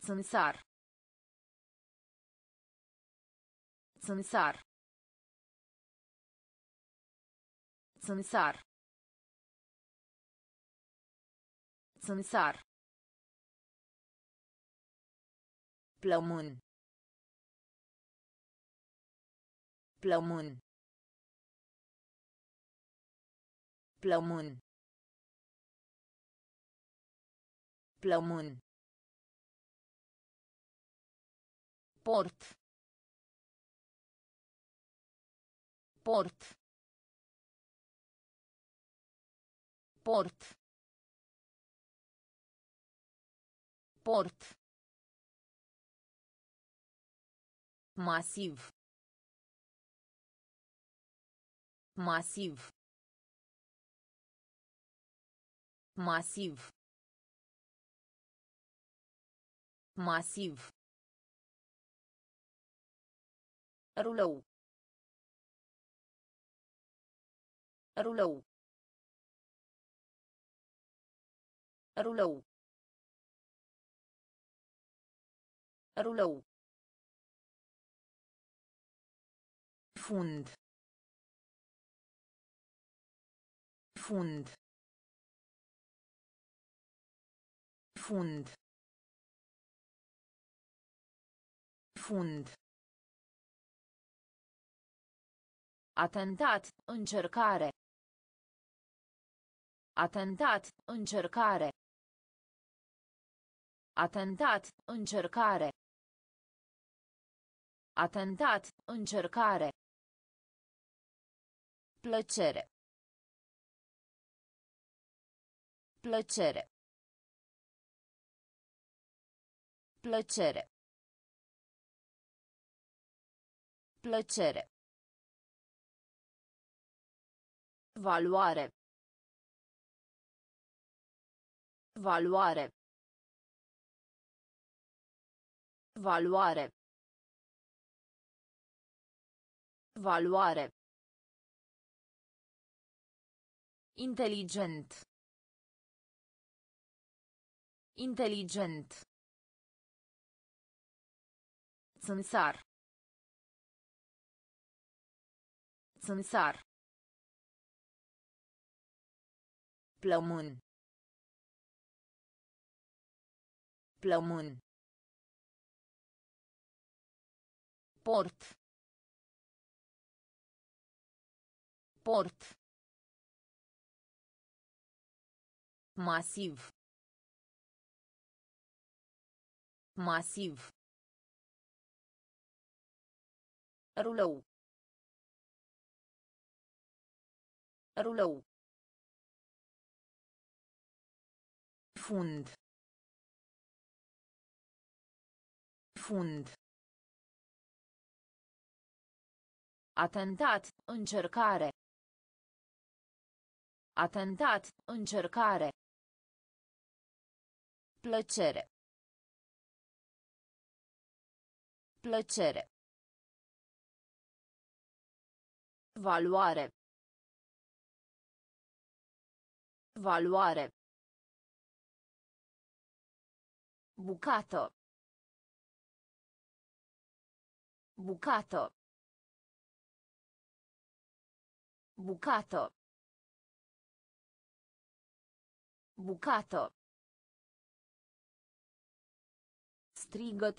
Țânțar. Țânțar. Țânțar. Țânțar. Plămân. Plămân. Plămân. Plămân. Port. Port. Port. Port. Masiv. Masiv. Masiv. Masiv. Rulou. Rulou. Rulou. Rulou. Fund. Fund. Fund. Fund. Atentat, încercare. Atentat, încercare. Atentat, încercare. Atentat, încercare. Plăcere. Plăcere. Plăcere. Plăcere. Valoare. Valoare. Valoare. Valoare. Inteligent. Inteligent. Țânțar. Țânțar. Plămân. Plămân. Port. Port. Masiv. Masiv. Rulou. Rulou. Fund. Fund. Atentat, încercare. Atentat, încercare. Plăcere. Plăcere. Valoare. Valoare. Bucato. Bucato. Bucato. Bucato. Strigăt.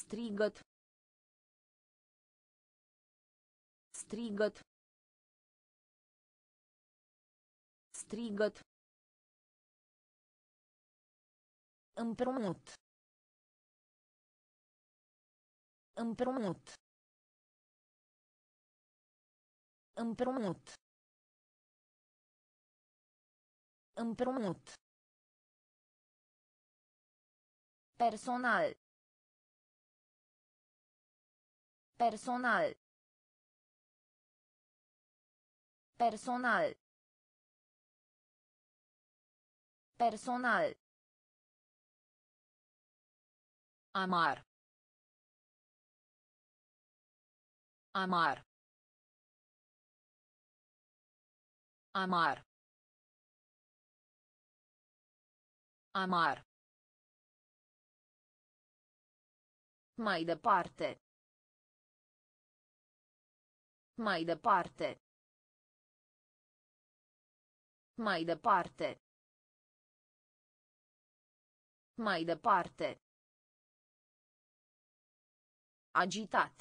Strigăt. Strigăt. Strigăt. Împrumut. Împrumut. Împrumut. Împrumut. Personal. Personal. Personal. Personal. Amar. Amar. Amar. Amar. Mai departe. Mai departe. Mai departe. Mai departe. Agitat.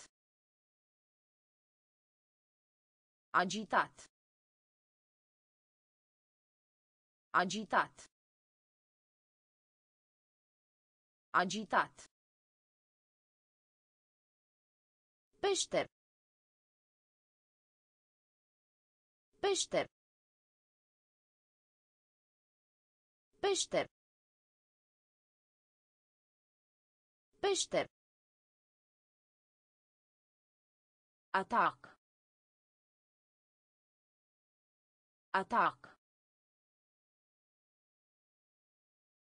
Agitat. Agitat. Agitat. Peșter. Peșter. Peșter. Peșter. Atac. Atac.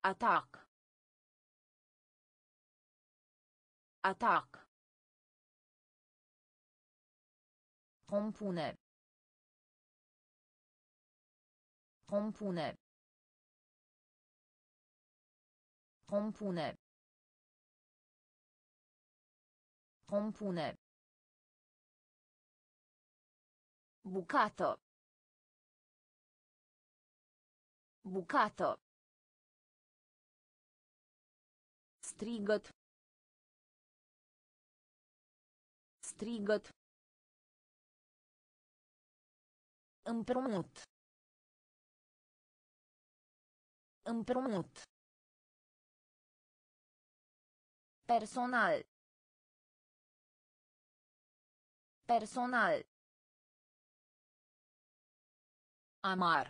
Atac. Atac. Compune. Compune. Compune. Compune. Bucato. Bucato. Strigăt. Strigăt. Împrumut. Împrumut. Personal. Personal. Amar.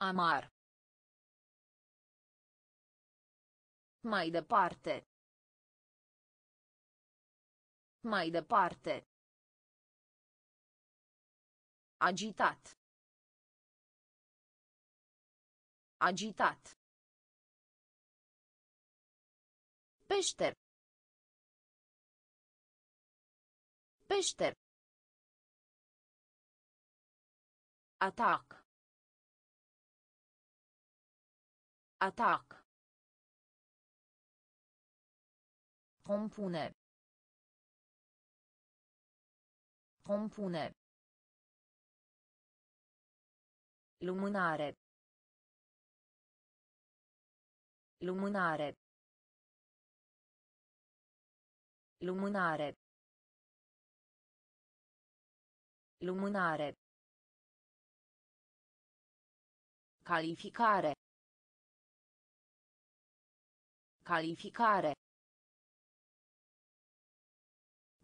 Amar. Mai departe. Mai departe. Agitat. Agitat. Peșter. Peșter. Atac. Atac. Compune. Compune. Lumânare. Lumânare. Lumânare. Lumânare. Calificare. Calificare.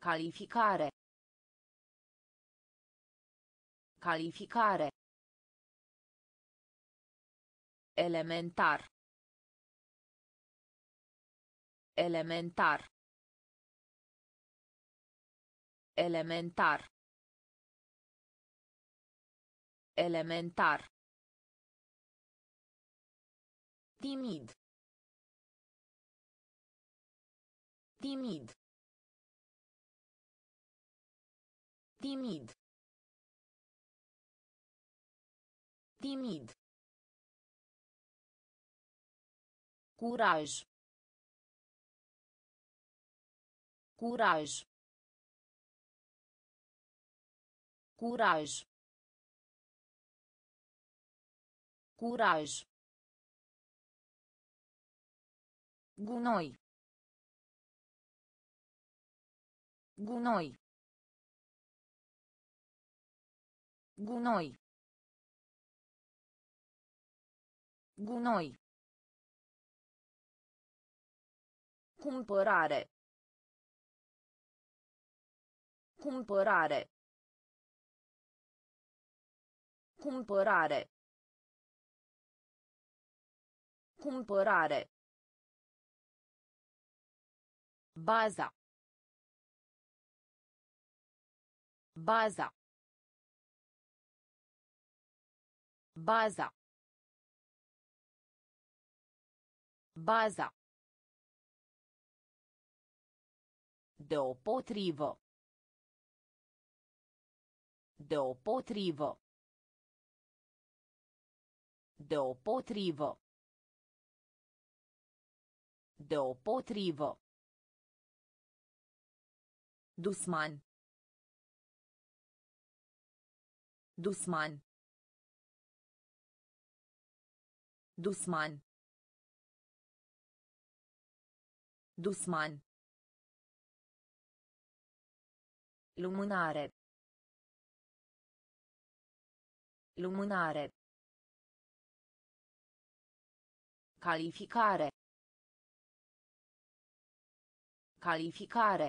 Calificare. Calificare. Elementar. Elementar. Elementar. Elementar. Timid. Timid. Timid. Timid. Curaj. Curaj. Curaj. Curaj. Gunoi. Gunoi. Gunoi. Gunoi. Cumpărare. Cumpărare. Cumpărare. Cumpărare. Baza. Baza. Baza. Baza. Deopotrivă. Deopotrivă. Deopotrivă. Deopotrivă. Dusman. Dusman. Dusman. Dusman. Lumânare. Lumânare. Calificare. Calificare.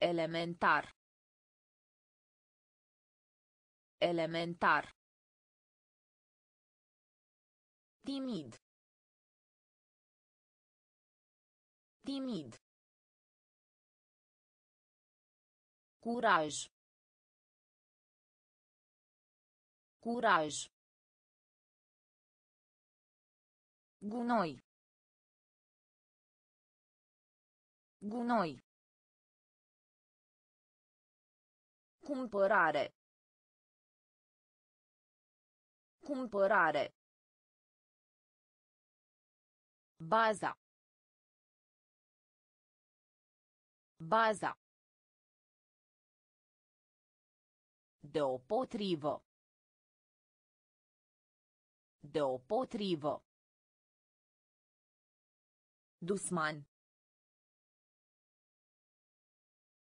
Elementar. Elementar. Timid. Timid. Curaj. Curaj. Gunoi. Gunoi. Cumpărare. Cumpărare. Baza. Baza. Deopotrivă. Deopotrivă. Dusman.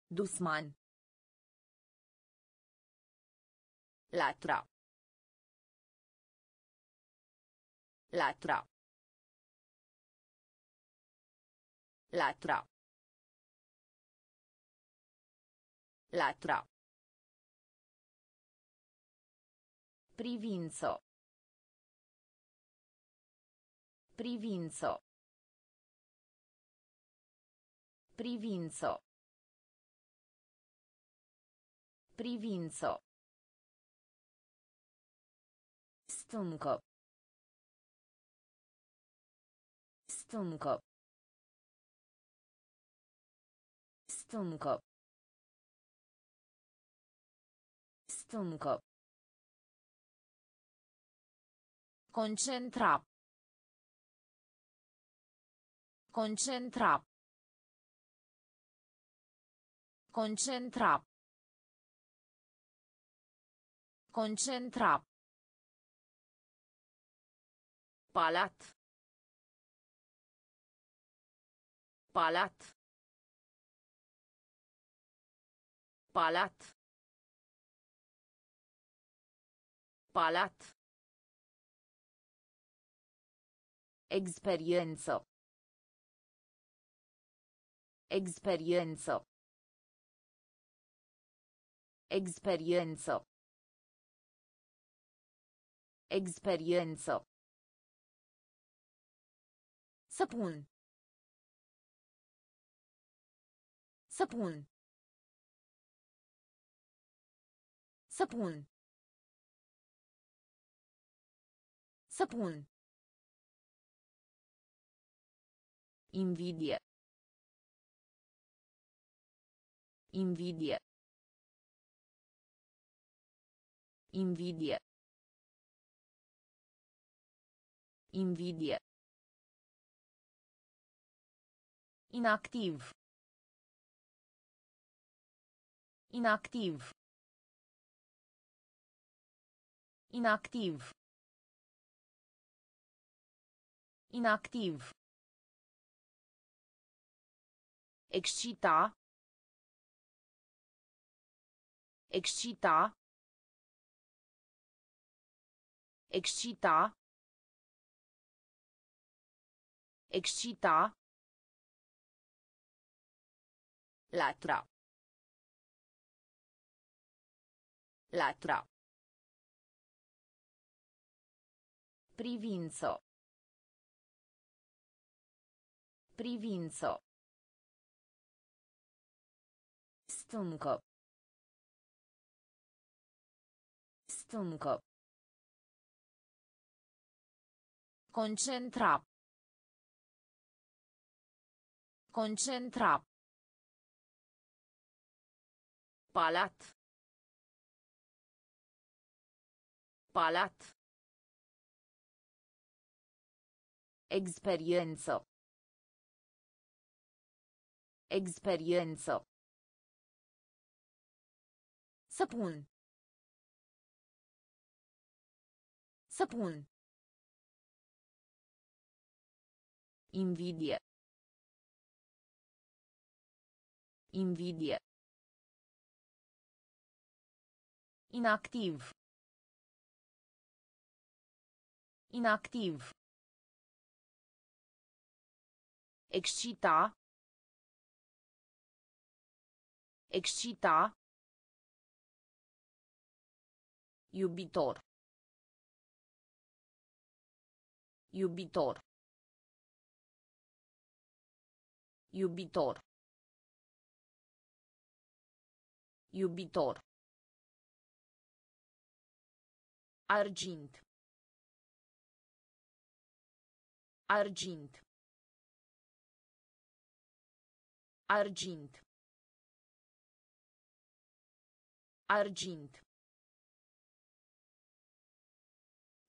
Dusman. Latra. Latra. Latra. Latra. Privinzo. Privinzo. Privinzo. Privinzo. Stâncă. Stâncă. Stâncă. Stâncă. Concentra. Concentra. Concentra. Concentra. Palat. Palat. Palat. Palat. Experiență. Experiență. Experiență. Experiență. Săpun. Săpun. Săpun. Săpun. Invidie. Invidie. Invidie. Invidie. Inactiv. Inactiv. Inactiv. Inactiv. Excita. Excita. Excita. Excita. Latra. Latra. Privință. Privință. Stâncă. Stâncă. Concentra. Concentra. Palat. Palat. Experiență. Experiență. Săpun. Săpun. Invidie. Invidie. Inactiv. Inactiv. Excita. Excita. Iubitor. Iubitor. Iubitor. Iubitor. Argint. Argint. Argint. Argint.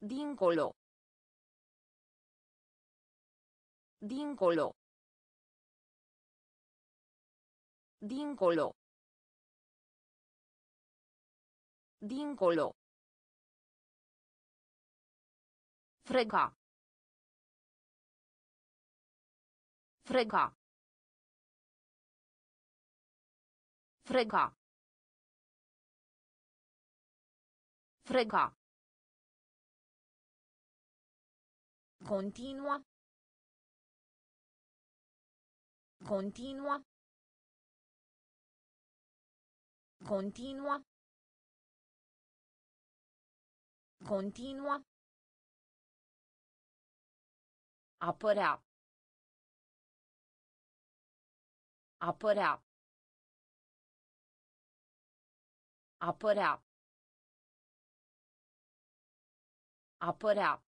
Dincolo. Dincolo. Dincolo. Dincolo. Frega. Frega. Frega. Frega. Continua. Continua. Continua. Continua. Apărea. Apărea. Apărea. Apărea.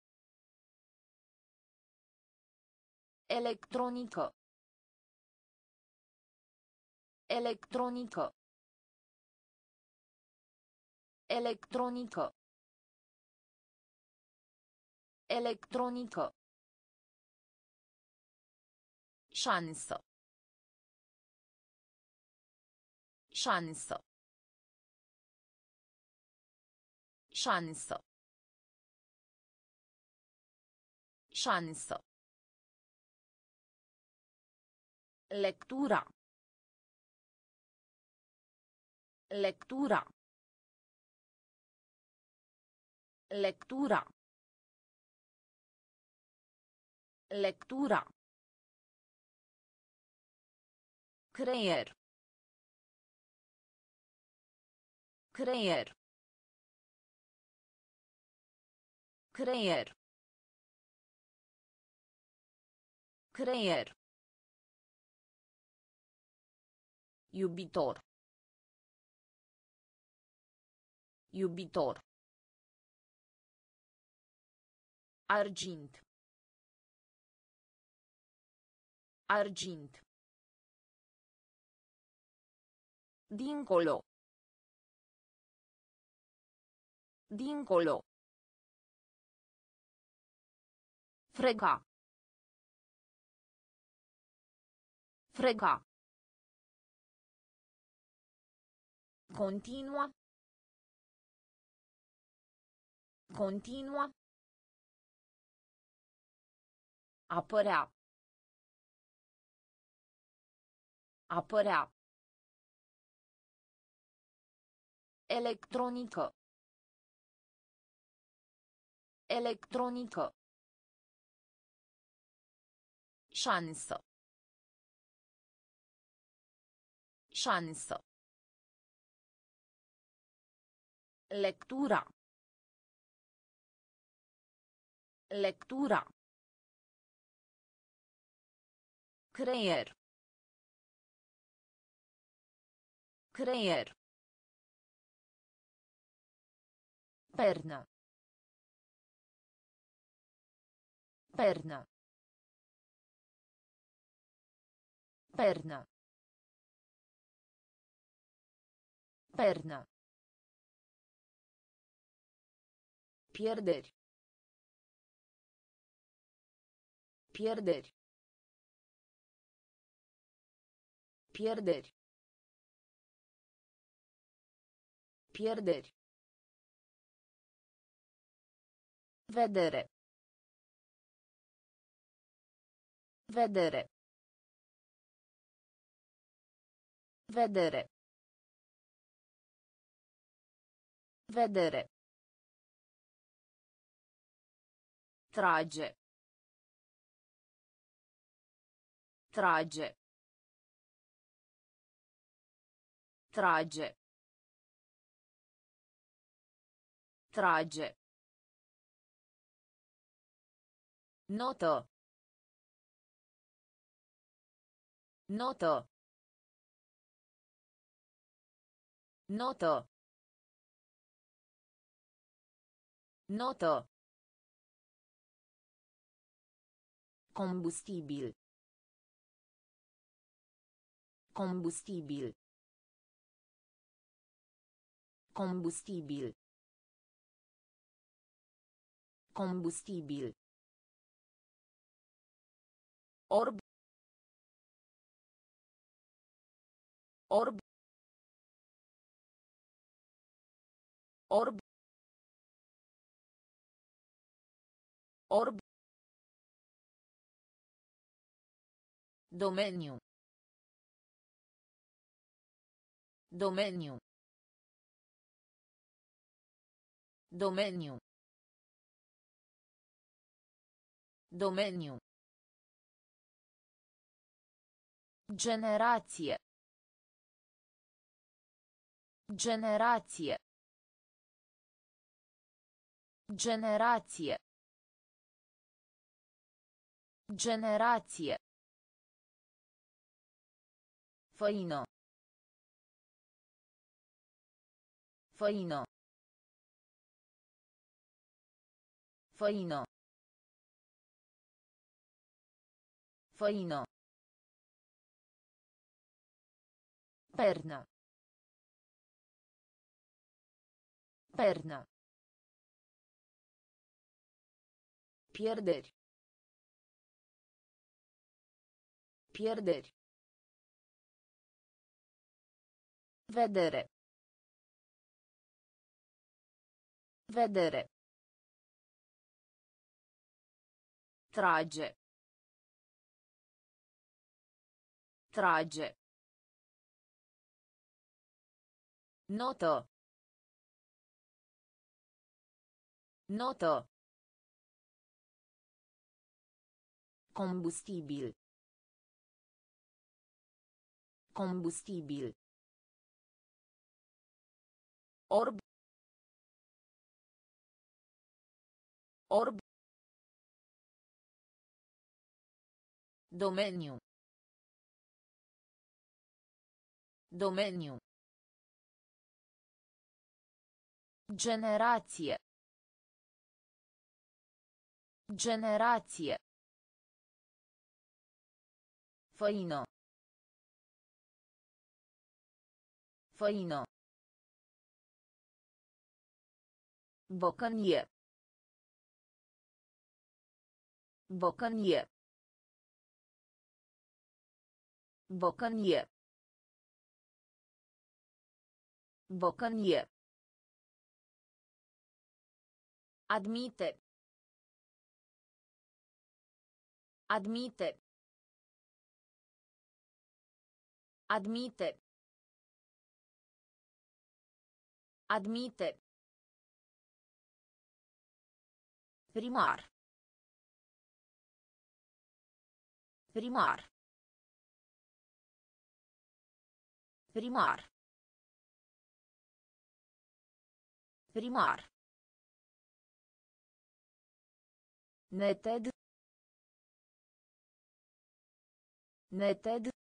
Electronică. Electronică. Electronică. Electronică. Șansă. Șansă. Șansă. Șansă. Lectura. Lectura. Lectura. Lectura. Creier. Creier. Creier. Creier. Iubitor. Iubitor. Argint. Argint. Dincolo. Dincolo. Frega. Frega. Continua. Continua. Apărea. Apărea. Electronică. Electronică. Șansă. Șansă. Lectura. Lectura. Creier. Creier. Perna. Perna. Perna. Perna. Pierderi. Pierderi. Pierderi. Pierderi. Vedere. Vedere. Vedere. Vedere. Trage. Trage. Trage. Trage. Noto. Noto. Noto. Noto. Combustibil. Combustibil. Combustibil. Combustibil. Orb. Orb. Orb. Orb. Domeniu. Domeniu. Domeniu. Domeniu. Generație. Generație. Generație. Generație. Făină. Făină. Făină. Făină. Perna. Perna. Pierderi. Pierderi. Vedere. Vedere. Trage. Trage. Notă. Notă. Combustibil. Combustibil. Orb. Orb. Domeniu. Domeniu. Generație. Generație. Făină. Făină. Bocănie. Bocănie. Bocănie. Bocănie. Admite. Admite. Admite. Admite. Primar. Primar. Primar. Primar. Neted. Neted.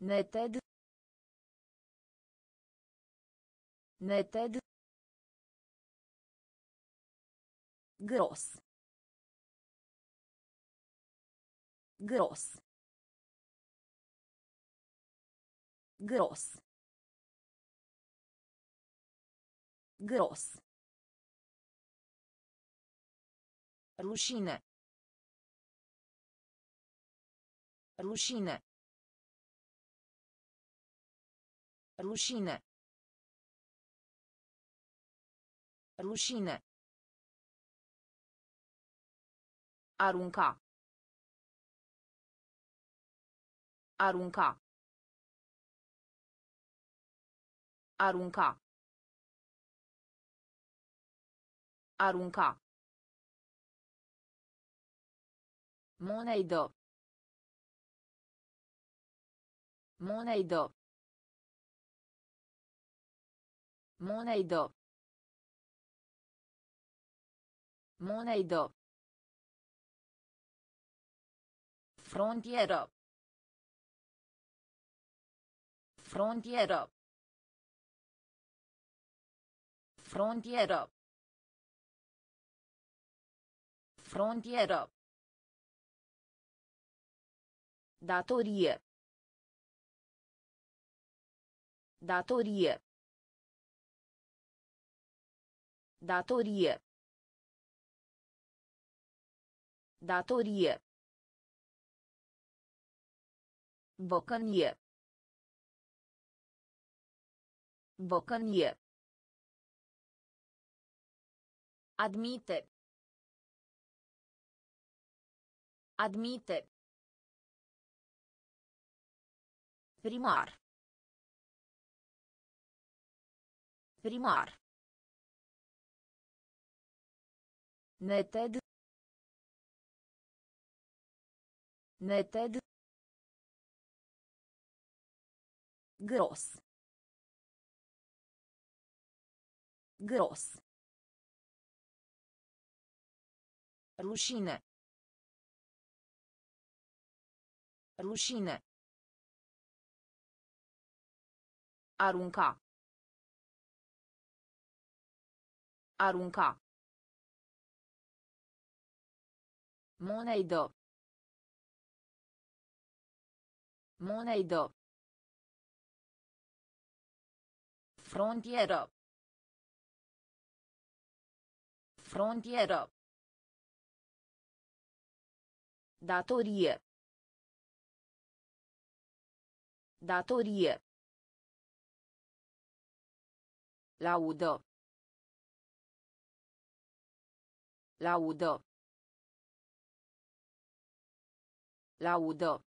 Neted. Neted. Gros. Gros. Gros. Gros. Rușine. Rușine. Rușine. Rușine. Arunca. Arunca. Arunca. Arunca. Monedă. Monedă. Monedă. Monedă. Frontieră. Frontieră. Frontieră. Frontieră. Datorie. Datorie. Datorie. Datorie. Bocănie. Bocănie. Admite. Admite. Primar. Primar. Neted. Neted. Gros. Gros. Rușine. Rușine. Arunca. Arunca. Monedă. Monedă. Frontieră. Frontieră. Datorie. Datorie. Laudă. Laudă. Laudă.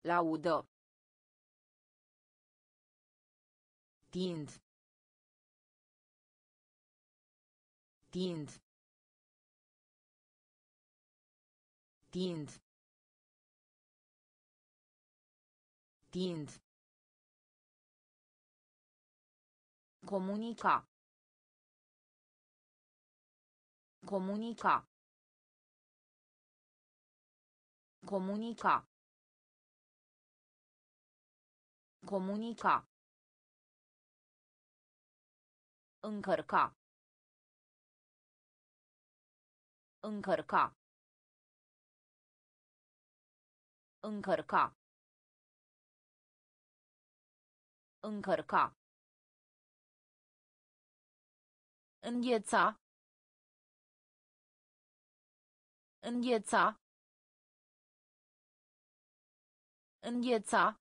Laudă. Tind. Tind. Tind. Tind. Comunica. Comunica. Comunica. Comunica. Încărca. Încărca. Încărca. Încărca. Îngheța. Îngheța. Îngheța.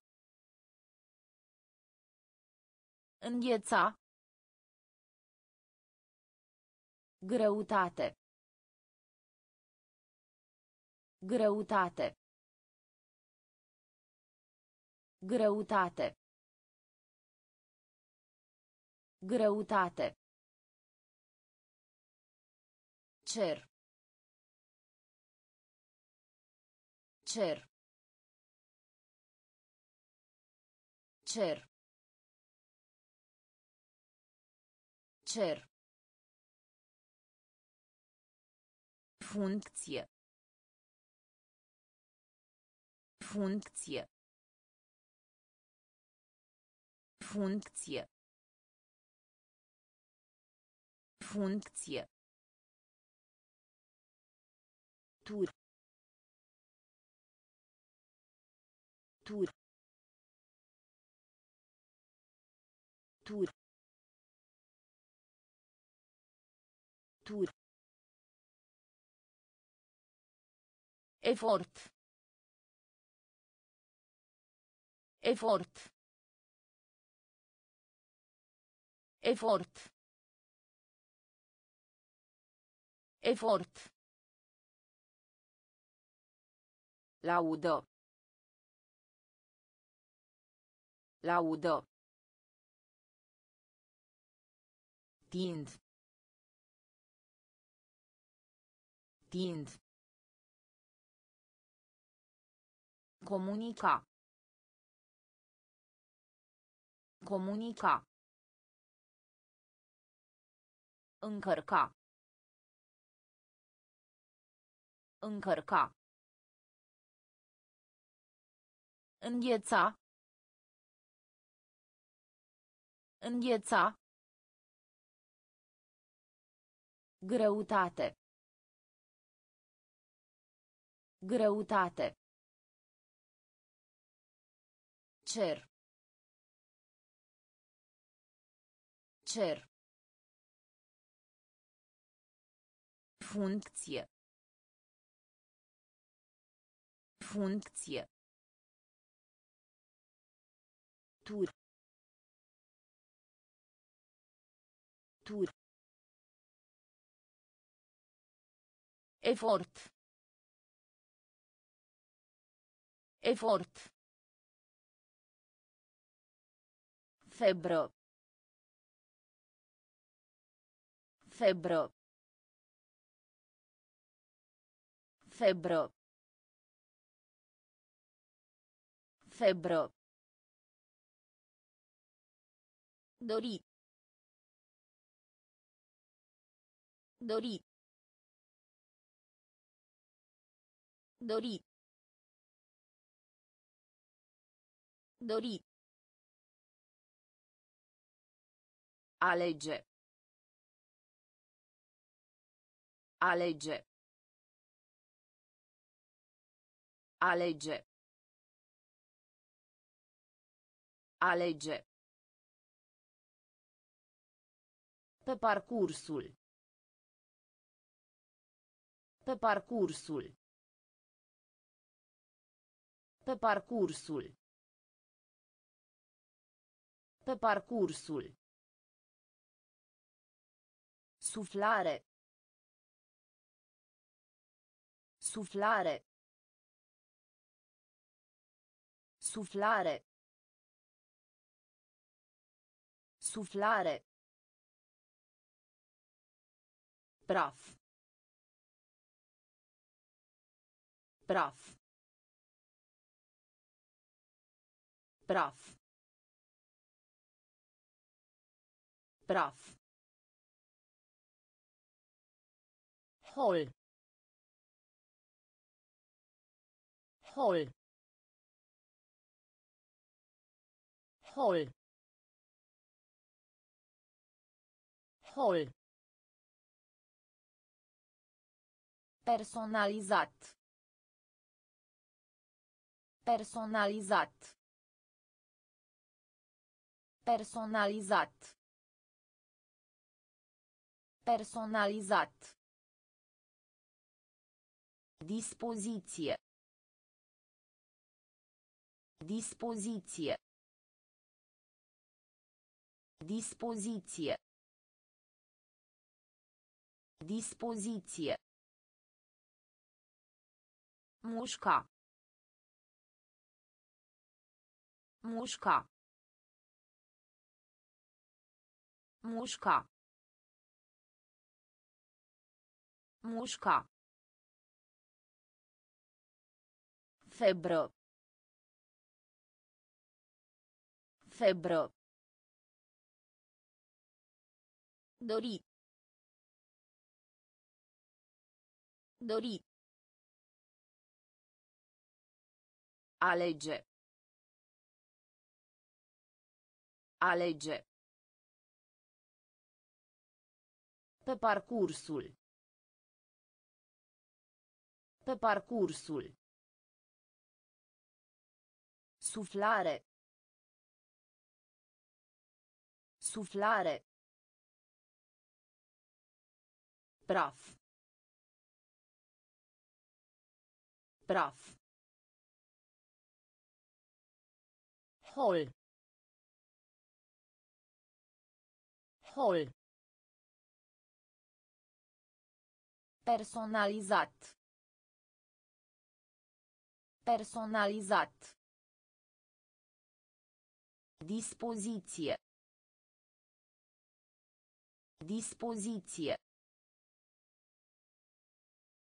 Îngheța. Greutate. Greutate. Greutate. Greutate. Cer. Cer. Cer. Cer. Funcție. Funcție. Funcție. Funcție. Tur. Tur. Tur. Tur. Efort. Efort. Efort. Efort. Laudă. Laudă. Tind. Tind. Comunica. Comunica. Încărca. Încărca. Îngheța. Îngheța. Greutate. Greutate. Cer. Cer. Funcție. Funcție. Tur. Tur. Efort. Efort. Febră. Febră. Febră. Febră. Dori. Dori. Dori. Dori. Alege. Alege. Alege. Alege. Pe parcursul. Pe parcursul. Pe parcursul. Pe parcursul. Suflare. Suflare. Suflare. Suflare. Praf. Praf. Praf. Praf. Hol. Hol. Hol. Hol. Personalizat. Personalizat. Personalizat. Personalizat. Dispoziție. Dispoziție. Dispoziție. Dispoziție. Mușca. Mușca. Mușca. Mușca. Febră. Febră. Dori. Dori. Alege. Alege. Pe parcursul. Pe parcursul. Suflare. Suflare. Praf. Praf. Hol. Hol. Personalizat. Personalizat. Dispoziție. Dispoziție.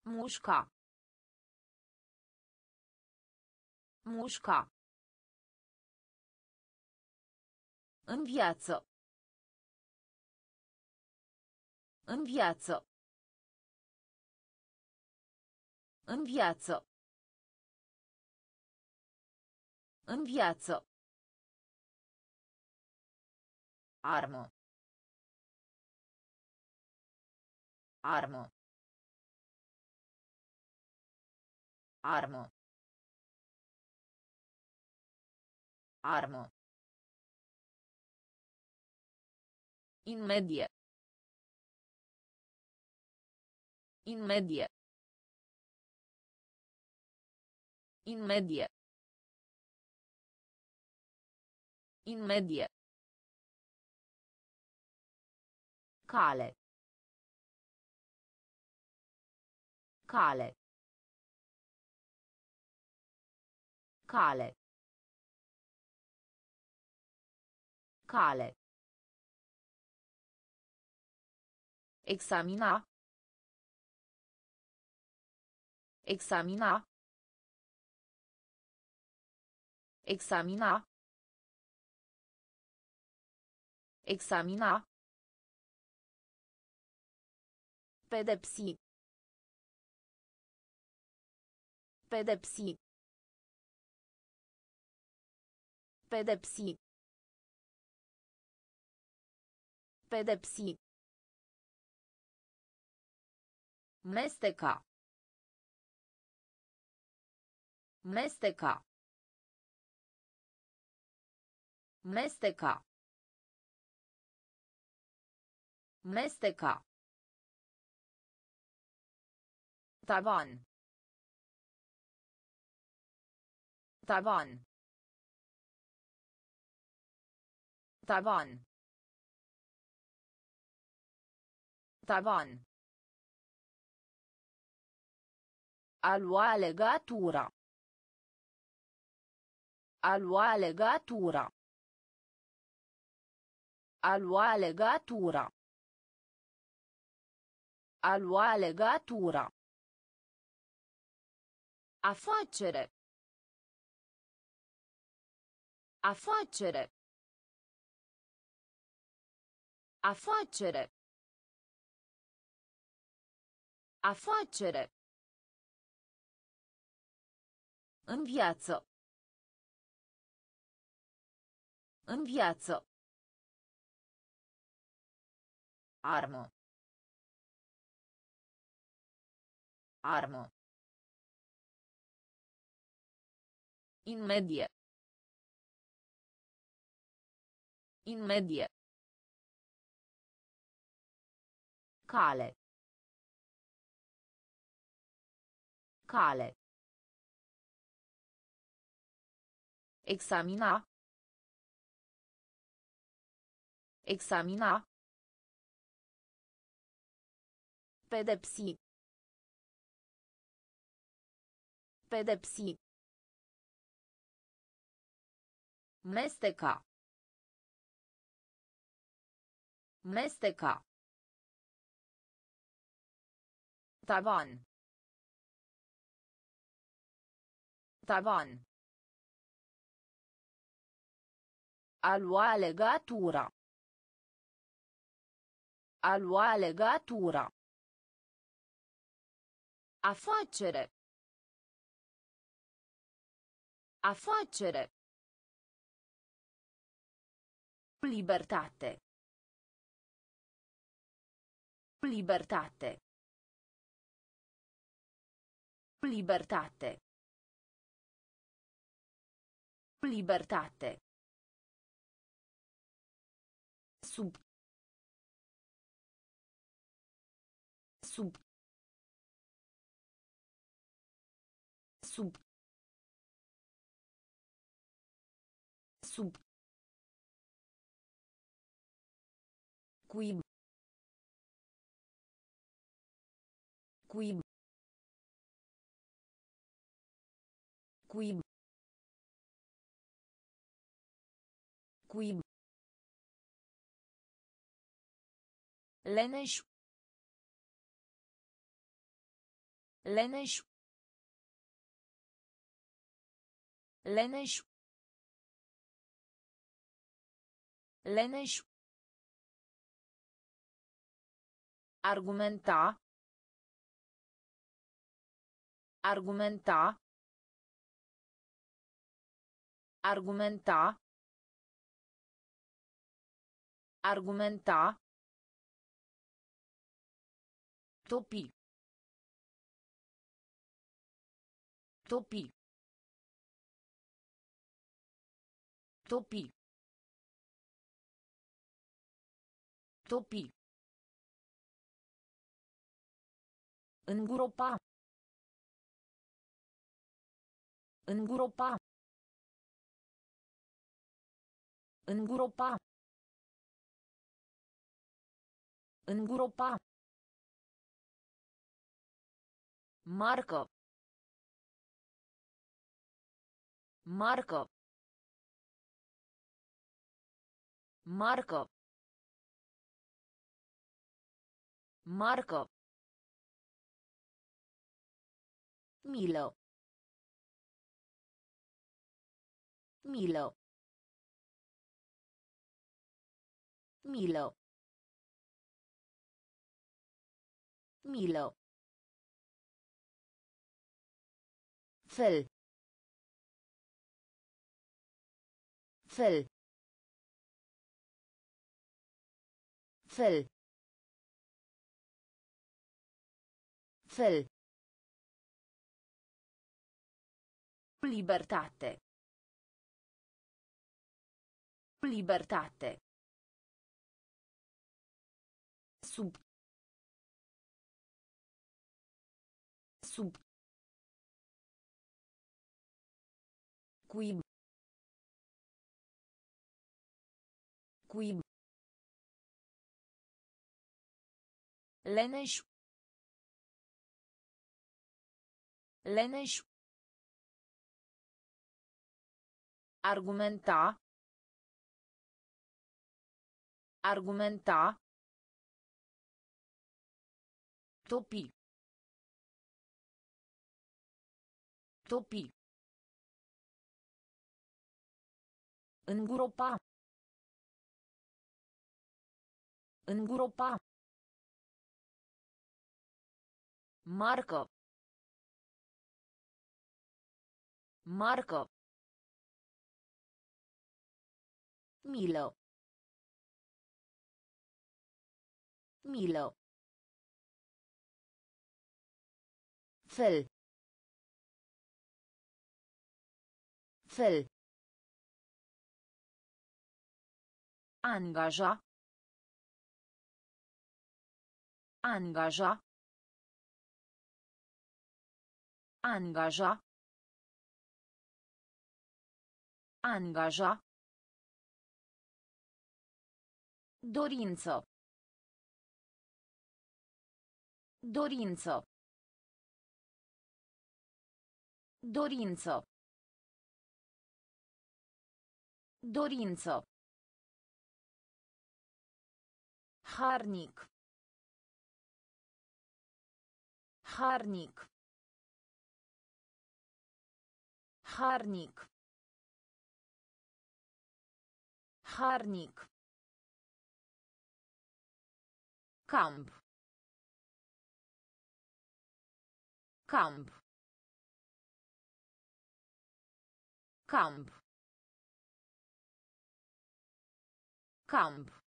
Mușca. Mușca. În viață. În viață. În viață. În viață. Armă. Armă. Armă. Armă. Imedie. Imedie. Imedie. Imedie. Cale. Cale. Cale. Cale. Examina. Examina. Examina. Examina. Pedepsi. Pedepsi. Pedepsi. Pedepsi. Mesteca. Mesteca. Mesteca. Mesteca. Taban. Taban. Taban. Taban. A lua legatura. A lua legatura. A lua legatura. A lua legatura. Affacere. Affacere. Affacere. Affacere. În viață. În viață. Armă. Armă. Imedie. In medie. Cale. Cale. Examina. Examina. Pedepsi. Pedepsi. Mesteca. Mesteca. Tavan. Tavan. A lua legatura. A lua legatura. Affacere. Affacere. Libertate. Libertate. Libertate. Libertate. Sub. Sub. Sub. Sub. Cuib. Cuib. Cuib. Cuib. Leneș. Leneș. Leneș. Leneș. Argumenta. Argumenta. Argumenta. Argumenta. Topi. Topi. Topi. Topi. Înguropa. Înguropa. Înguropa. Înguropa. Marcă. Marcă. Marcă. Marcă. Milă. Milă. Milă. Milă. Fel. Fel. Fel. Fel. Libertate. Libertate. Sub. Sub. Cuib. Cuib. Leneș. Leneș. Argumenta. Argumenta. Topi. Topi. Înguropa. Înguropa. Marcă. Marcă. Milă. Milă. Fel. Fel. Angaja. Angaja. Angaja. Angaja. Dorință. Dorință. Dorință. Dorință. Harnic. Harnic. Harnic. Harnic. Camp. Camp. Camp. Camp.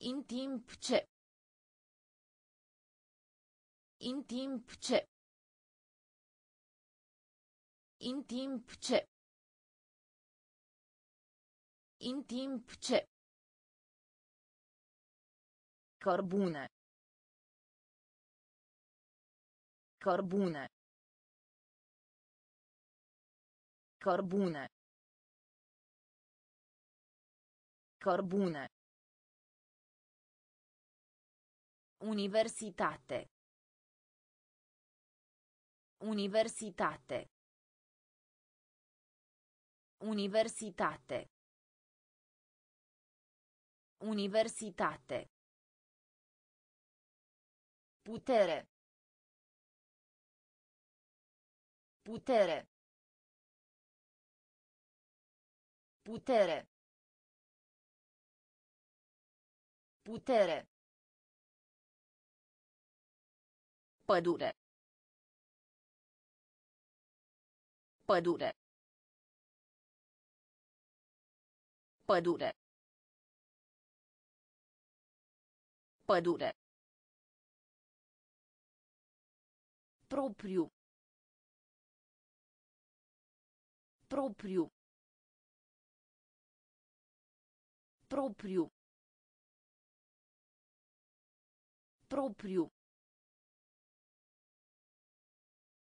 În timp ce. În timp ce. În timp ce. În timp ce. Cărbune. Cărbune. Cărbune. Cărbune. Universitate. Universitate. Universitate. Universitate. Putere. Putere. Putere. Putere. Pădure. Pădure. Pădure. Pădure. Propriu. Propriu. Propriu. Propriu.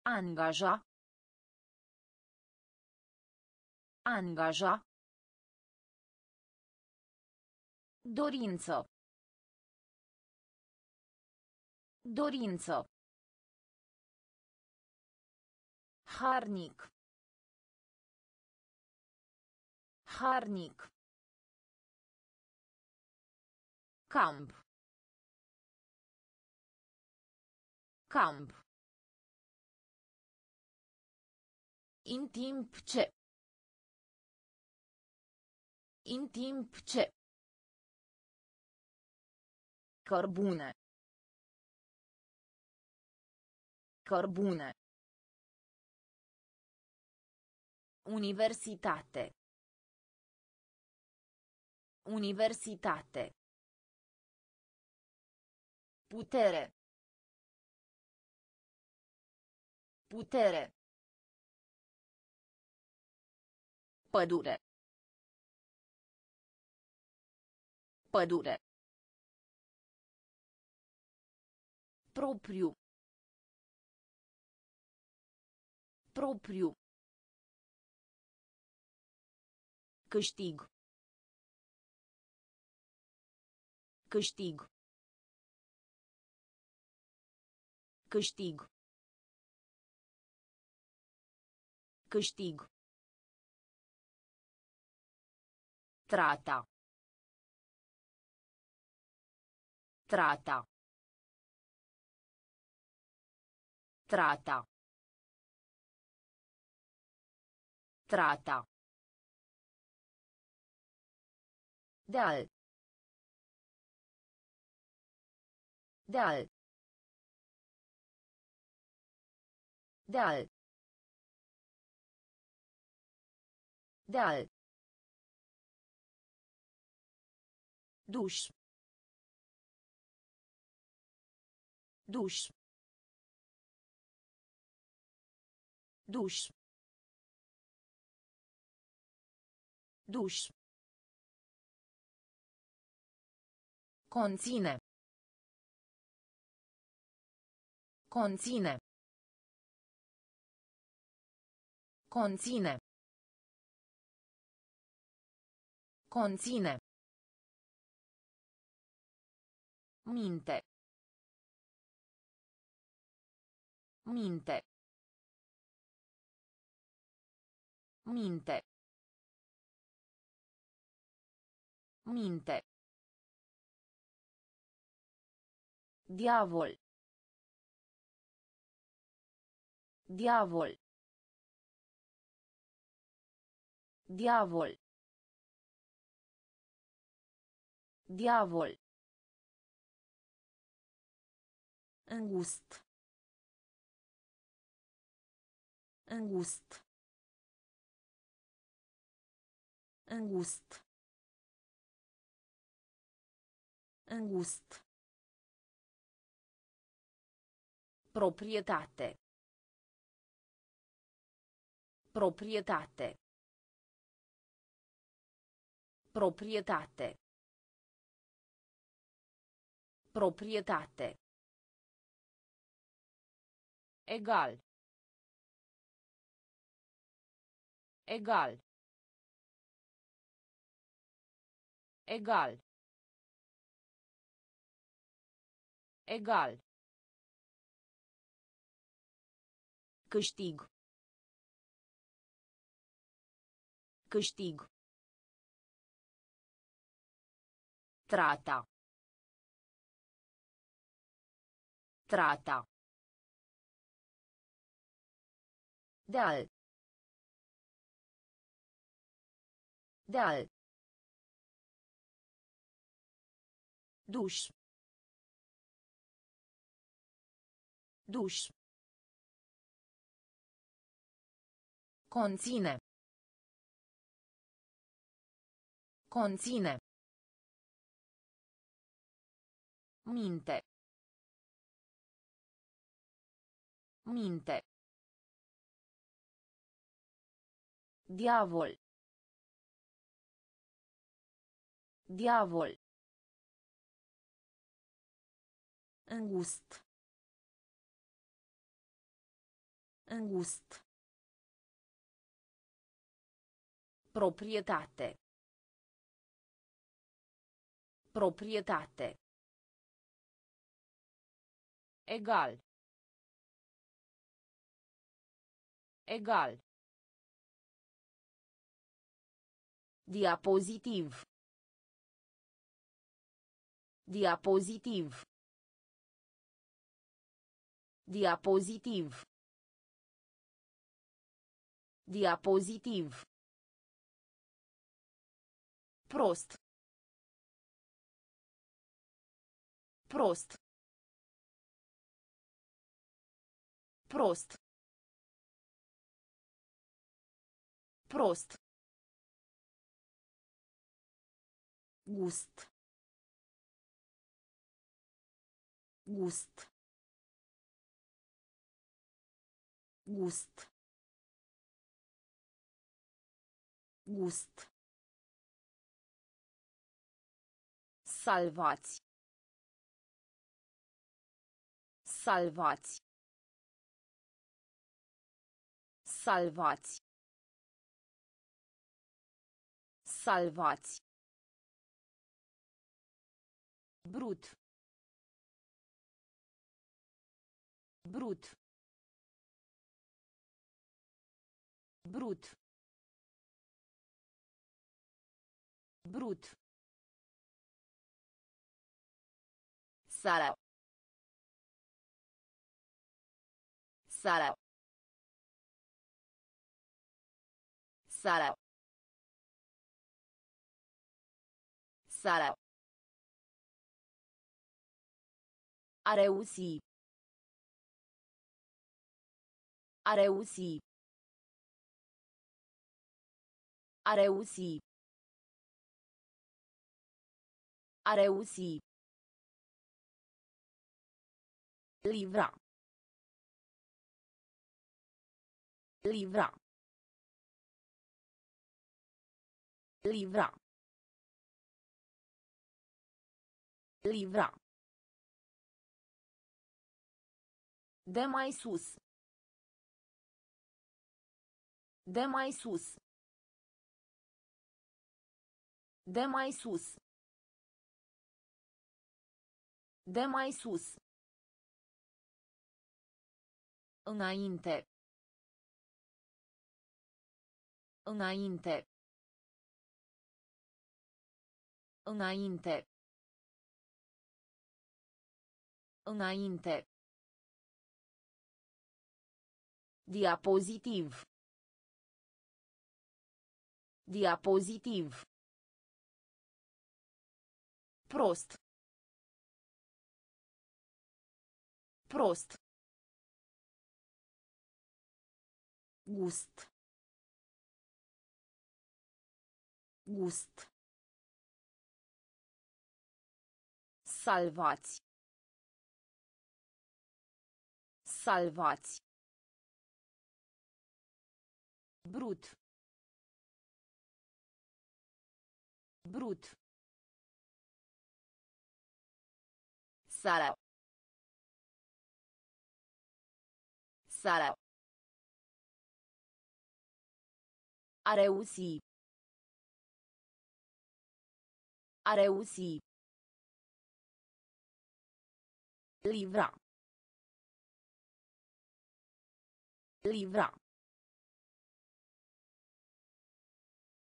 Angaja. Angaja. Dorință. Dorință. Harnic. Harnic. Camp. Camp. În timp ce. În timp ce. Cărbune. Cărbune. Universitate. Universitate. Putere. Putere. Pădure. Pădure. Propriu. Propriu. Câștig. Câștig. Câștig. Câștig. Trata. Trata. Trata. Trata. Deal. Deal. Deal. Deal. Duș. Duș. Duș. Duș. Conține. Conține. Conține. Conține. Minte. Minte. Minte. Minte. Diavol. Diavol. Diavol. Diavol. Îngust. Îngust. Îngust. Îngust. Proprietate. Proprietate. Proprietate. Proprietate. Egal. Egal. Egal. Egal. Câștig. Câștig. Trata. Trata. Deal. Deal. Duș. Duș. Conține. Conține. Minte. Minte. Diavol. Diavol. Îngust. Îngust. Proprietate. Proprietate. Egal. Egal. Diapozitiv. Diapozitiv. Diapozitiv. Diapozitiv. Prost. Prost. Prost. Prost. Gust. Gust. Gust. Gust. Salvați. Salvați. Salvați. Salvați. Brut. Brut. Brut. Brut. Sara. Sara. Sara. Sara. A reuși. A reuși. A reuși. A reuși. Livra. Livra. Livra. Livra. De mai sus. De mai sus. De mai sus. De mai sus. Înainte. Înainte. Înainte. Înainte. Diapozitiv. Diapozitiv. Prost. Prost. Gust. Gust. Salvați. Salvați. Brut. Brut. Sara. Sara. A reuși. A reuși. Livra. Livra.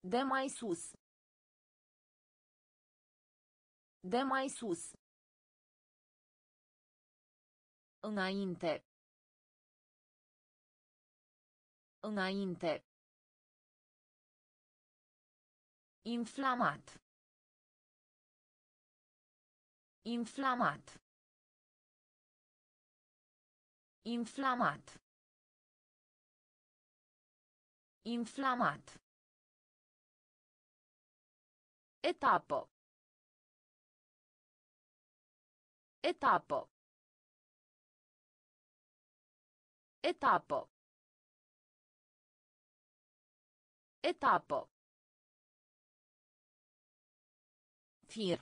De mai sus. De mai sus. Înainte. Înainte. Inflamat. Inflamat. Inflamat. Inflamat. Etapă. Etapă. Etapă. Etapă. Fir.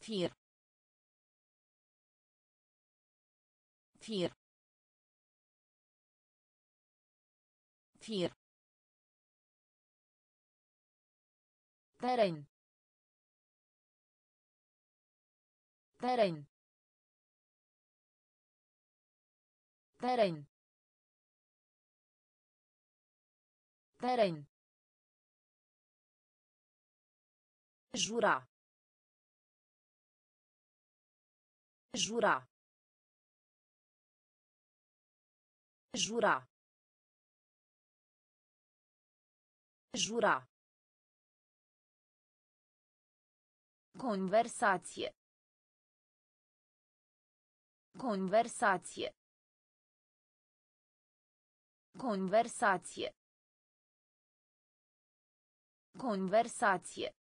Fir. Fir. Fir. Teren. Teren. Teren. Teren. Jura. Jura. Jura. Jura. Conversație. Conversație. Conversație. Conversație.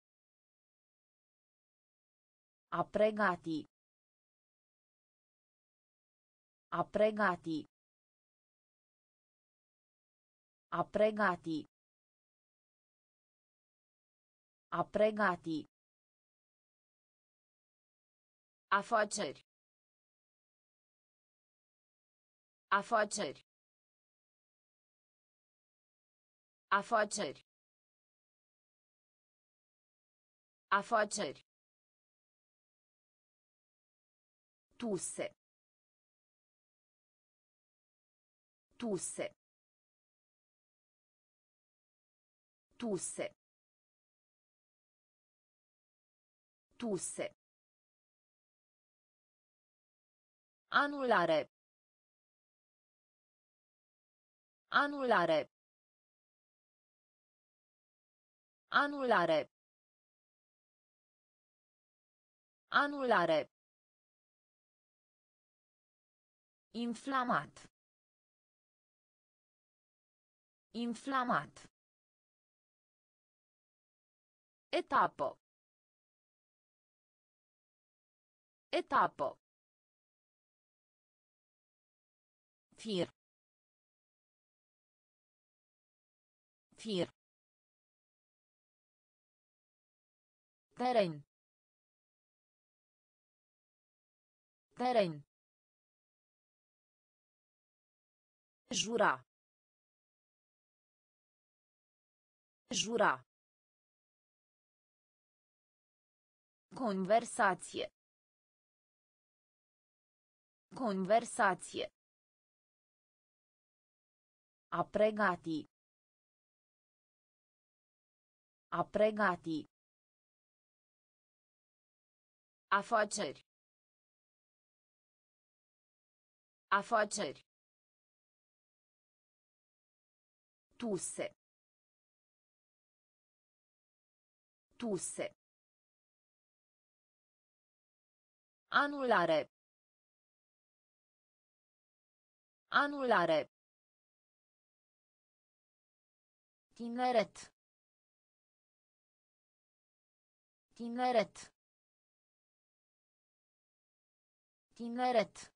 A pregati. A pregati. A pregati. A pregati. Afaceri. Afaceri. Afaceri. Afaceri. Tuse. Tuse. Tuse. Tuse. Anulare. Anulare. Anulare. Anulare. Inflamat. Inflamat. Etapă. Etapă. Fir. Tir. Teren. Teren. Jura. Jura. Conversație. Conversație. A pregati. A pregati. Afaceri. Afaceri. Tuse. Tuse. Anulare. Anulare. Tineret. Tineret. Tineret.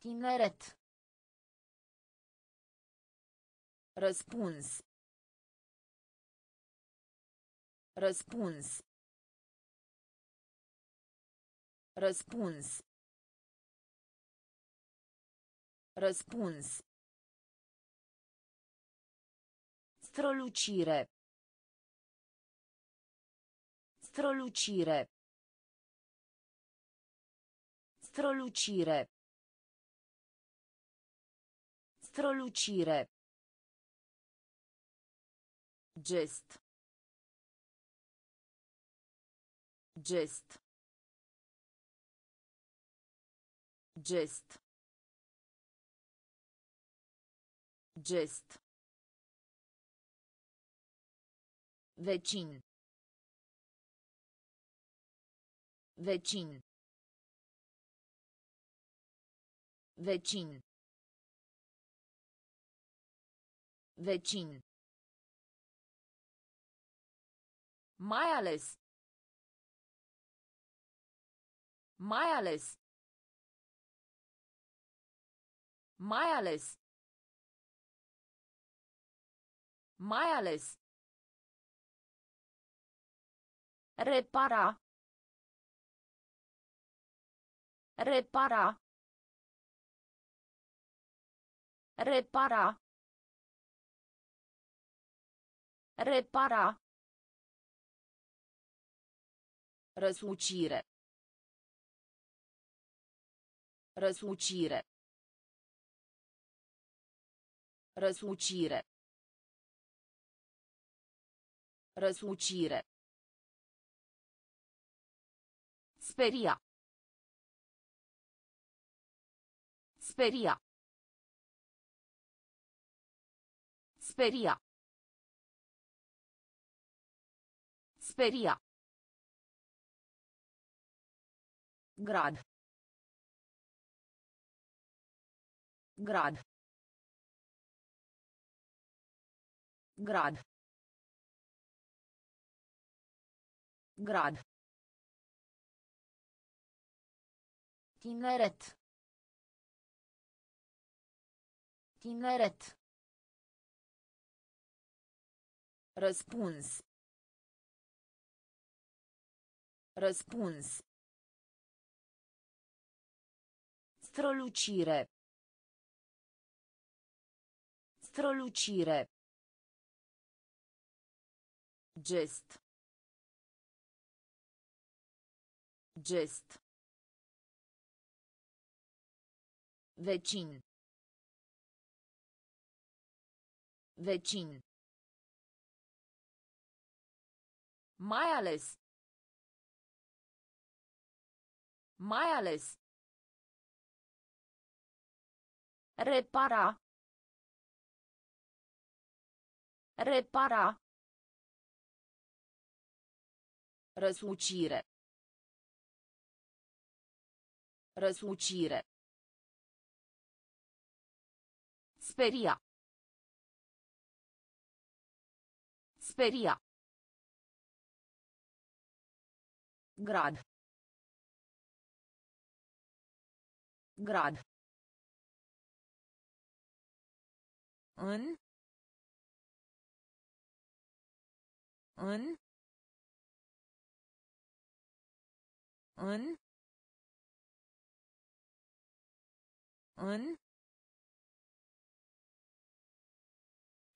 Tineret. Răspuns. Răspuns. Răspuns. Răspuns. Strălucire. Strălucire. Strălucire. Strălucire. Gest. Gest. Gest. Gest. Vecin. Vecin. Vecin. Vecin. Mai ales. Mai ales. Mai ales. Mai ales. Repara. Repara. Repara. Repara. Răsucire. Răsucire. Răsucire. Răsucire. Speria. Speria. Speria. Speria. Grad. Grad. Grad. Grad. Tineret. Tineret. Răspuns. Răspuns. Strălucire. Strălucire. Gest. Gest. Vecin. Vecin. Mai ales. Mai ales. Repara. Repara. Răsucire. Răsucire. Speria. Speria. Grad. Grad. În. În. În. În.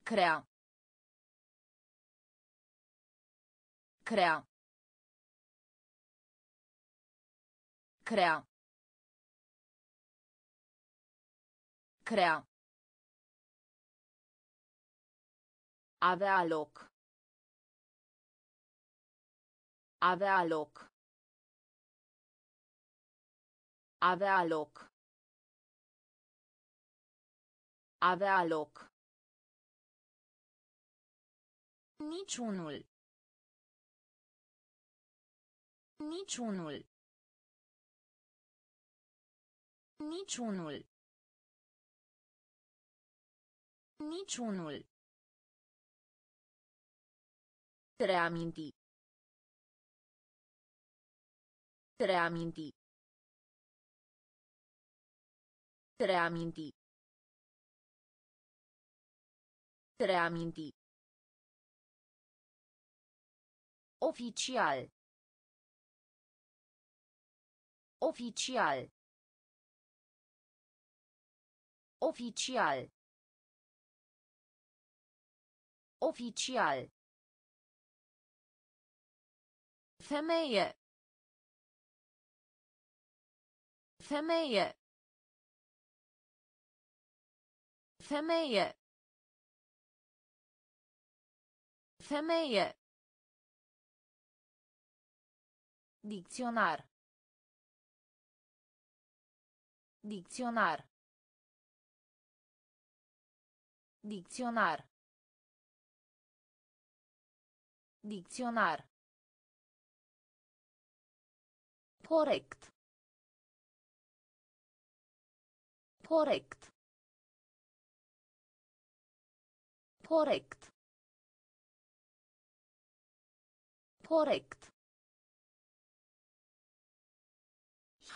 Crea. Crea. Crea. Crea. Avea loc. Avea loc. Avea loc. Avea loc. Niciunul. Niciunul. Niciunul. Niciunul. Reaminti. Reaminti. Reaminti. Reaminti. Oficial. Oficial. Oficial. Oficial. Femeie. Femeie. Femeie. Femeie. Dicționar. Dicționar. Dicționar. Dicționar. Porect. Porect. Porect. Korrekt.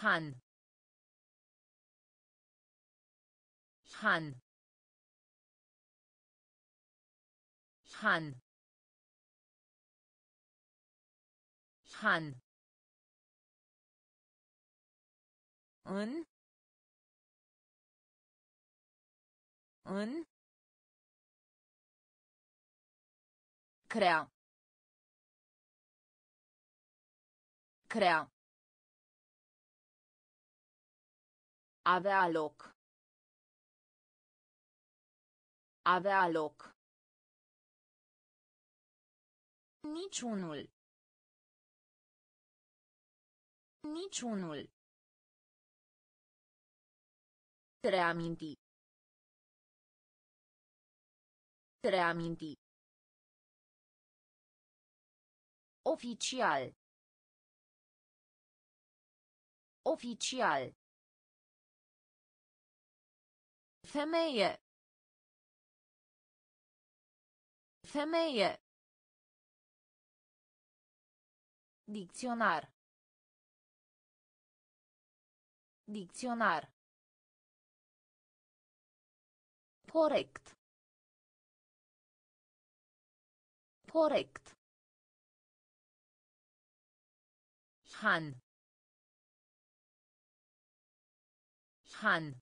Han. Han. Han. Han. În. În. Crea. Crea. Avea loc. Avea loc. Niciunul. Niciunul. Reaminti. Reaminti. Oficial. Oficial. Femeie. Femeie. Dicționar. Dicționar. Corect. Correct. Han. Han.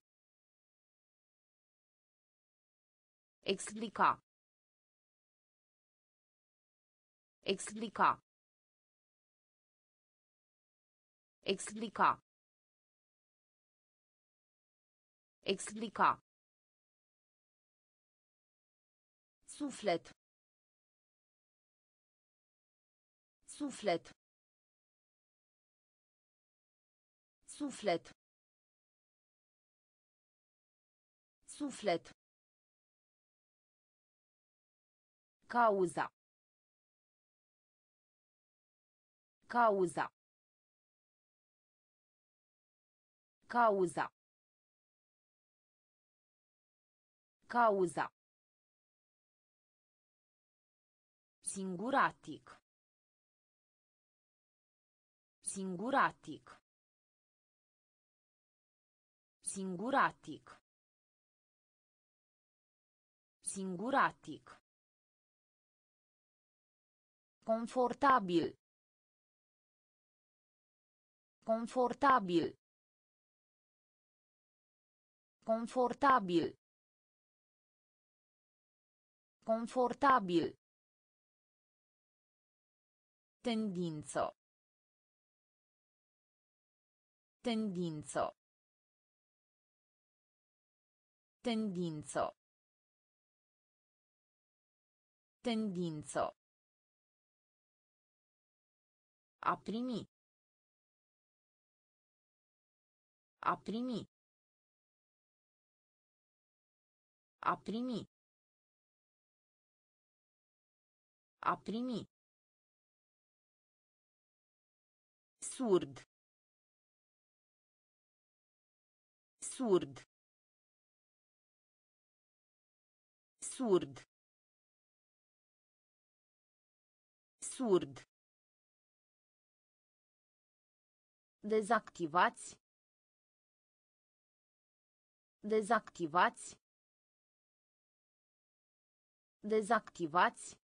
Explica. Explica. Explica. Explica. Suflet. Suflet. Suflet. Suflet. Cauza. Cauza. Cauza. Cauza. Singuratic. Singuratic. Singuratic. Singuratic. Confortabil. Confortabil. Confortabil. Confortabil. Tendință. Tendință. Tendință. Tendință. A primi. A primi. A primi. A primi. Surd. Surd. Surd. Surd. Dezactivați. Dezactivați. Dezactivați.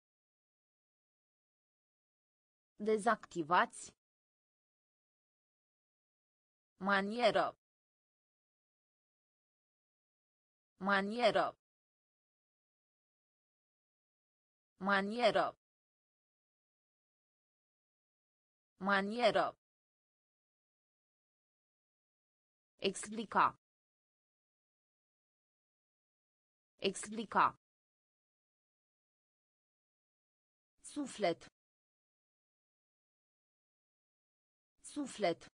Dezactivați. Manieră. Manieră. Manieră. Manieră. Explica. Explica. Suflet. Suflet.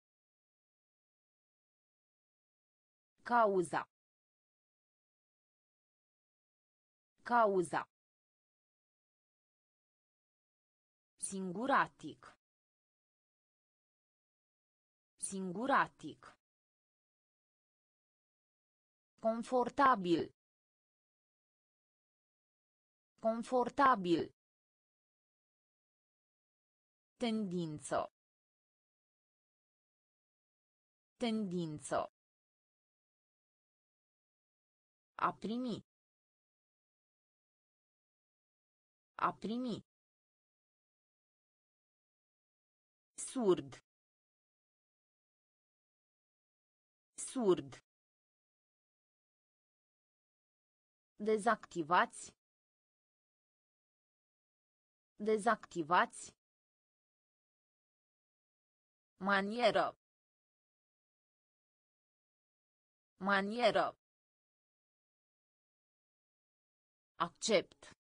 Cauza. Cauza. Singuratic. Singuratic. Confortabil. Confortabil. Tendință. Tendință. A primi. A primi. Surd. Surd. Dezactivați. Dezactivați. Manieră. Manieră. Accept.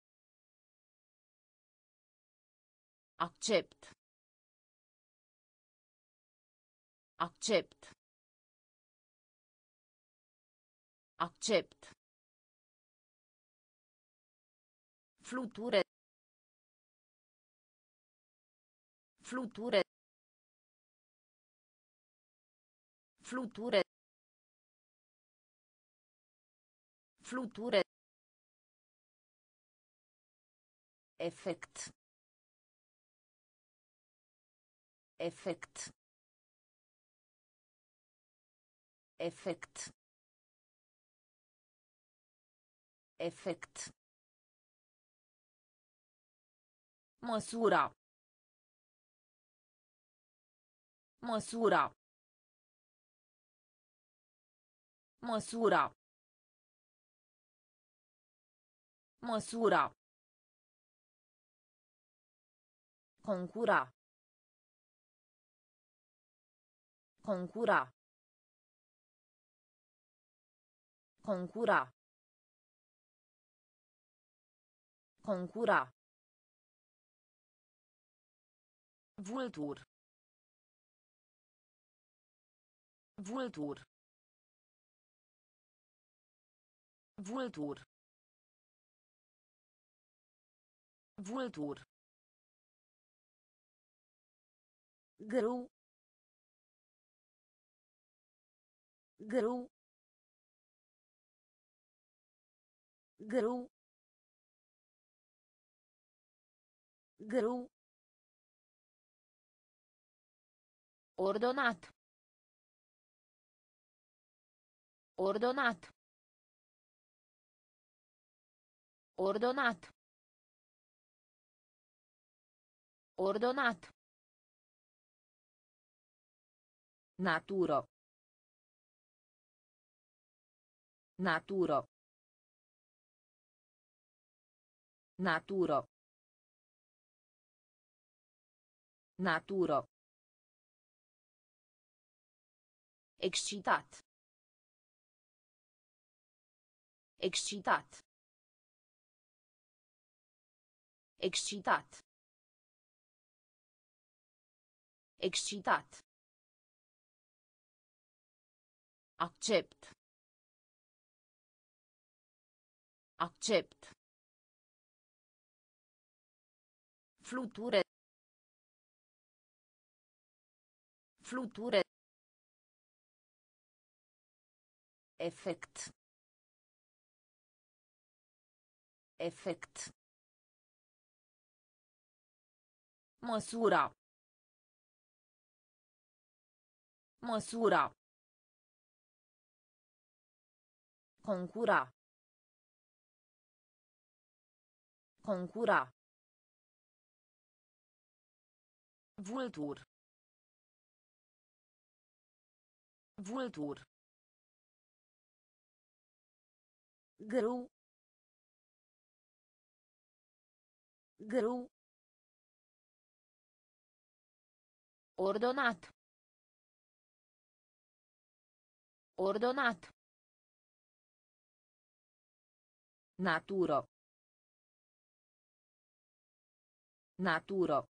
Accept. Accept. Accept. Fluture. Fluture. Fluture. Fluture. Efect. Efect. Efect. Efect. Măsura. Măsura. Măsura. Măsura. Concura. Concura. Concura. Concura. Vultur. Vultur. Vultur. Vultur. Grâu. Grâu. Grâu. Grâu. Ordonat. Ordonat. Ordonat. Ordonat. Naturo. Naturo. Naturo. Naturo. Excitat. Excitat. Excitat. Excitat. Accept. Accept. Fluture. Fluture. Efect. Efect. Măsura. Măsura. Concura. Concura. Vultur. Vultur. grâu grâu Ordonat. Ordonat. Naturo. Naturo.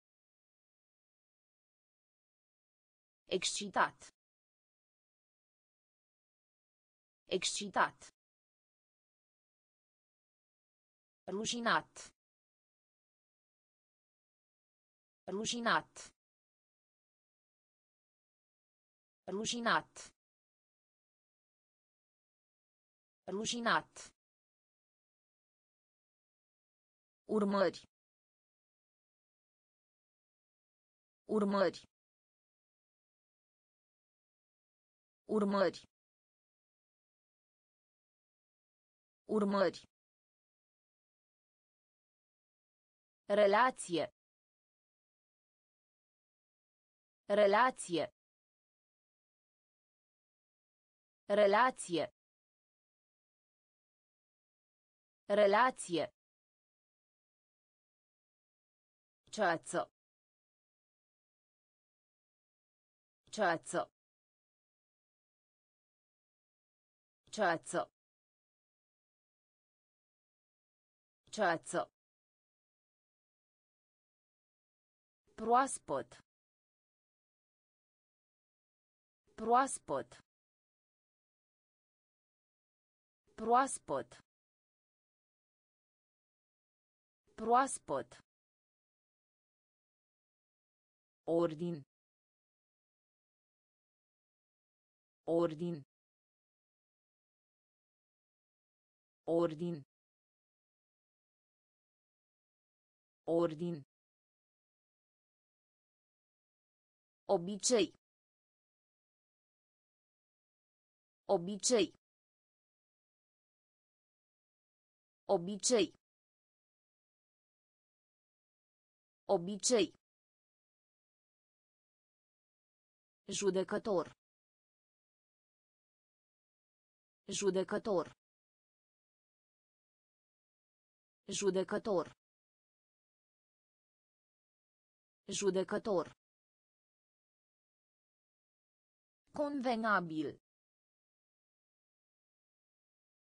Excitat. Excitat. Rușinat. Rușinat. Rușinat. Rușinat. Urmări. Urmări. Urmări. Urmări. Relație. Relație. Relație. Relație. Ceață. Ceață. Ceață. Ceață. Proaspăt. Proaspăt. Proaspăt. Proaspăt. Ordin. Ordin. Ordin. Ordin. Obicei. Obicei. Obicei. Obicei. Judecător. Judecător. Judecător. Judecător. Convenabil.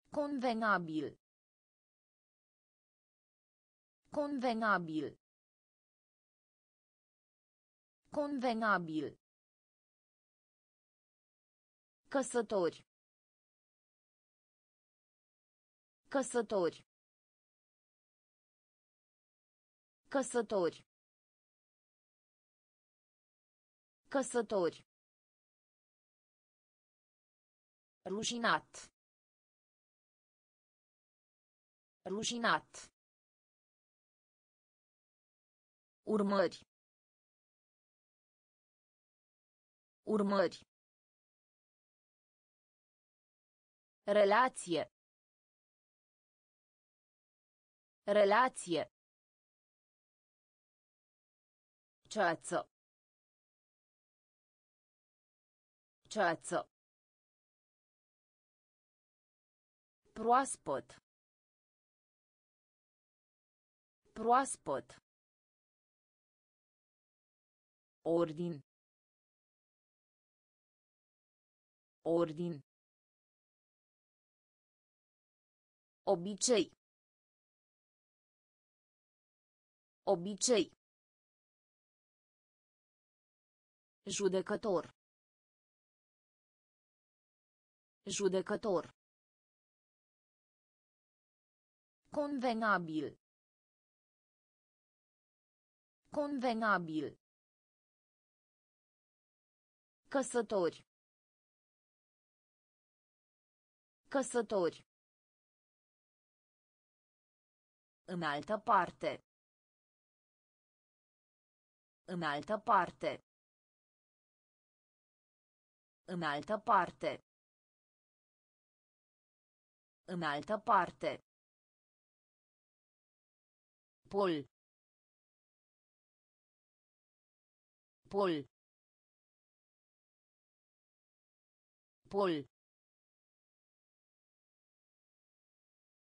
Convenabil. Convenabil. Convenabil. Căsători. Căsători. Căsători. Căsători. Rușinat. Rușinat. Urmări. Urmări. Relație. Relație. Ceață. Ceață. Proaspăt. Proaspăt. Ordin. Ordin. Obicei. Obicei. Judecător. Judecător. Convenabil. Convenabil. Căsători. Căsători. În altă parte. În altă parte. În altă parte. În altă parte. Pol. Pol. Pol.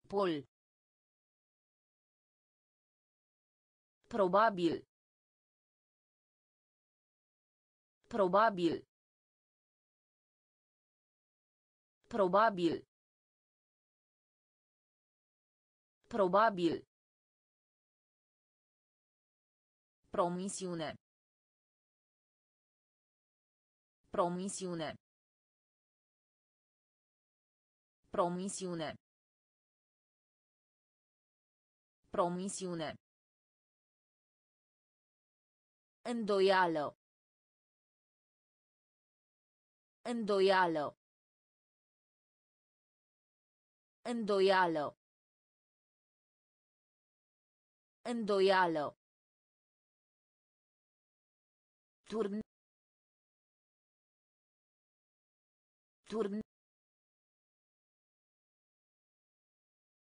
Pol. Probabil. Probabil. Probabil. Probabil. Promisiune. Promisiune. Promisiune. Promisiune. Îndoială. Îndoială. Îndoială. Îndoială. Turn. Turn.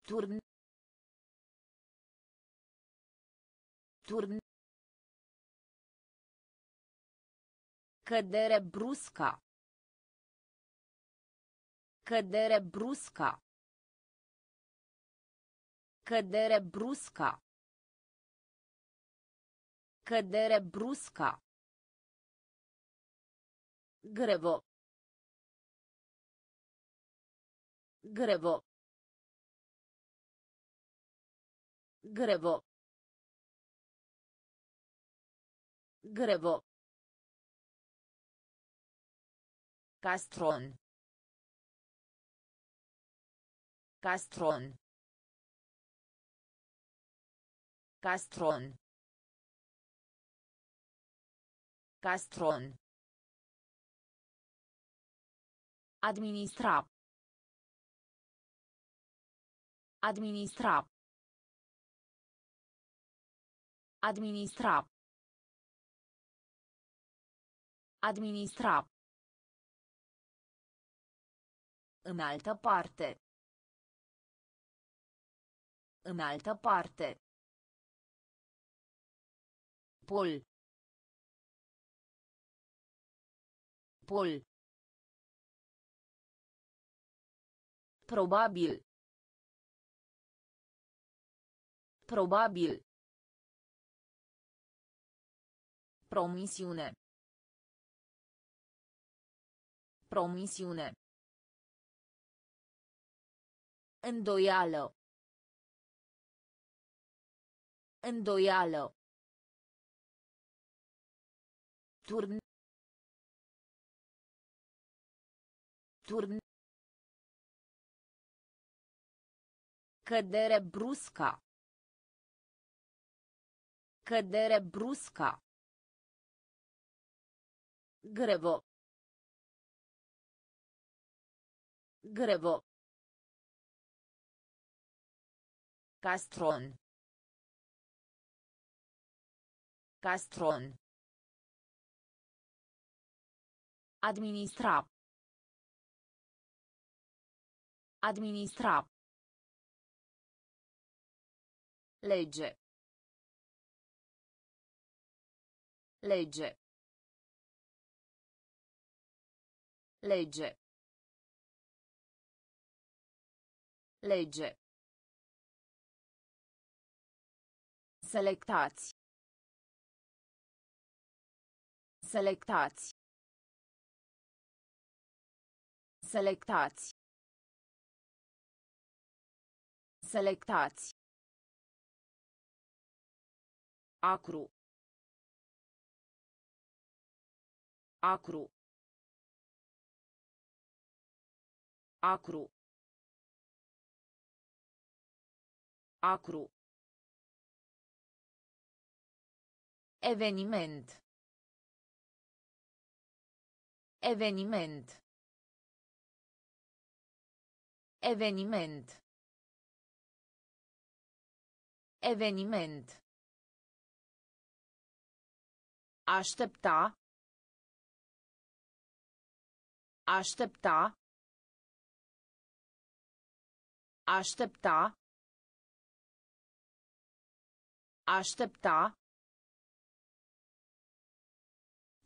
Turn. Turn. Cădere brusca. Cădere brusca. Cădere brusca. Cădere brusca. Grevo. Grevo. Grevo. Grevo. Castron. Castron. Castron. Castron. Administra. Administra. Administra. Administra. În altă parte. În altă parte. Pol. Pol. Probabil. Probabil. Promisiune. Promisiune. Îndoială. Îndoială. Turn. Turn. Cădere brusca. Cădere brusca. Grevo. Grevo. Castron. Castron. Administra. Administra. Lege. Lege. Lege. Lege. Selectați. Selectați. Selectați. Selectați. Acru. Acru. Acru. Acru. Eveniment. Eveniment. Eveniment. Eveniment. Aștepta. Aștepta. Aștepta. Aștepta.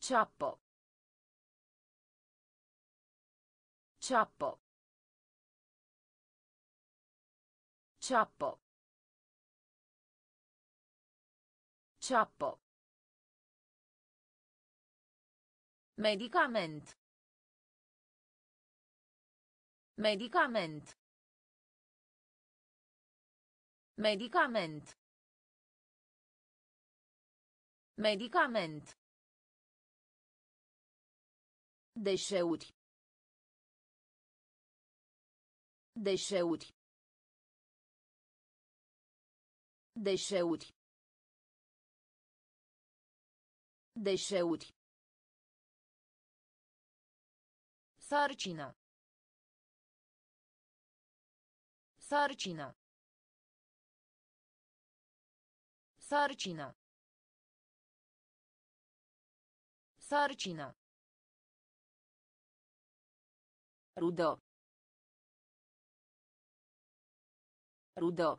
Ciappo. Ciappo. Ciappo. Ciappo. Medicament. Medicament. Medicament. Medicament. Deșeuri. Deșeuri. Deșeuri. Deșeuri. Sarcină. Sarcină. Sarcină. Sarcină. Rudă. Rudă.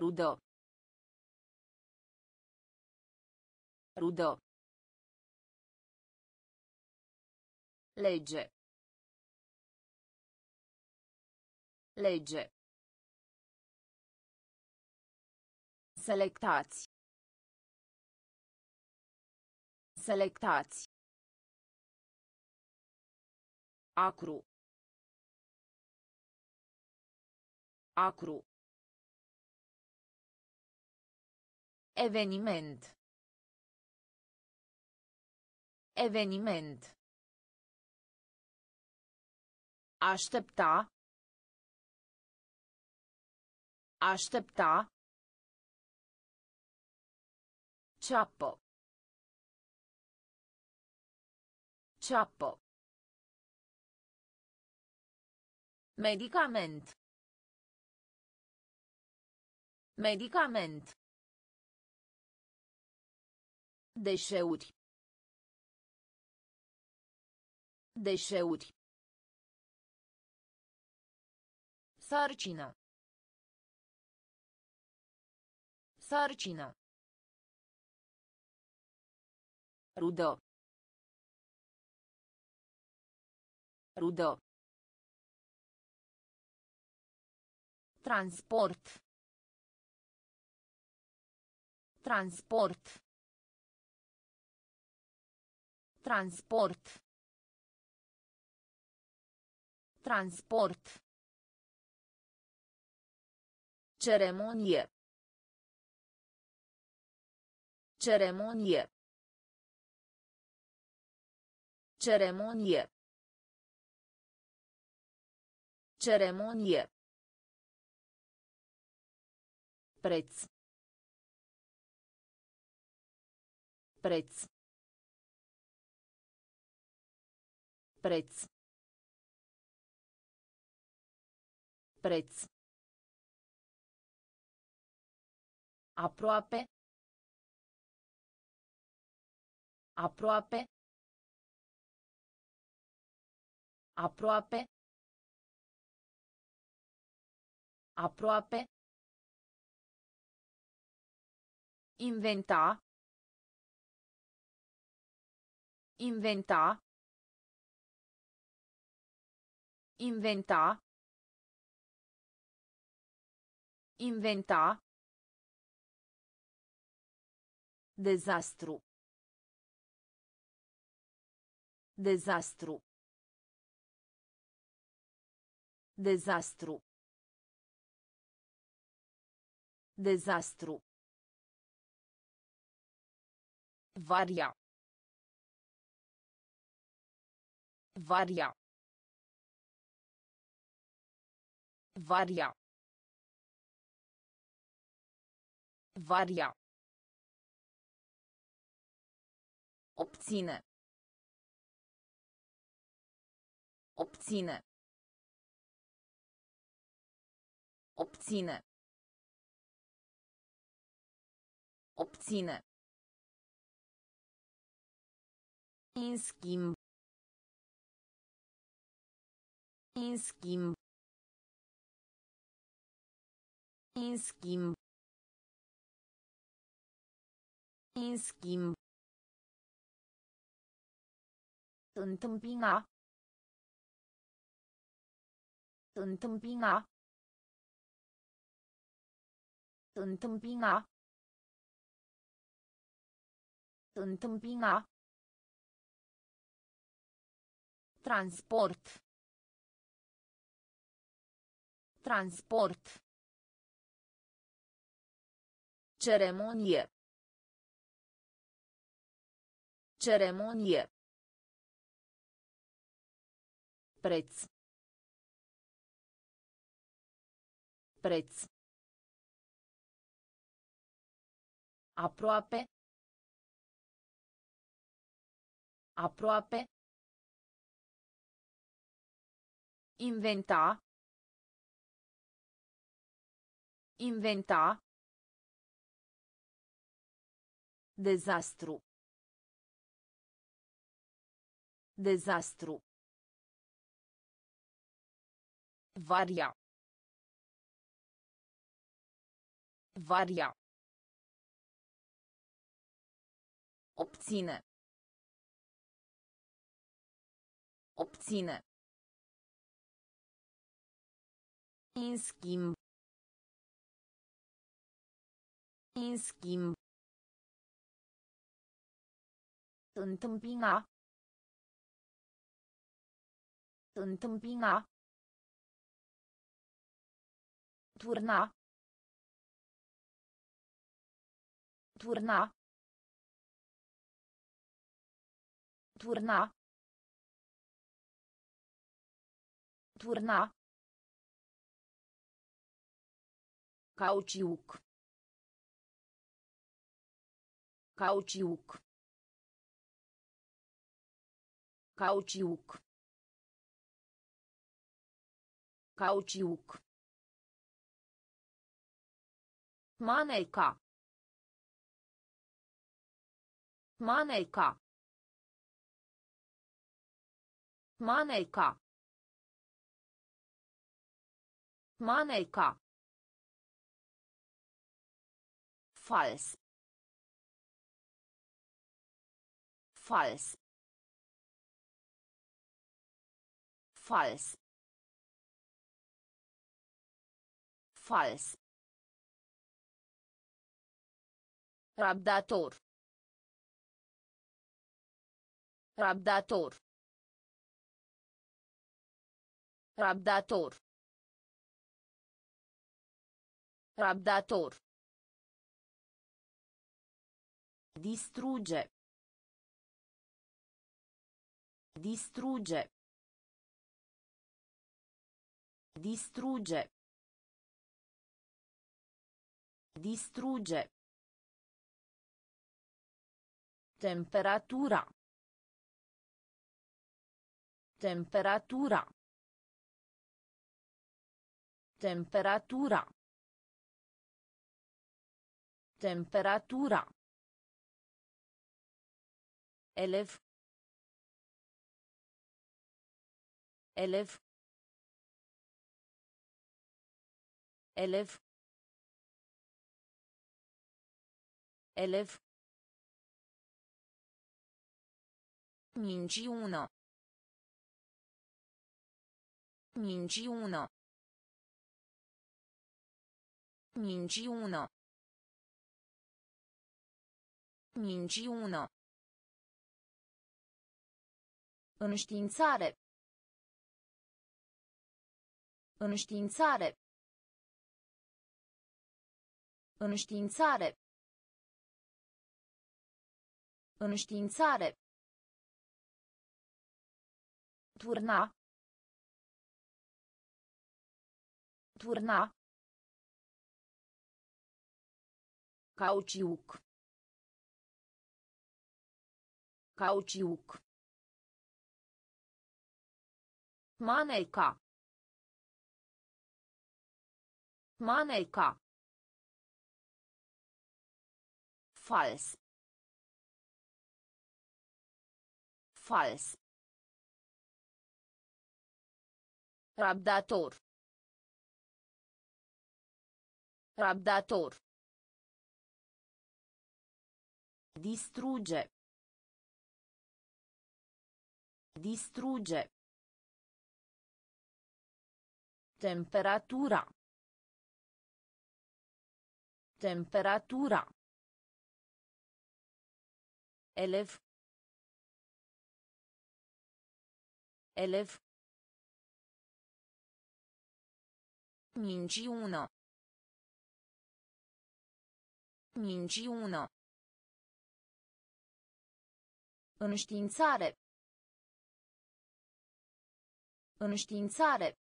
Rudă. Rudă. Legge. Legge. Selectați. Selectați. Acru. Acru. Eveniment. Eveniment. Aștepta. Aștepta. Ciappo. Ciappo. Medicament. Medicament. Deșeuri. Deșeuri. Sarcină. Sarcină. Rudă. Rudă. Transport. Transport. Transport. Transport. Ceremonie. Ceremonie. Ceremonie. Ceremonie. Preț. Preț. Preț. Preț. Aproape. Aproape. Aproape. Aproape. Inventa. Inventa. Inventa. Inventa. Dezastru. Dezastru. Dezastru. Dezastru. Varia. Varia. Varia. Varia. Obține. Obține. Obține. Obține. În schimb. În schimb. În schimb. În schimb. Întâmpina. Întâmpina. Întâmpina. Întâmpina. Transport. Transport. Ceremonie. Ceremonie. Preț. Preț. Aproape. Aproape. Inventa. Inventa. Dezastru. Dezastru. Varia. Varia. Obține. Obține. În schimb. În schimb. Întâmpina. Întâmpina. Turna. Turna. Turna. Turna. Cauciuc. Cauciuc. Cauciuc. Cauciuc. Maneca. Maneca. Maneca. Maneca. Fals. Fals. Fals. Fals. Rabdator. Rabdator. Rabdator. Rabdator. Distrugge. Distrugge. Distrugge. Distrugge. Temperatura. Temperatura. Temperatura. Temperatura. Elev. Elev. Elev. Elev. Minciună. Minciună. Minciună. Minciună. Înștiințare. Înștiințare. Înștiințare. Înștiințare. Turna. Turna. Cauciuc. Cauciuc. Maneca. Maneca. Fals. Fals. Rabdator. Rabdator. Distrugge. Distrugge. Temperatura. Temperatura. Elev. Elev. Minciună. Minciună. Înștiințare. Înștiințare.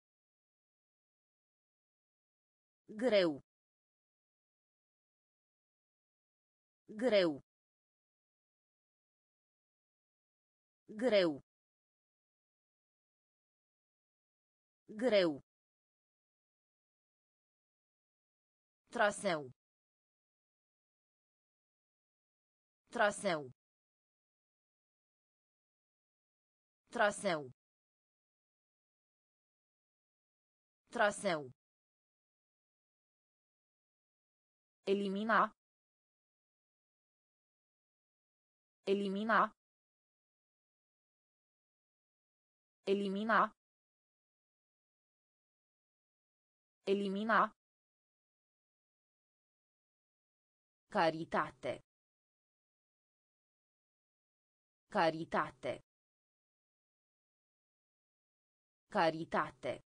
Greu. Greu. Greu. Greu. Traseu. Traseu. Traseu. Traseu. Elimina. Elimina. Elimina. Elimina. Caritate. Caritate. Caritate.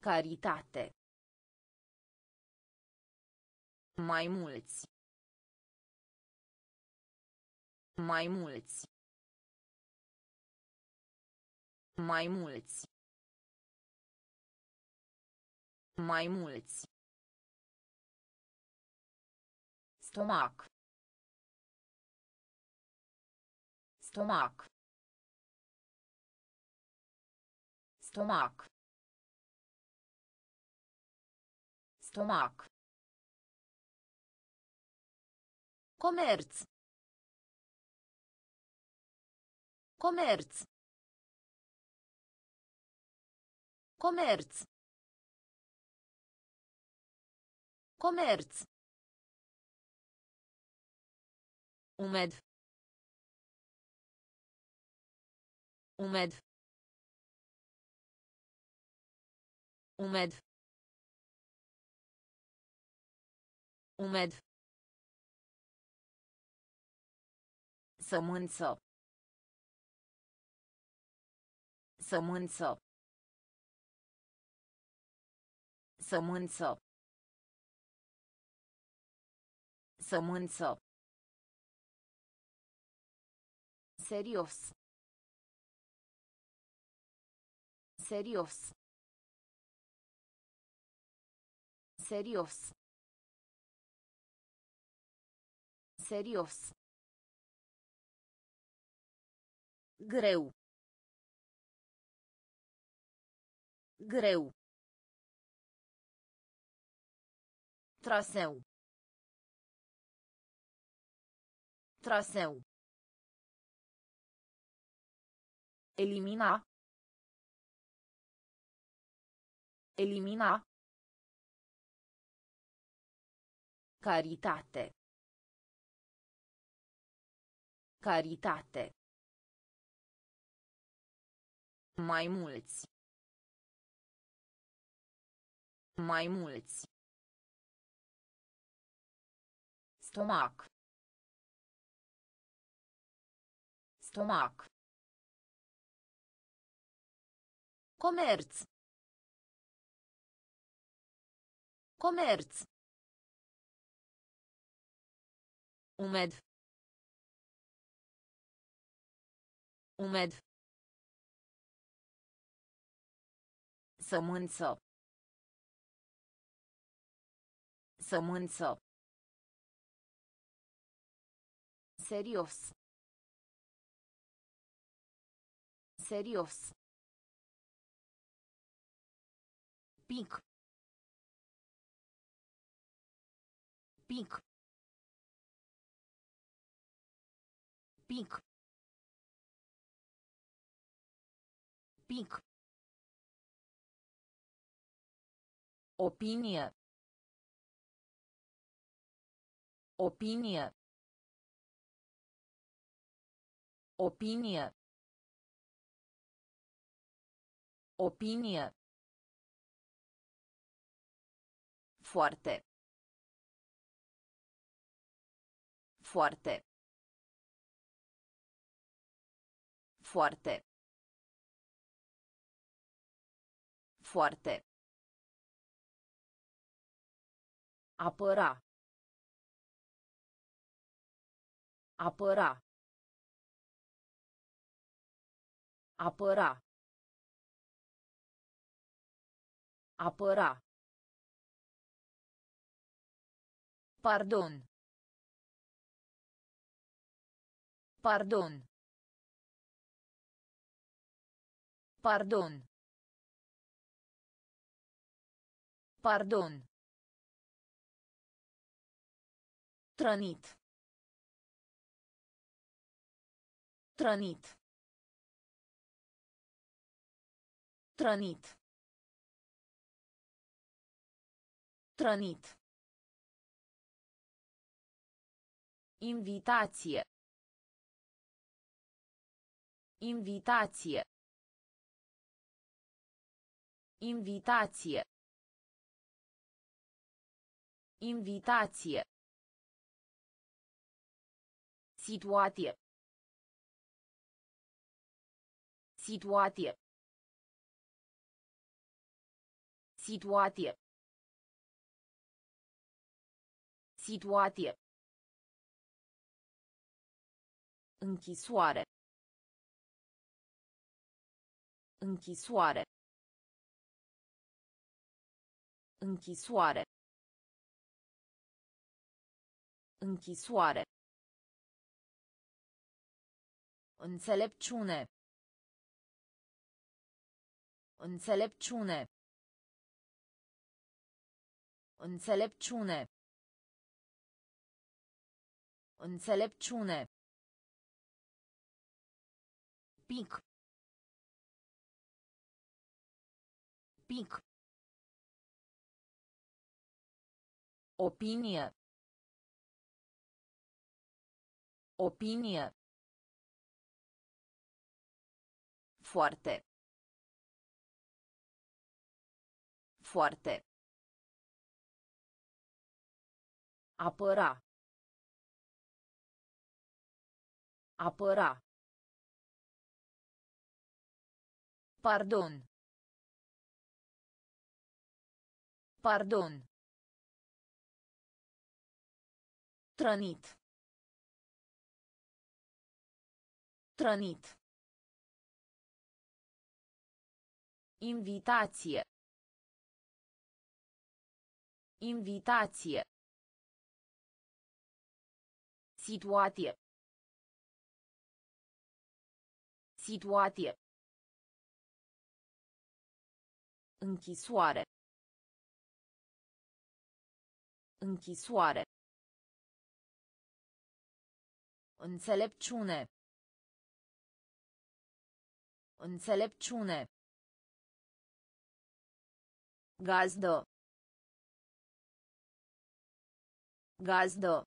Caritate. Mai mulți. Mai mulți. Mai mulți. Mai mulți. Stomac. Stomac. Stomac. Stomac. Comerț. Comerț. Comerț. Comerț. Umed. Umed. Umed. Umed. Sămânță. Sămânță. Sămânță. Sămânță. Serios. Serios. Serios. Serios. Greu. Greu. Traseu. Traseu. Elimina. Elimina. Caritate. Caritate. Mai mulți. Mai mulți. Stomac. Stomac. Comerț. Comerț. Umed. Umed. Sămânță. Sămânță. Serios. Serios. Pic. Pic. Pic. Pic. Opinie. Opinie. Opinie. Opinie. Foarte. Foarte. Foarte. Foarte. Apăra. Apăra. Apăra. Apăra. Pardon. Pardon. Pardon. Pardon. Trănit. Trănit. Trănit. Trănit. Invitație. Invitație. Invitație. Invitație. Situație. Situație. Situație. Situație. Închisoare. Închisoare. Închisoare. Închisoare. Înțelepciune. Înțelepciune. Înțelepciune. Înțelepciune. Pic. Pic. Opinie. Opinie. Foarte. Foarte. Apăra. Apăra. Pardon. Pardon. Trănit. Trănit. Invitație. Invitație. Situație. Situație. Închisoare. Închisoare. Înțelepciune. Înțelepciune. Gazdă. Gazdă.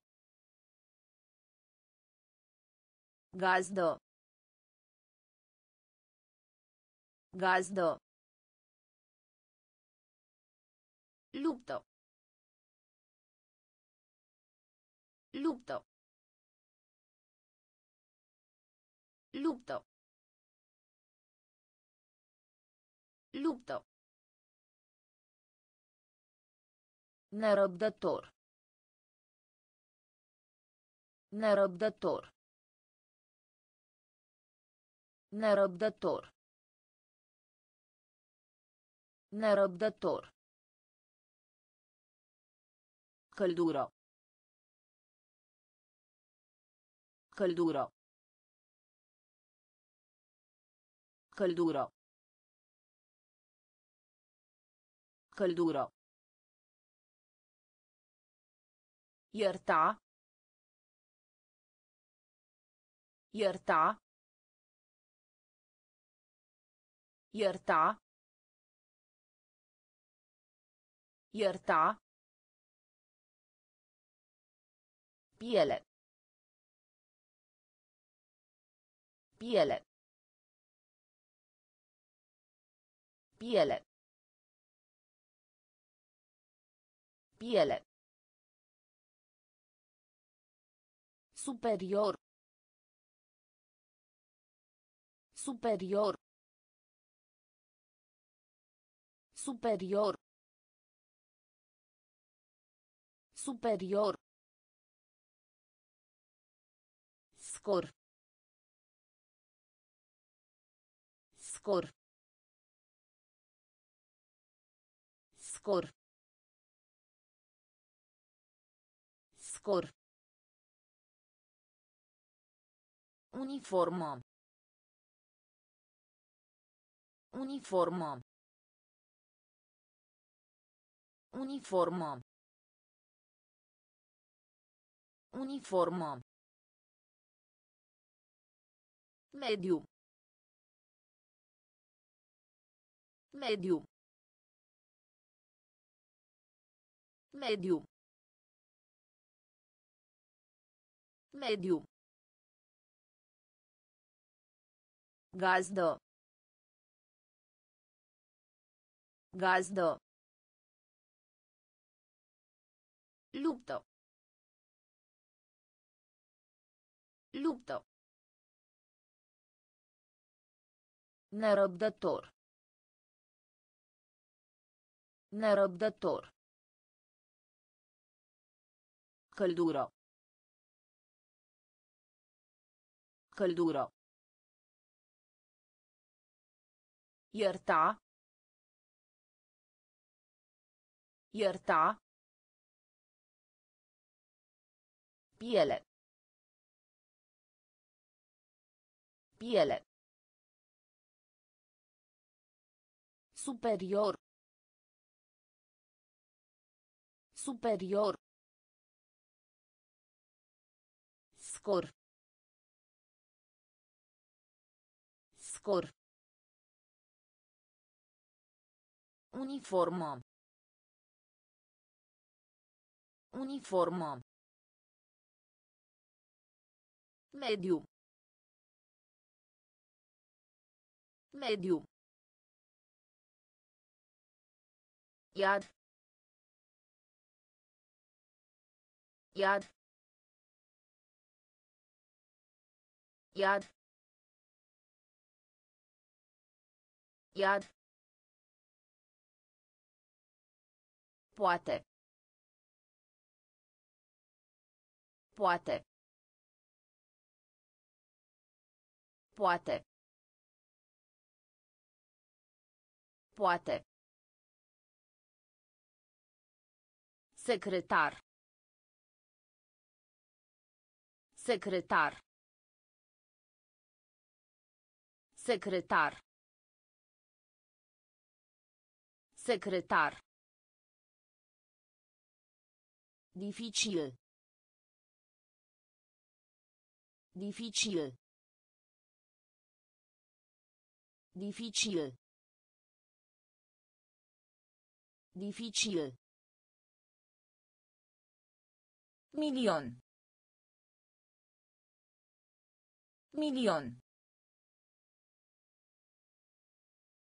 Gazdă. Gazdă. Luptă. Luptă. Luptă. Luptă. Nerăbdător. Nerăbdător. Nerăbdător. Nerăbdător. Căldură. Căldură. Căldură. Căldură. Ierta. Ierta. Ierta. Ierta. Piele. Piele. Piele. Piele. Superior. Superior. Superior. Superior. Scor. Scor. Scor. Scor. Uniformă. Uniformă. Uniformă. Uniformă. Mediu. Mediu. Mediu. Mediu. Gazdă. Gazdă. Luptă. Luptă. Nerăbdător. Nerăbdător. Căldură. Căldură. Ierta. Ierta. Piele. Piele. Superior. Superior. Scor. Scor. Uniformă. Uniformă. Mediu. Mediu. Iad. Iad. Iad. Iad. Poate. Poate. Poate. Poate. Secretar. Secretar. Secretar. Secretar. Dificil. Dificil. Dificil. Dificil. Milion. Milion.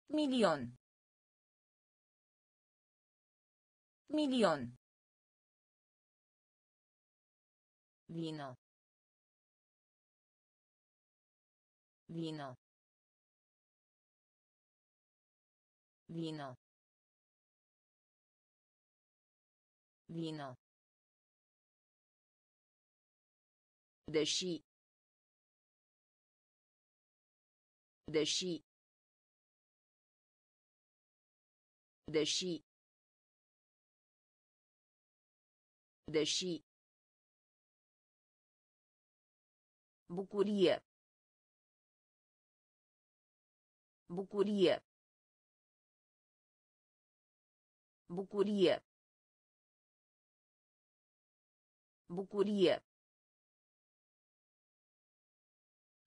Milion. Milion. Vino. Vino. Vino. Vino. Deși. Deși. Deși. Deși. Bucurie. Bucurie. Bucurie. Bucurie.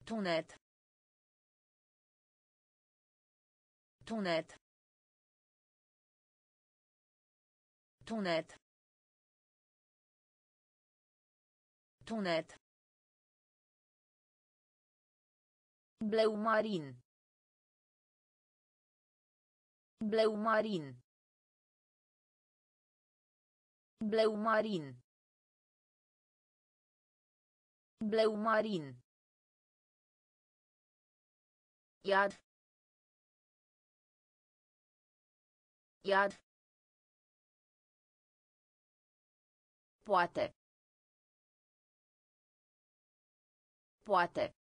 Tunet. Tunet. Tunet. Tunet. Bleu marin. Bleu marin. Bleu marin. Bleu marin. Iad. Iad. Poate. Poate.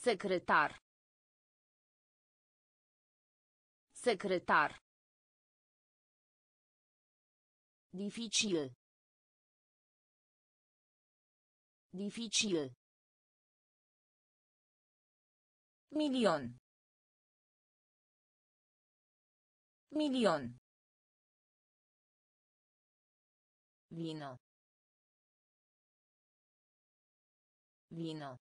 Secretar. Secretar. Dificil. Dificil. Milion. Milion. Vino. Vino.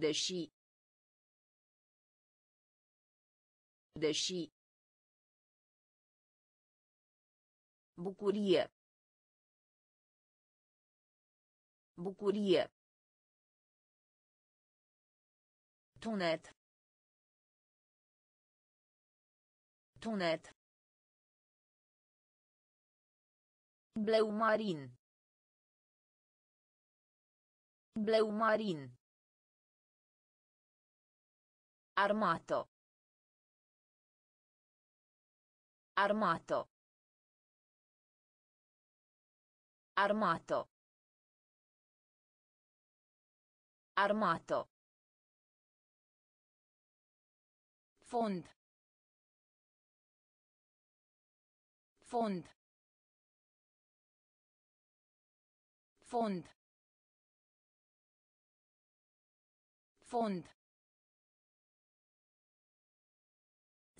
Deși. Deși. Bucurie. Bucurie. Tunet. Tunet. Bleu marin. Bleu marin. Armato. Armato. Armato. Armato. Fond. Fond. Fond. Fond.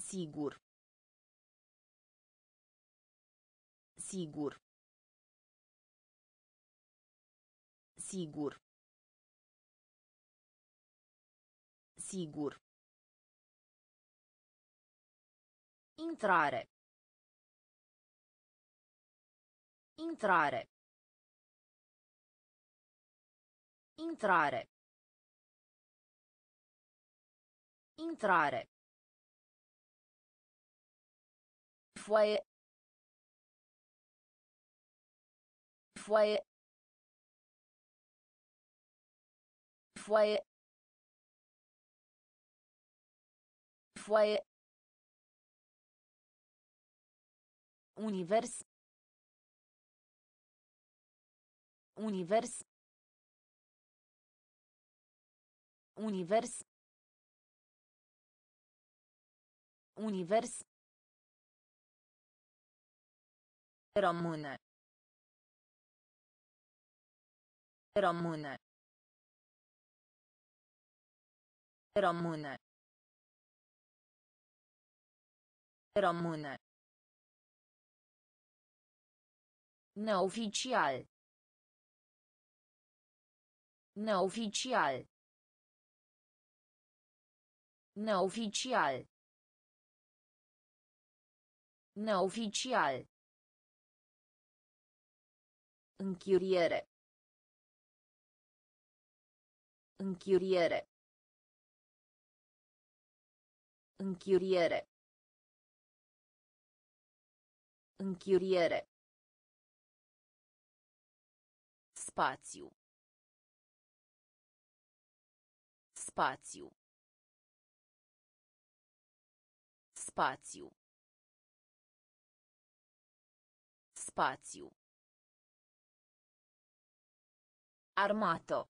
Sigur. Sigur. Sigur. Sigur. Intrare. Intrare. Intrare. Intrare. Foaie. Foaie. Foaie. Foaie. Univers. Univers. Univers. Univers. Rămâne. Rămâne. Rămâne. Rămâne. Neoficial. Neoficial. Neoficial. Neoficial. Închiriere. Închiriere. Închiriere. Închiriere. Spațiu. Spațiu. Spațiu. Spațiu. Armato.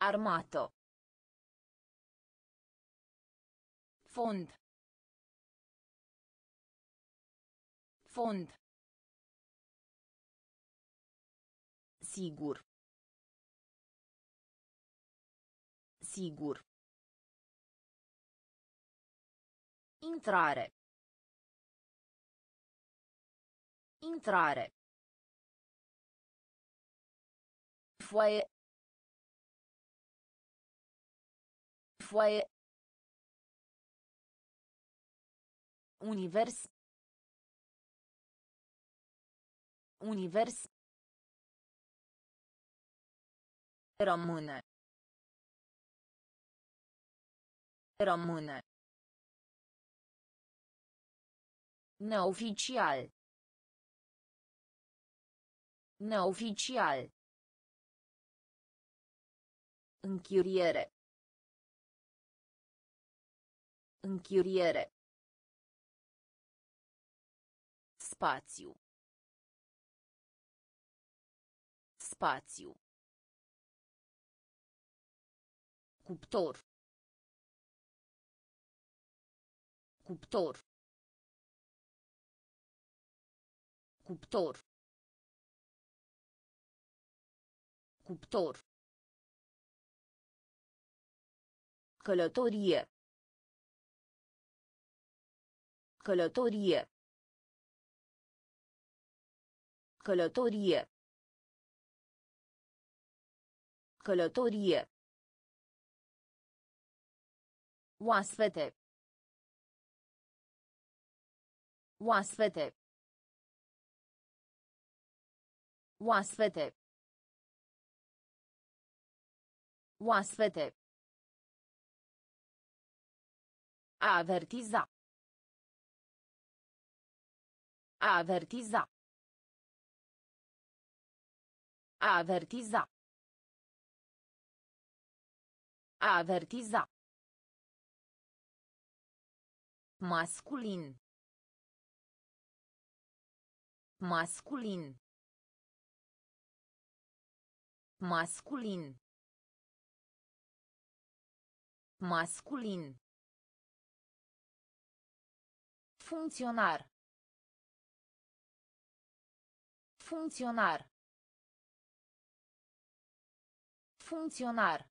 Armato. Fond. Fond. Sigur. Sigur. Intrare. Intrare. Foaie. Foaie. Univers. Univers. Rămâne. Rămâne. Neoficial. Neoficial. Închiriere. Închiriere. Spațiu. Spațiu. Cuptor. Cuptor. Cuptor. Cuptor. Călătorie. Călătorie. Călătorie. Călătorie. Oaspete. Oaspete. Oaspete. Oaspete. A avertiza. A avertiza. A avertiza. A avertiza. Masculin. Masculin. Masculin. Masculin. Funcționar. Funcționar. Funcționar.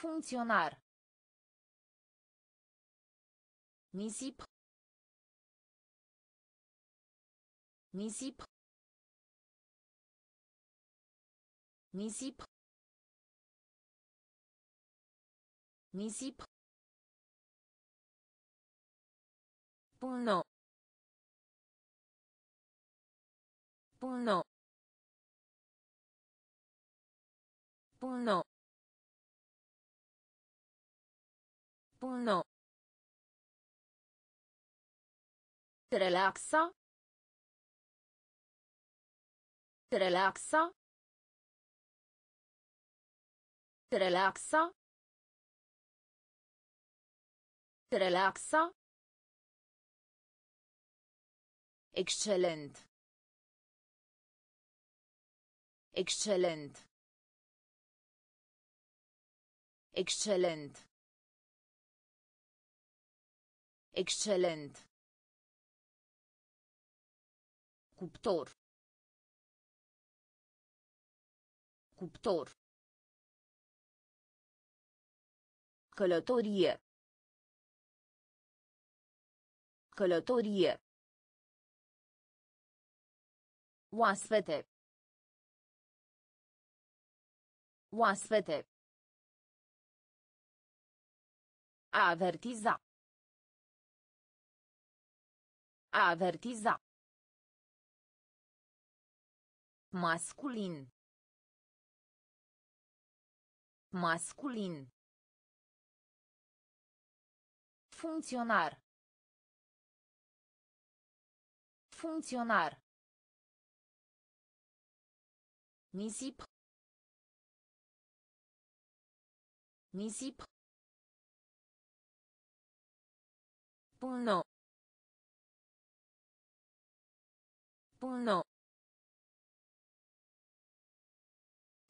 Funcționar. Nisip. Nisip. Nisip. Nisip. Până. Până. Până. Până. Relaxa. Relaxa. Relaxa. Relaxa. Excelent. Excelent. Excelent. Excelent. Cuptor. Cuptor. Călătorie. Călătorie. Oaspete. Oaspete. A avertiza. A avertiza. Masculin. Masculin. Funcționar. Funcționar. Nisip. Nisip. Până. Până.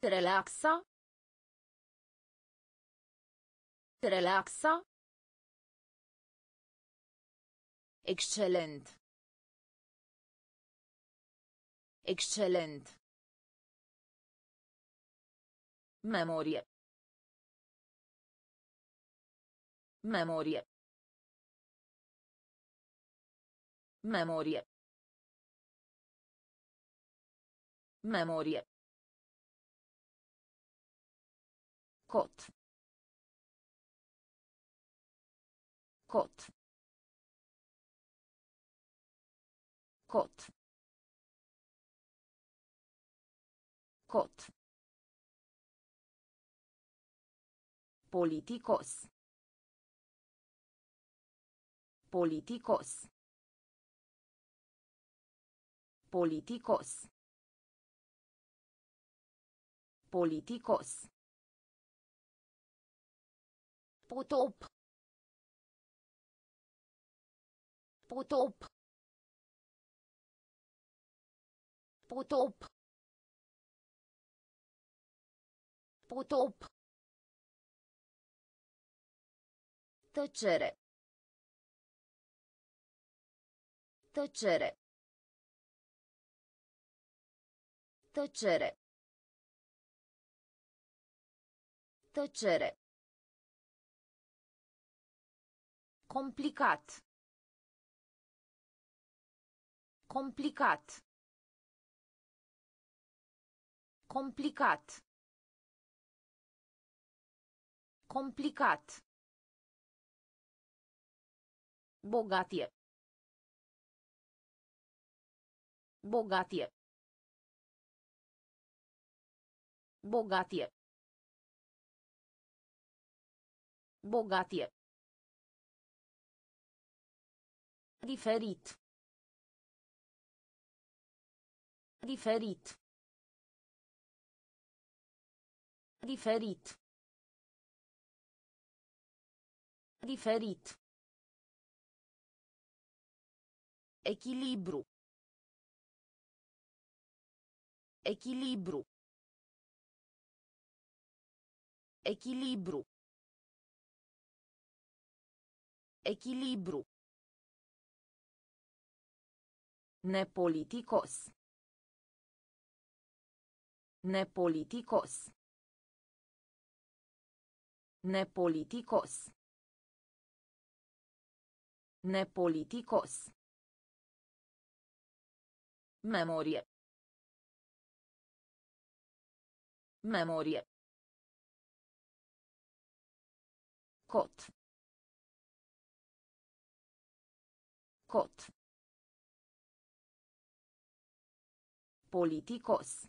Relaxa. Relaxa. Excelent. Excelent. Memorie. Memorie. Memorie. Memorie. Cot. Cot. Cot. Cot. Políticos. Políticos. Políticos. Políticos. Potop. Potop. Potop. Potop. Tăcere. Tăcere. Tăcere. Tăcere. Complicat. Complicat. Complicat. Complicat. Bogatie. Bogatie. Bogatie. Bogatie. Diferit. Diferit. Diferit. Diferit. Echilibru. Echilibru. Echilibru. Echilibru. Nepoliticos. Nepoliticos. Nepoliticos. Nepoliticos. Memorie. Memorie. Cot. Cot. Politicos.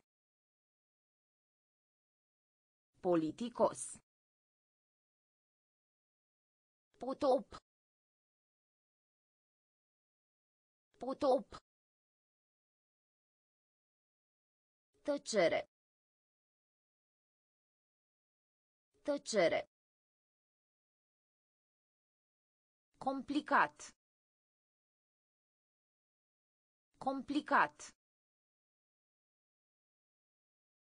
Politicos. Potop. Potop. Tăcere. Tăcere. Complicat. Complicat.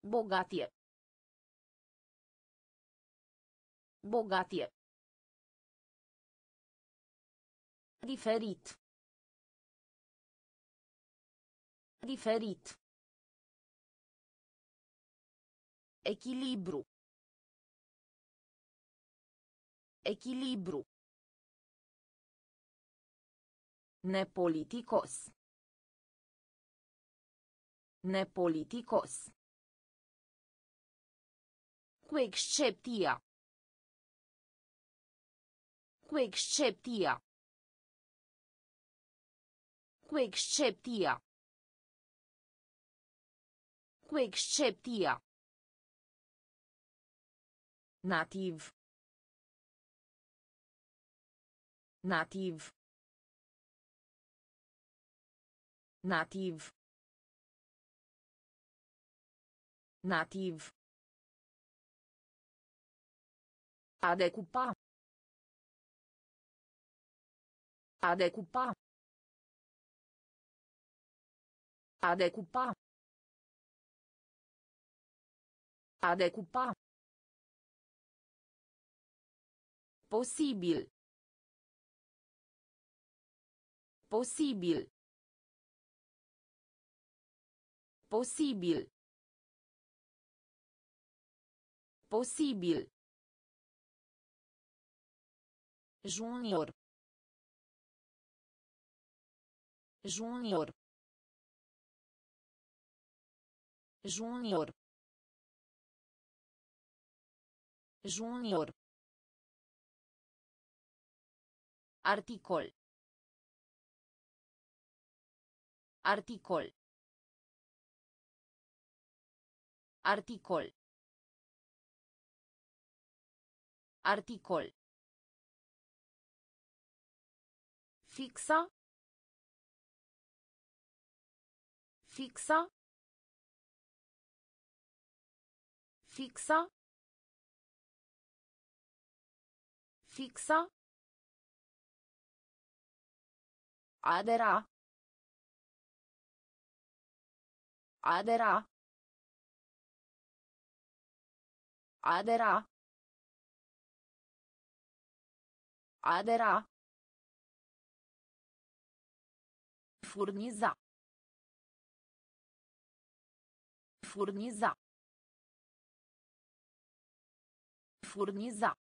Bogatie. Bogatie. Diferit. Diferit. Echilibru. Echilibru. Nepoliticos. Nepoliticos. Cu excepția. Cu excepția. Cu excepția. Cu excepția. Nativ. Nativ. Nativ. Nativ. A decupa. A decupa. A decupa. A decupa. Posibil. Posibil. Posibil. Posibil. Junior. Junior. Junior. Junior. Articol. Articol. Articol. Articol. Fixa. Fixa. Fixa. Fixa. Adera. Adera. Adera. Adera. Furniza. Furniza. Furniza.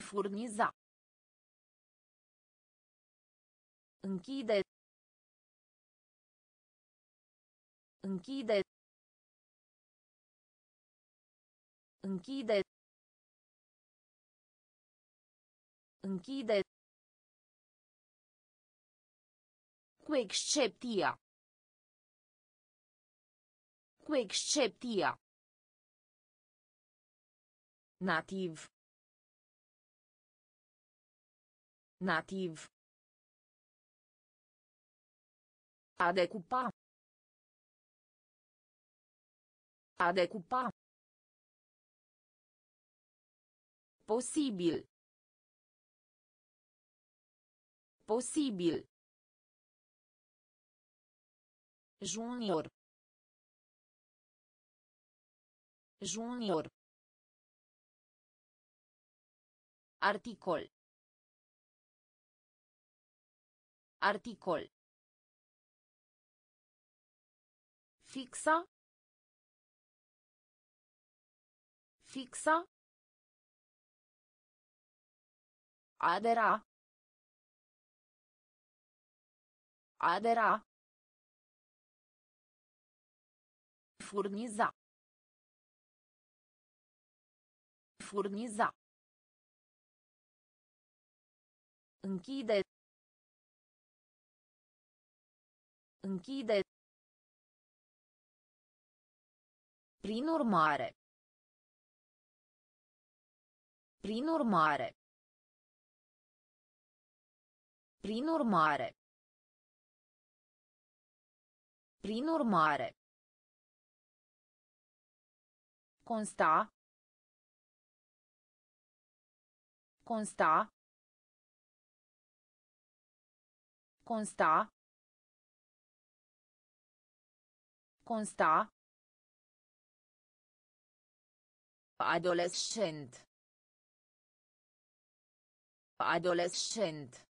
Furniza. Închide. Închide. Închide. Închide. Cu excepția. Cu excepția. Nativ. Nativ. A decupa. A decupa. Posibil. Posibil. Junior. Junior. Articol. Articol. Fixa. Fixa. Adera. Adera. Furniza. Furniza. Închide. Închide. Prin urmare. Prin urmare. Prin urmare. Prin urmare. Consta. Consta. Consta. Consta. Adolescent. Adolescent.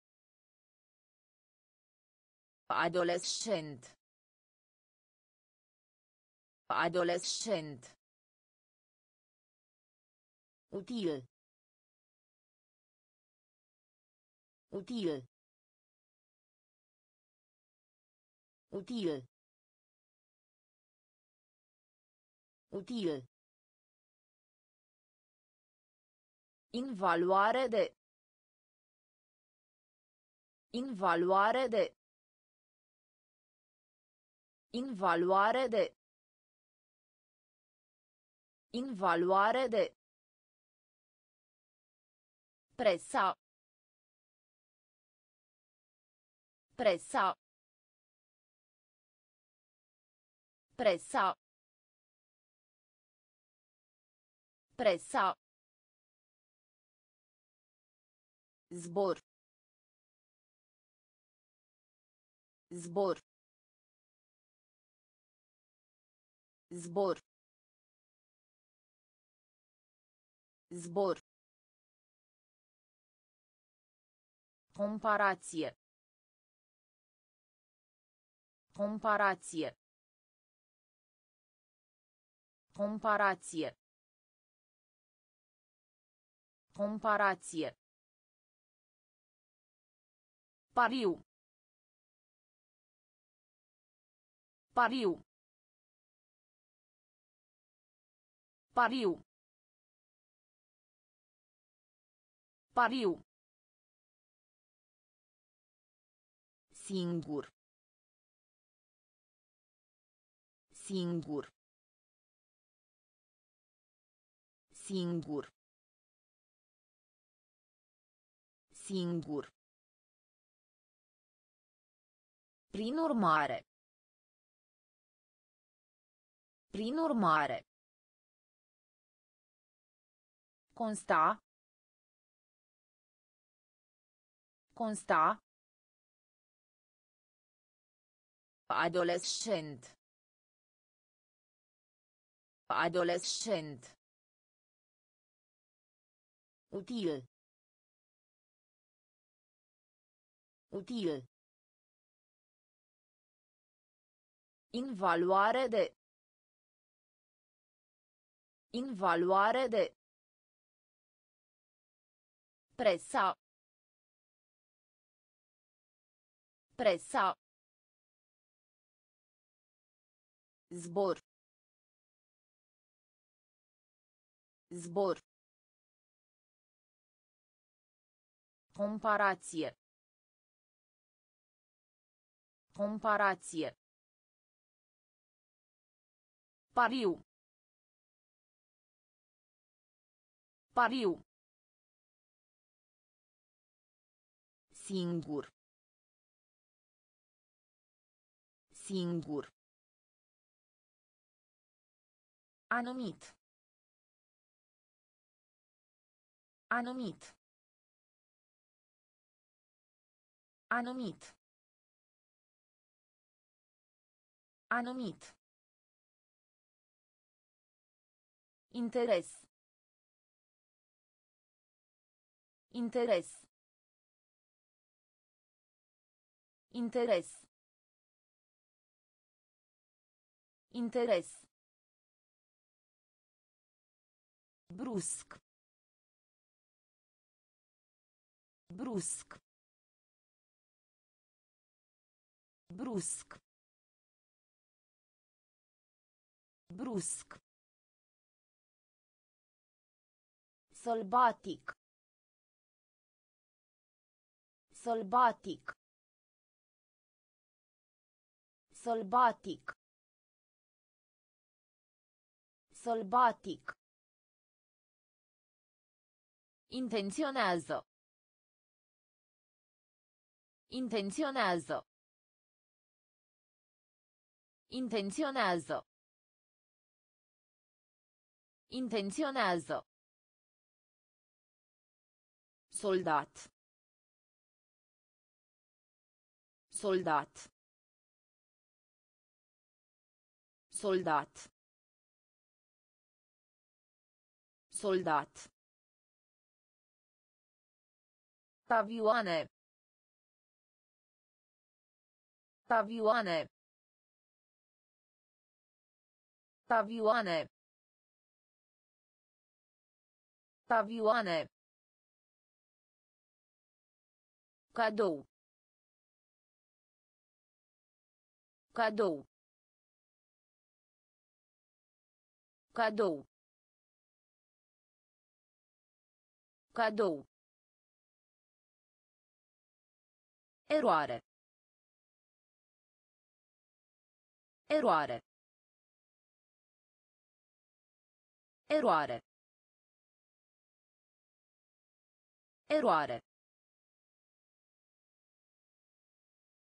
Adolescent. Adolescent. Util. Util. Util. Util. In valoare de. In valoare de. In valoare de. In valoare de. Pressa. Pressa. Pressa. Pressa. Zbor. Zbor. Zbor. Zbor. Comparație. Comparație. Comparație. Comparație. Pariu. Pariu. Pariu. Pariu. Singur. Singur. Singur. Singur. Prin urmare. Prin urmare. Consta. Consta. Adolescent. Adolescent. Util. Util. In valoare de. In valoare de. Pressa. Pressa. Zbor. Zbor. Comparație. Comparație. Pariu. Pariu. Singur. Singur. Anumit. Anumit. Anumit. Anumit. Interes. Interes. Interes. Interes. Brusc. Brusc. Brusc. Brusc. Sălbatic. Sălbatic. Sălbatic. Sălbatic. Intenționează. Intenționează. Intenționează. Intenționează. Soldat. Soldat. Soldat. Soldat. Avioane. Avioane. Avioane. Avioane. Cadou. Cadou. Cadou. Cadou. Eroare. Eroare. Eroare. Eroare.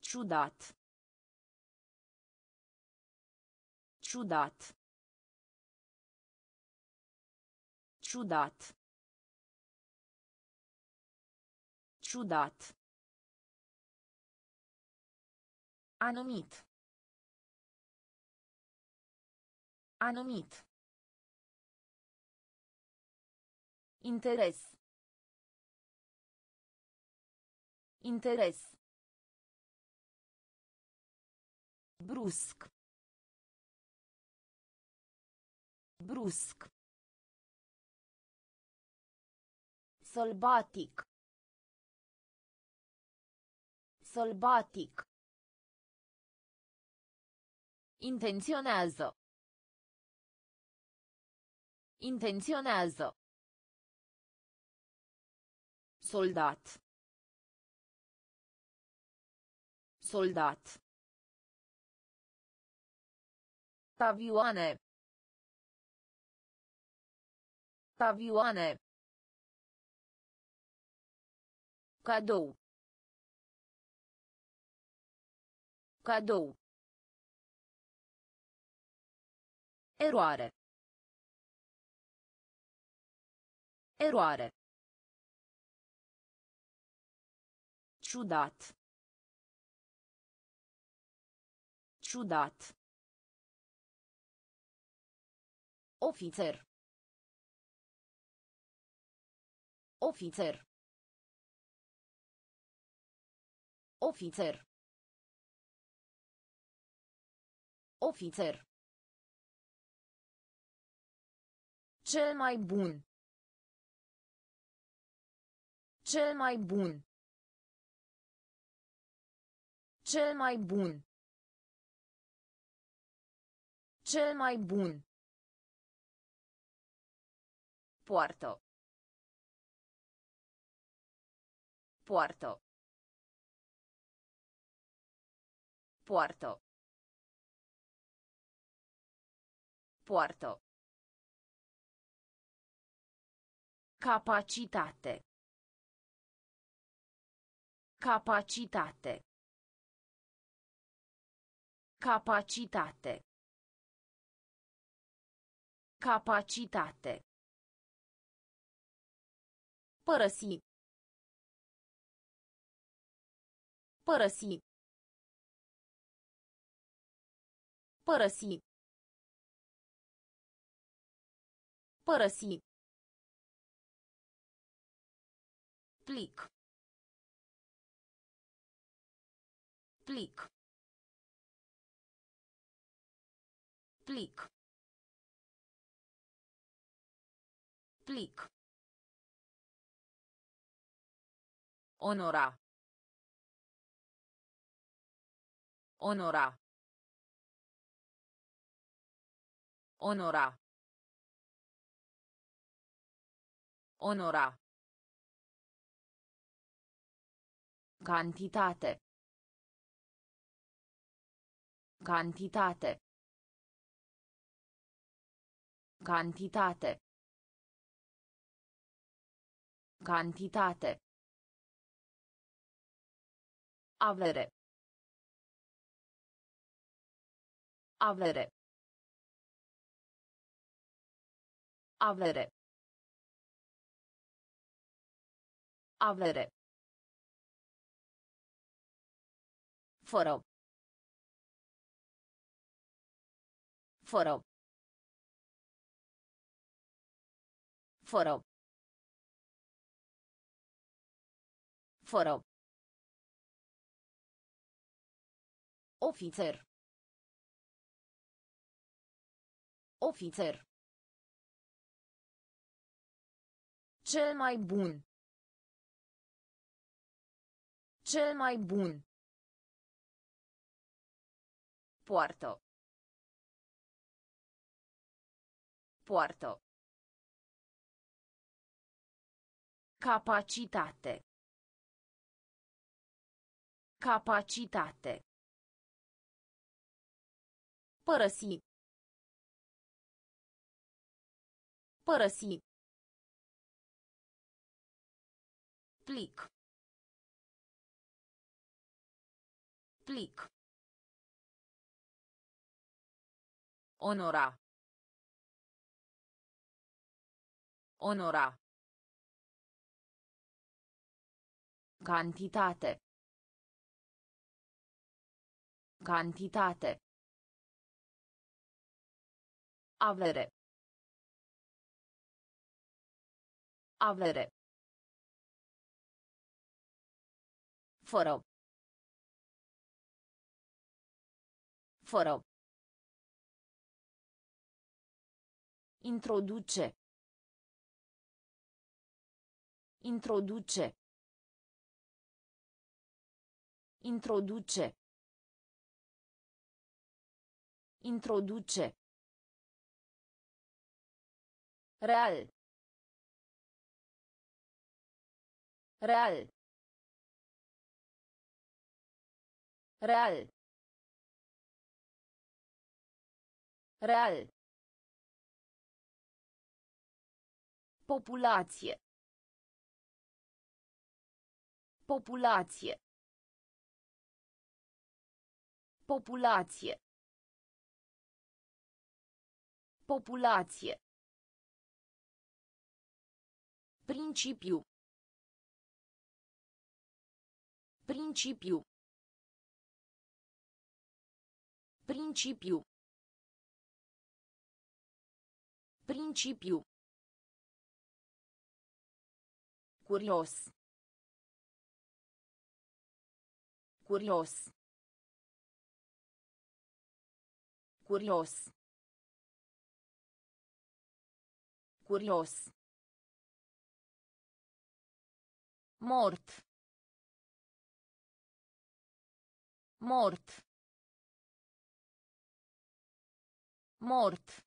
Ciudat. Ciudat. Ciudat. Ciudat. Anumit. Anumit. Interes. Interes. Brusc. Brusc. Sălbatic. Sălbatic. Intenționează. Intenționează. Soldat. Soldat. Tavioane. Tavioane. Cadou. Cadou. Eroare. Eroare. Ciudat. Ciudat. Ofițer. Ofițer. Ofițer. Ofițer. Cel mai bun. Cel mai bun. Cel mai bun. Cel mai bun. Poartă. Poartă. Poartă. Poartă. Capacitate. Capacitate. Capacitate. Capacitate. Părăsi. Părăsi. Părăsi. Părăsi. Plic. Plic. Plic. Plic. Onora. Onora. Onora. Onora. Cantitate. Cantitate. Cantitate. Cantitate. Avere. Avere. Avere. Avere. Fără. Fără. Fără. Fără. Ofițer. Ofițer. Cel mai bun. Cel mai bun. Poartă. Poartă. Capacitate. Capacitate. Părăsi. Părăsi. Plic. Plic. Onora. Onora. Cantitate. Cantitate. Avere. Avere. Fără. Fără. Introduce. Introduce. Introduce. Introduce. Real. Real. Real. Real. Populație. Populație. Populație. Populație. Principiu. Principiu. Principiu. Principiu. Curios. Curios. Curios. Curios. Mort. Mort. Mort.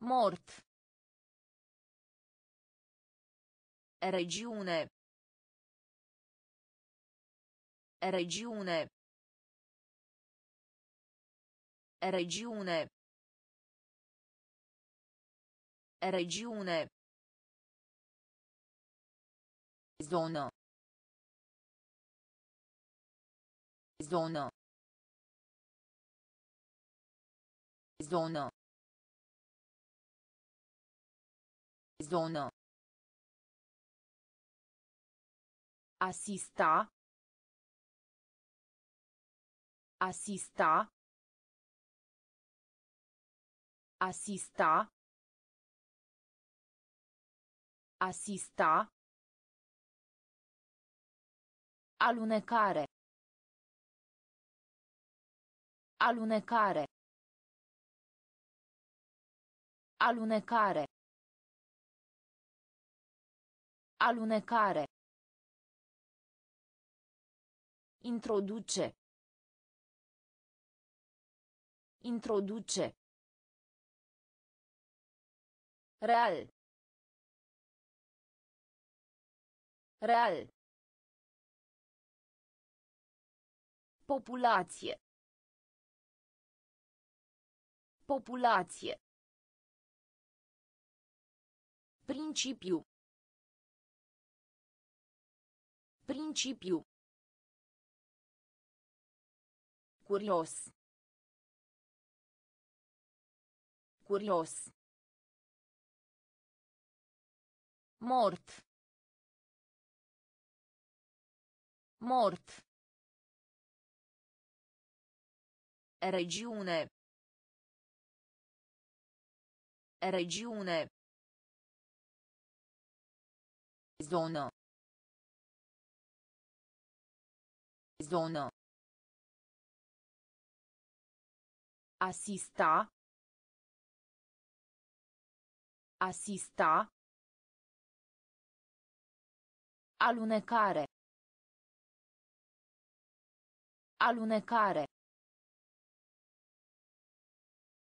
Mort. Regiune. Regiune. Regiune. Regiune. Zonă. Zonă. Zonă. Zonă. Asista. Asista. Asista. Asista. Alunecare. Alunecare. Alunecare. Alunecare. Introduce. Introduce. Real. Real. Populație. Populație. Principiu. Principiu. Curios. Curios. Mort. Mort. Regiune. Regiune. Zonă. Zonă. Asista. Asista. Alunecare. Alunecare.